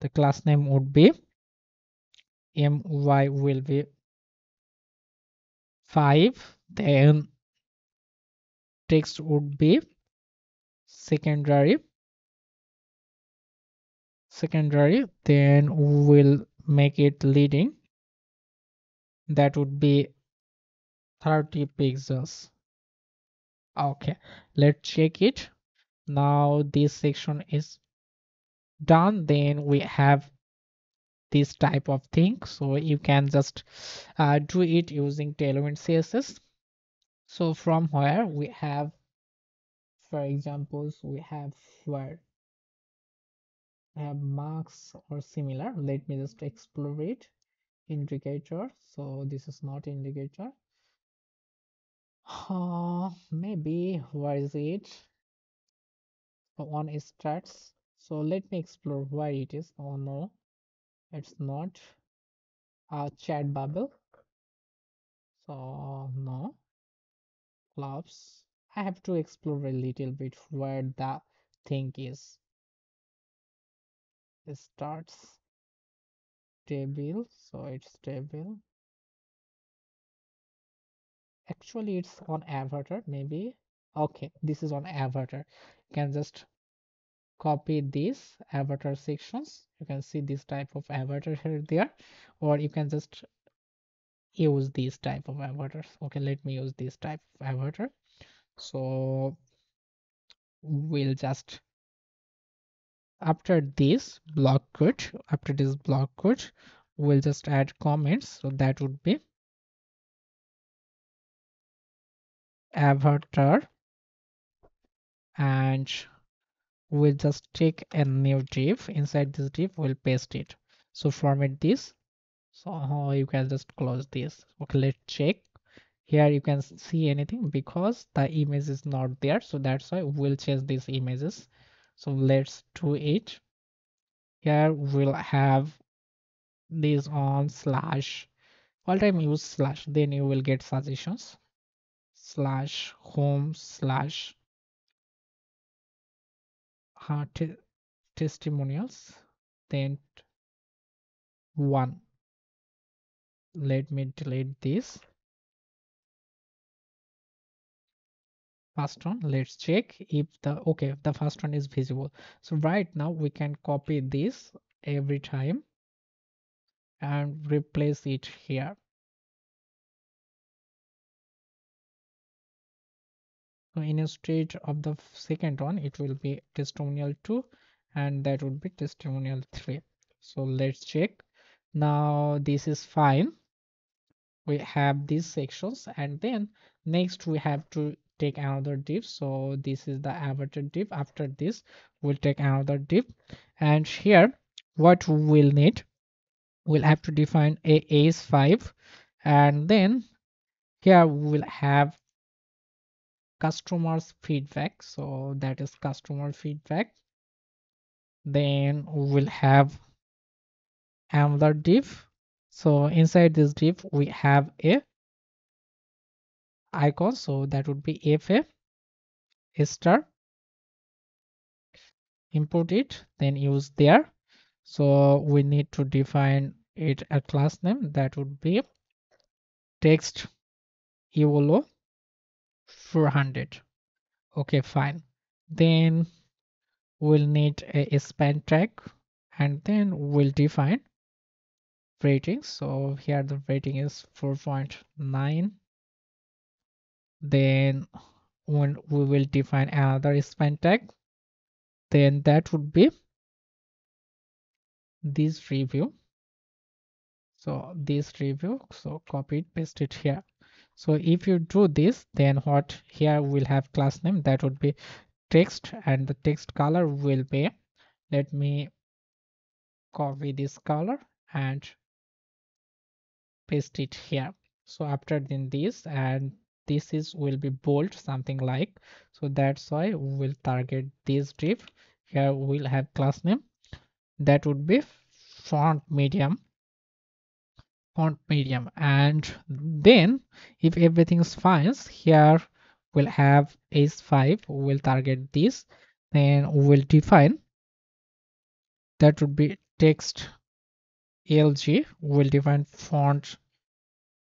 The class name would be my will be 5 then text would be secondary. Secondary then we'll make it leading. That would be 30 pixels. Okay let's check it. Now this section is done then we have this type of thing. So you can just uh, do it using tailwind css so from where we have for examples we have where have marks or similar. Let me just explore it. Indicator. So this is not indicator uh, maybe. Where is it? One starts. So let me explore why it is. Oh no. It's not a chat bubble. So no. Clubs. I have to explore a little bit where the thing is. It starts. Table. So it's table actually it's on avatar maybe. Okay this is on avatar. You can just copy these avatar sections. You can see this type of avatar here there. Or you can just use this type of avatars. Okay let me use this type of avatar. So we'll just after this block code after this blockquote we'll just add comments. So that would be avatar and we'll just take a new div. Inside this div we'll paste it. So format this. So uh, you can just close this. Okay let's check. Here you can see anything because the image is not there. So that's why we'll change these images. So let's do it. Here we'll have this on slash all time use slash then you will get suggestions slash home slash uh, testimonials then one. Let me delete this. First one let's check if the okay the first one is visible. So right now we can copy this every time and replace it here instead of the second one it will be testimonial 2 and that would be testimonial 3 so let's check. Now this is fine. We have these sections and then next we have to take another div. So this is the avatar div. After this we'll take another div. And here what we'll need we'll have to define a AS5 and then here we'll have customers feedback. So that is customer feedback. Then we'll have another div. So inside this div we have a icon. So that would be fa star import it then use there. So we need to define it a class name. That would be text yellow 400 okay fine. Then we'll need a span tag and then we'll define rating. So here the rating is 4.9 then when we will define another span tag then that would be this review. So this review so copy it paste it here so if you do this then what? Here will have class name. That would be text and the text color will be let me copy this color and paste it here. So after then this and this is will be bold something like. So that's why we will target this div. Here we'll have class name. That would be font medium font medium. And then if everything is fine here we'll have h5 we'll target this. Then we'll define. That would be text lg will define font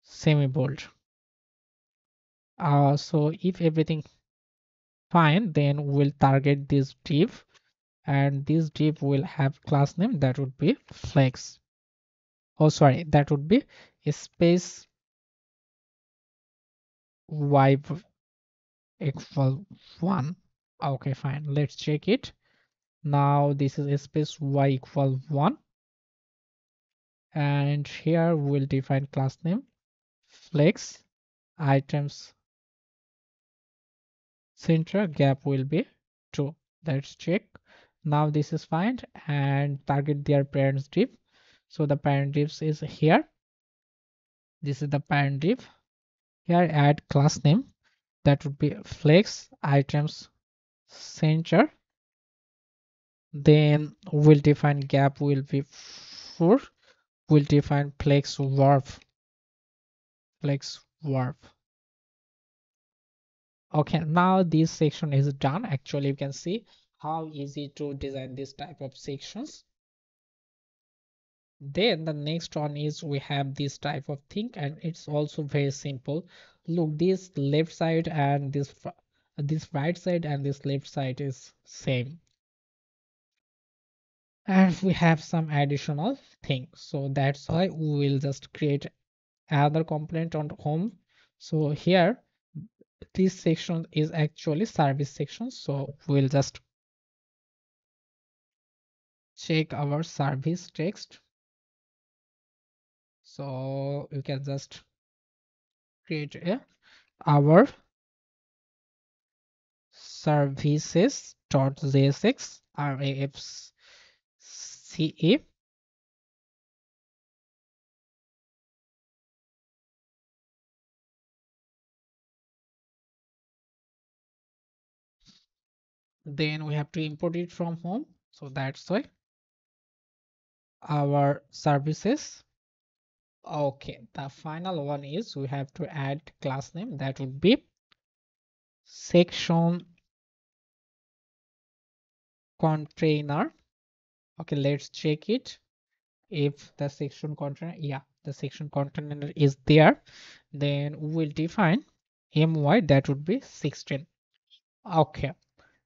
semi bold uh, so if everything fine then we'll target this div. And this div will have class name. That would be flex oh sorry that would be space y equal 1 okay fine. Let's check it. Now this is space y equal 1 and here we'll define class name. Flex items. Center gap will be 2 let's check. Now this is fine and target their parents div so the parent div is here. This is the parent div here add class name. That would be flex items center. Then we'll define gap will be 4 we'll define flex wrap. Flex wrap. Okay now this section is done. Actually you can see how easy to design this type of sections then the next one is we have this type of thing and it's also very simple. Look this left side and this this right side and this left side is same. And we have some additional things so that's why we will just create another component on home. So here this section is actually service section. So we'll just check our service text so you can just create a our services dot jsx rafce then we have to import it from home. So that's why our services okay the final one is we have to add class name. That would be section container. Okay let's check it. If the section container yeah the section container is there then we will define my that would be 16 okay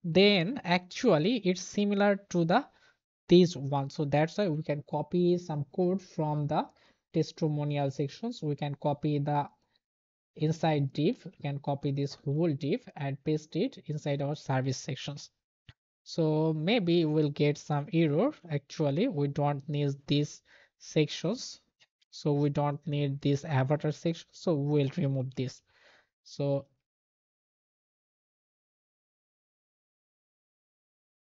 then actually it's similar to the this one. So that's why we can copy some code from the testimonial sections. We can copy the inside div we can copy this whole div and paste it inside our service sections. So maybe we'll get some error. Actually we don't need these sections. So we don't need this avatar section. So we'll remove this. So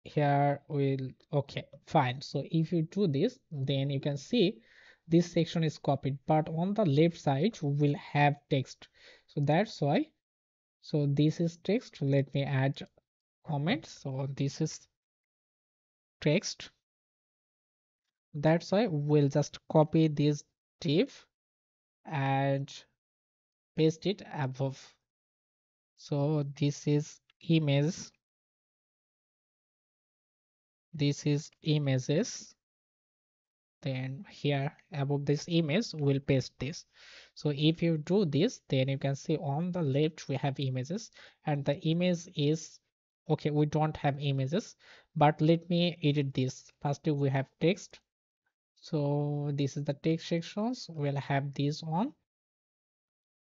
here we'll okay fine. So if you do this then you can see this section is copied but on the left side we will have text. So that's why. So this is text. Let me add comment so this is text. That's why we'll just copy this div and paste it above. So this is image this is images then here above this image we'll paste this. So if you do this then you can see on the left we have images and the image is okay we don't have images but let me edit this. Firstly we have text. So this is the text sections. We'll have this on.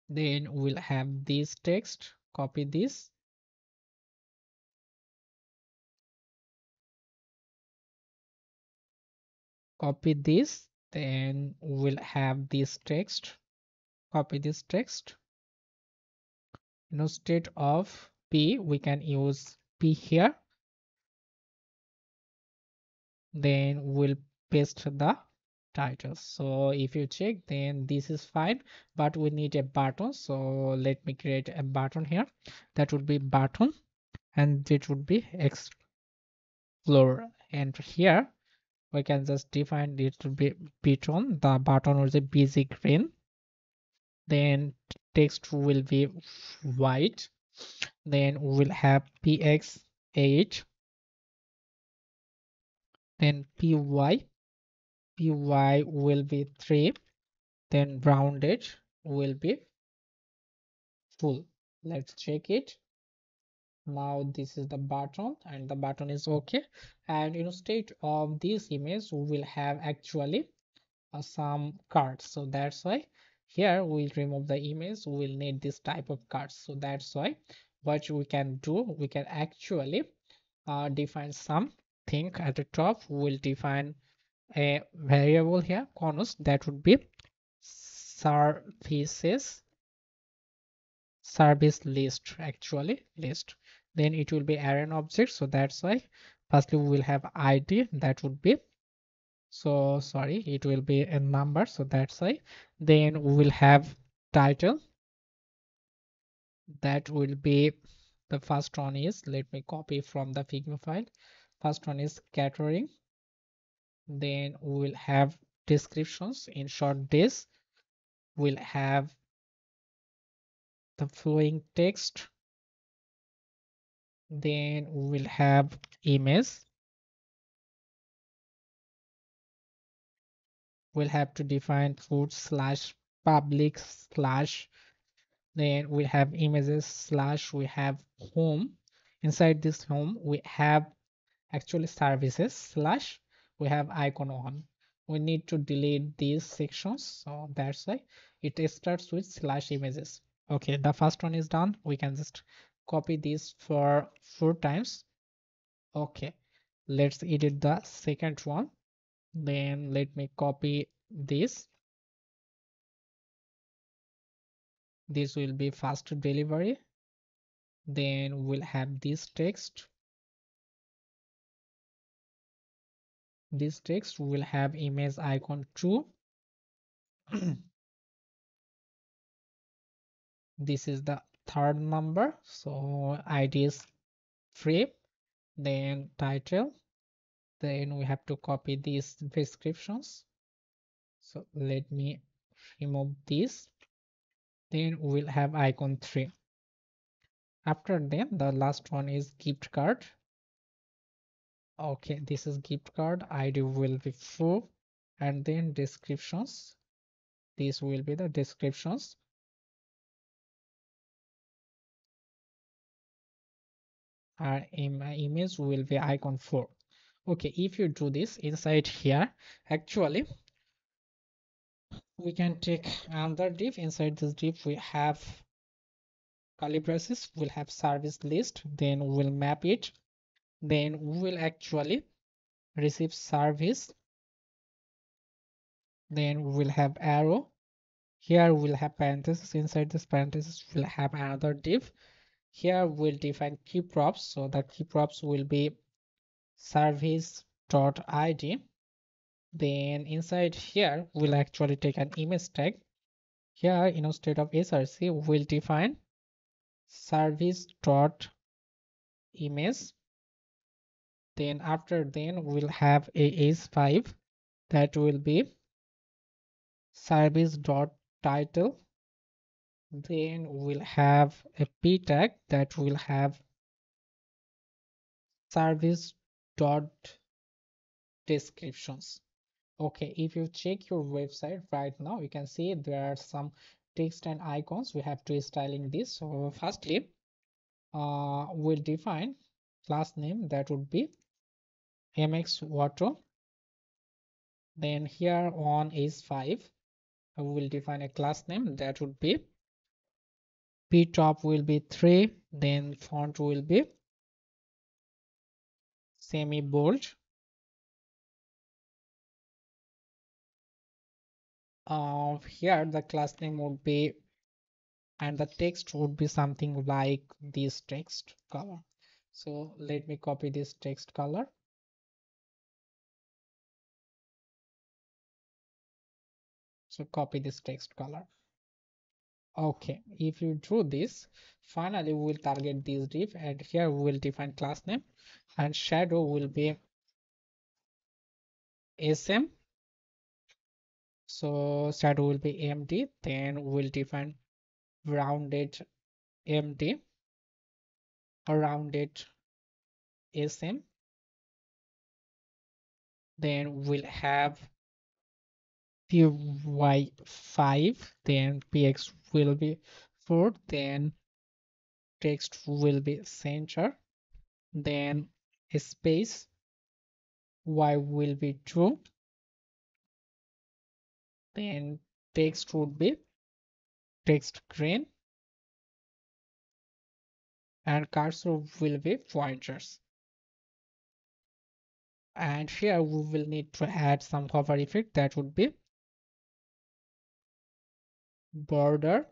Then we'll have this text. Copy this copy this then we'll have this text. Copy this text. Instead of p we can use p here. Then we'll paste the title. So if you check then this is fine but we need a button. So let me create a button here. That would be button and it would be explore. And here we can just define it to be button the button will be busy green then text will be white. Then we'll have px8 then py py will be 3 then rounded will be full. Let's check it now this is the button and the button is okay and instead of this image we will have actually uh, some cards. So that's why here we'll remove the image. We will need this type of cards. So that's why what we can do we can actually uh, define something at the top. We'll define a variable here const that would be services service list actually list then it will be array object. So that's why firstly we will have id that would be so sorry it will be a number. So that's why. Then we will have title. That will be the first one is let me copy from the figma file. First one is catering then we will have descriptions. In short this will have the flowing text then we will have image. We'll have to define food slash public slash. Then we have images slash we have home. Inside this home we have actually services slash we have icon on. We need to delete these sections so that's why it starts with slash images. Okay the first one is done. We can just copy this for four times. Okay let's edit the second one. Then let me copy this. This will be fast delivery. Then we'll have this text. This text will have image icon true this is the third number. So id is free. Then title. Then we have to copy these descriptions. So let me remove this then we'll have icon 3 after then the last one is gift card. Okay this is gift card. Id will be full. And then descriptions. This will be the descriptions our image will be icon 4 okay if you do this inside here actually we can take another div. Inside this div we have curly we'll have service list then we'll map it. Then we will actually receive service. Then we will have arrow. Here we'll have parentheses. Inside this parentheses we'll have another div here we'll define key props. So the key props will be service dot id then inside here we'll actually take an image tag. Here you know, instead of src we'll define service dot image then after then we'll have a s5 that will be service dot title then we'll have a p tag that will have service dot descriptions. Okay if you check your website right now you can see there are some text and icons. We have to styling this. So firstly uh, we'll define class name that would be mx auto then here on is 5 we will define a class name that would be p top will be 3 then font will be semi bold uh, here the class name would be and the text would be something like this text color. So let me copy this text color. So copy this text color okay if you do this finally we will target this div and here we will define class name and shadow will be sm so shadow will be md then we'll define rounded md rounded sm then we'll have py5 then px will be 4 then text will be center then space y will be true then text would be text green and cursor will be pointers. And here we will need to add some hover effect that would be border.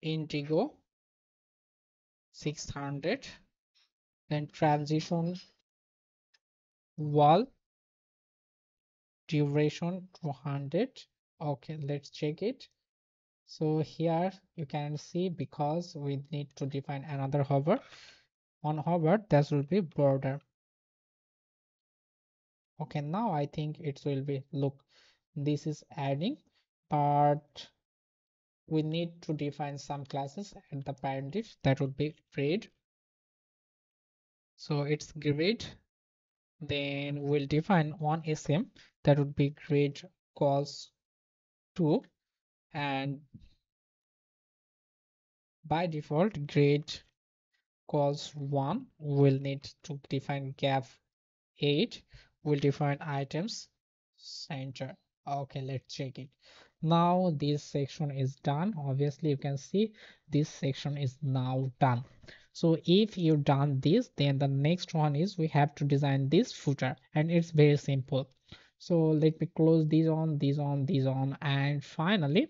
Indigo 600 then transition all duration 200 okay let's check it. So here you can see because we need to define another hover. On hover that will be border okay now i think it will be look this is adding but we need to define some classes at the parent div that would be grade. So it's grade then we'll define one sm that would be grid cols 2 and by default grid cols 1 will need to define gap 8 will define items center. Okay let's check it. Now this section is done. Obviously you can see this section is now done. So if you done this then the next one is we have to design this footer and it's very simple. So let me close these on these on these on and finally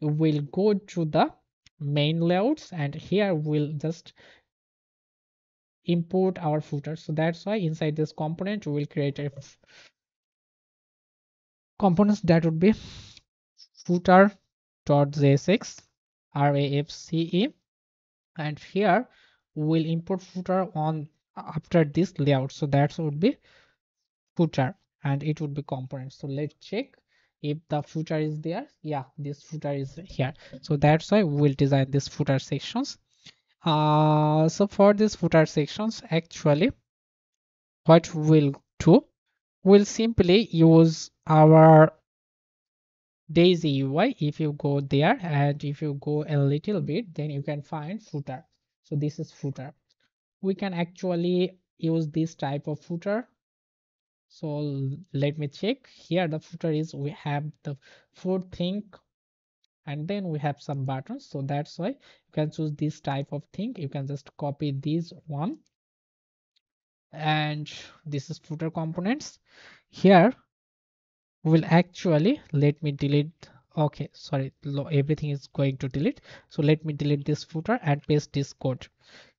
we'll go to the main layouts and here we'll just import our footer. So that's why inside this component we will create a components that would be footer dot jsx rafce and here we'll import footer on after this layout. So that would be footer and it would be components. So let's check if the footer is there. Yeah this footer is here. So that's why we'll design this footer sections uh so for this footer sections actually what we'll do we'll simply use our daisyUI. If you go there and if you go a little bit then you can find footer. So this is footer. We can actually use this type of footer. So let me check. Here the footer is we have the food thing and then we have some buttons. So that's why you can choose this type of thing. You can just copy this one. And this is footer components. Here will actually let me delete okay sorry everything is going to delete. So let me delete this footer and paste this code.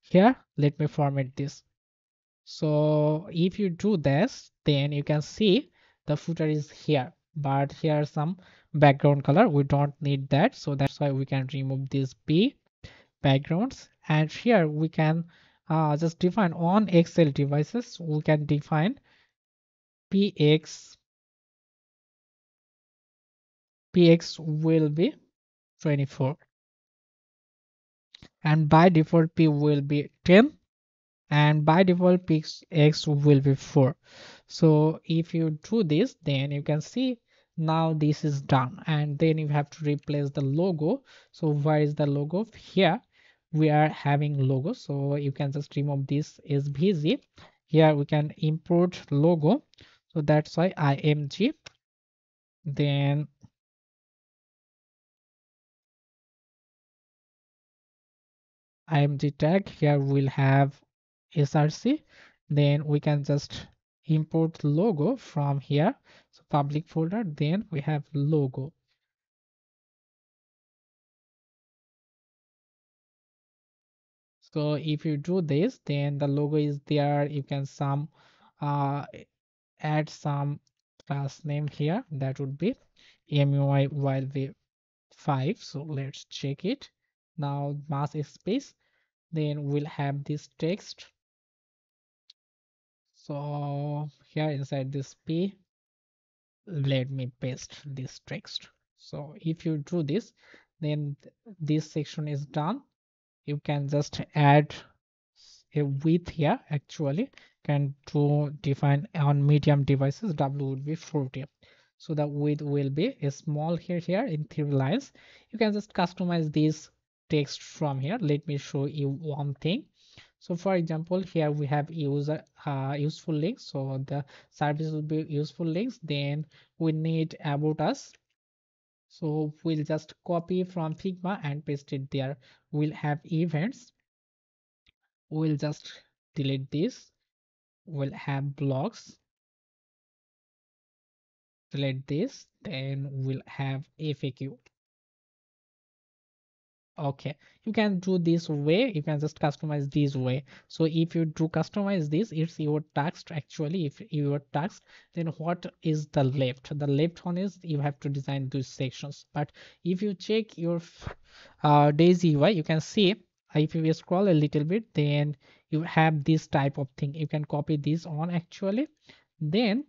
Here let me format this. So if you do this then you can see the footer is here. But here some background color. We don't need that. So that's why we can remove this b backgrounds. And here we can uh, just define on xl devices. We can define px px will be 24 and by default p will be 10 and by default x will be 4 so if you do this then you can see now this is done. And then you have to replace the logo. So where is the logo? Here. We are having logo. So you can just remove this. Svg here we can import logo. So that's why img then img tag. Here we'll have src then we can just import logo from here. So public folder then we have logo. So if you do this then the logo is there. You can some uh, add some class name here. That would be mui while we 5 so let's check it. Now mass space. Then we'll have this text so here inside this p let me paste this text. So if you do this then this section is done. You can just add a width here actually. Can to define on medium devices w would be 40 so the width will be a small here here in three lines. You can just customize this text from here. Let me show you one thing so for example here we have user uh, useful links. So the service will be useful links. Then we need about us. So we'll just copy from figma and paste it there. We'll have events. We'll just delete this. We'll have blocks delete this. Then we'll have faq okay. You can do this way. You can just customize this way. So if you do customize this it's your text actually. If your text then what is the left? The left one is you have to design those sections. But if you check your uh, daisyUI you can see if you scroll a little bit then you have this type of thing. You can copy this on actually. Then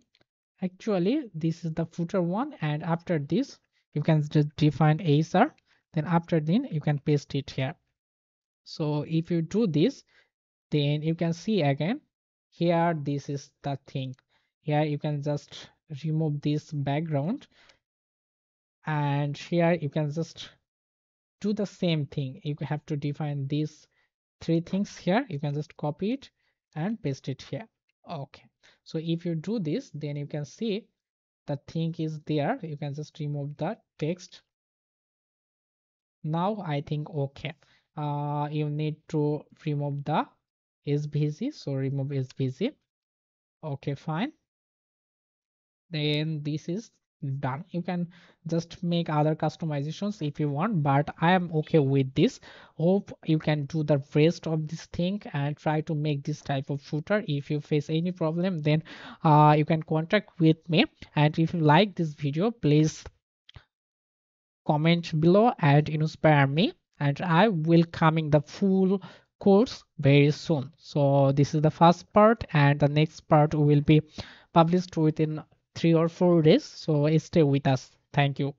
actually this is the footer one. And after this you can just define asr then after then you can paste it here. So if you do this then you can see again here this is the thing. Here you can just remove this background and here you can just do the same thing. You have to define these three things here. You can just copy it and paste it here. Okay. So if you do this then you can see the thing is there. You can just remove the text now i think okay. Uh you need to remove the svg so remove svg okay fine. Then this is done. You can just make other customizations if you want but i am okay with this. Hope you can do the rest of this thing and try to make this type of footer if you face any problem then uh, you can contact with me. And if you like this video please comment below and inspire me and i will coming the full course very soon. So this is the first part and the next part will be published within three or four days. So stay with us. Thank you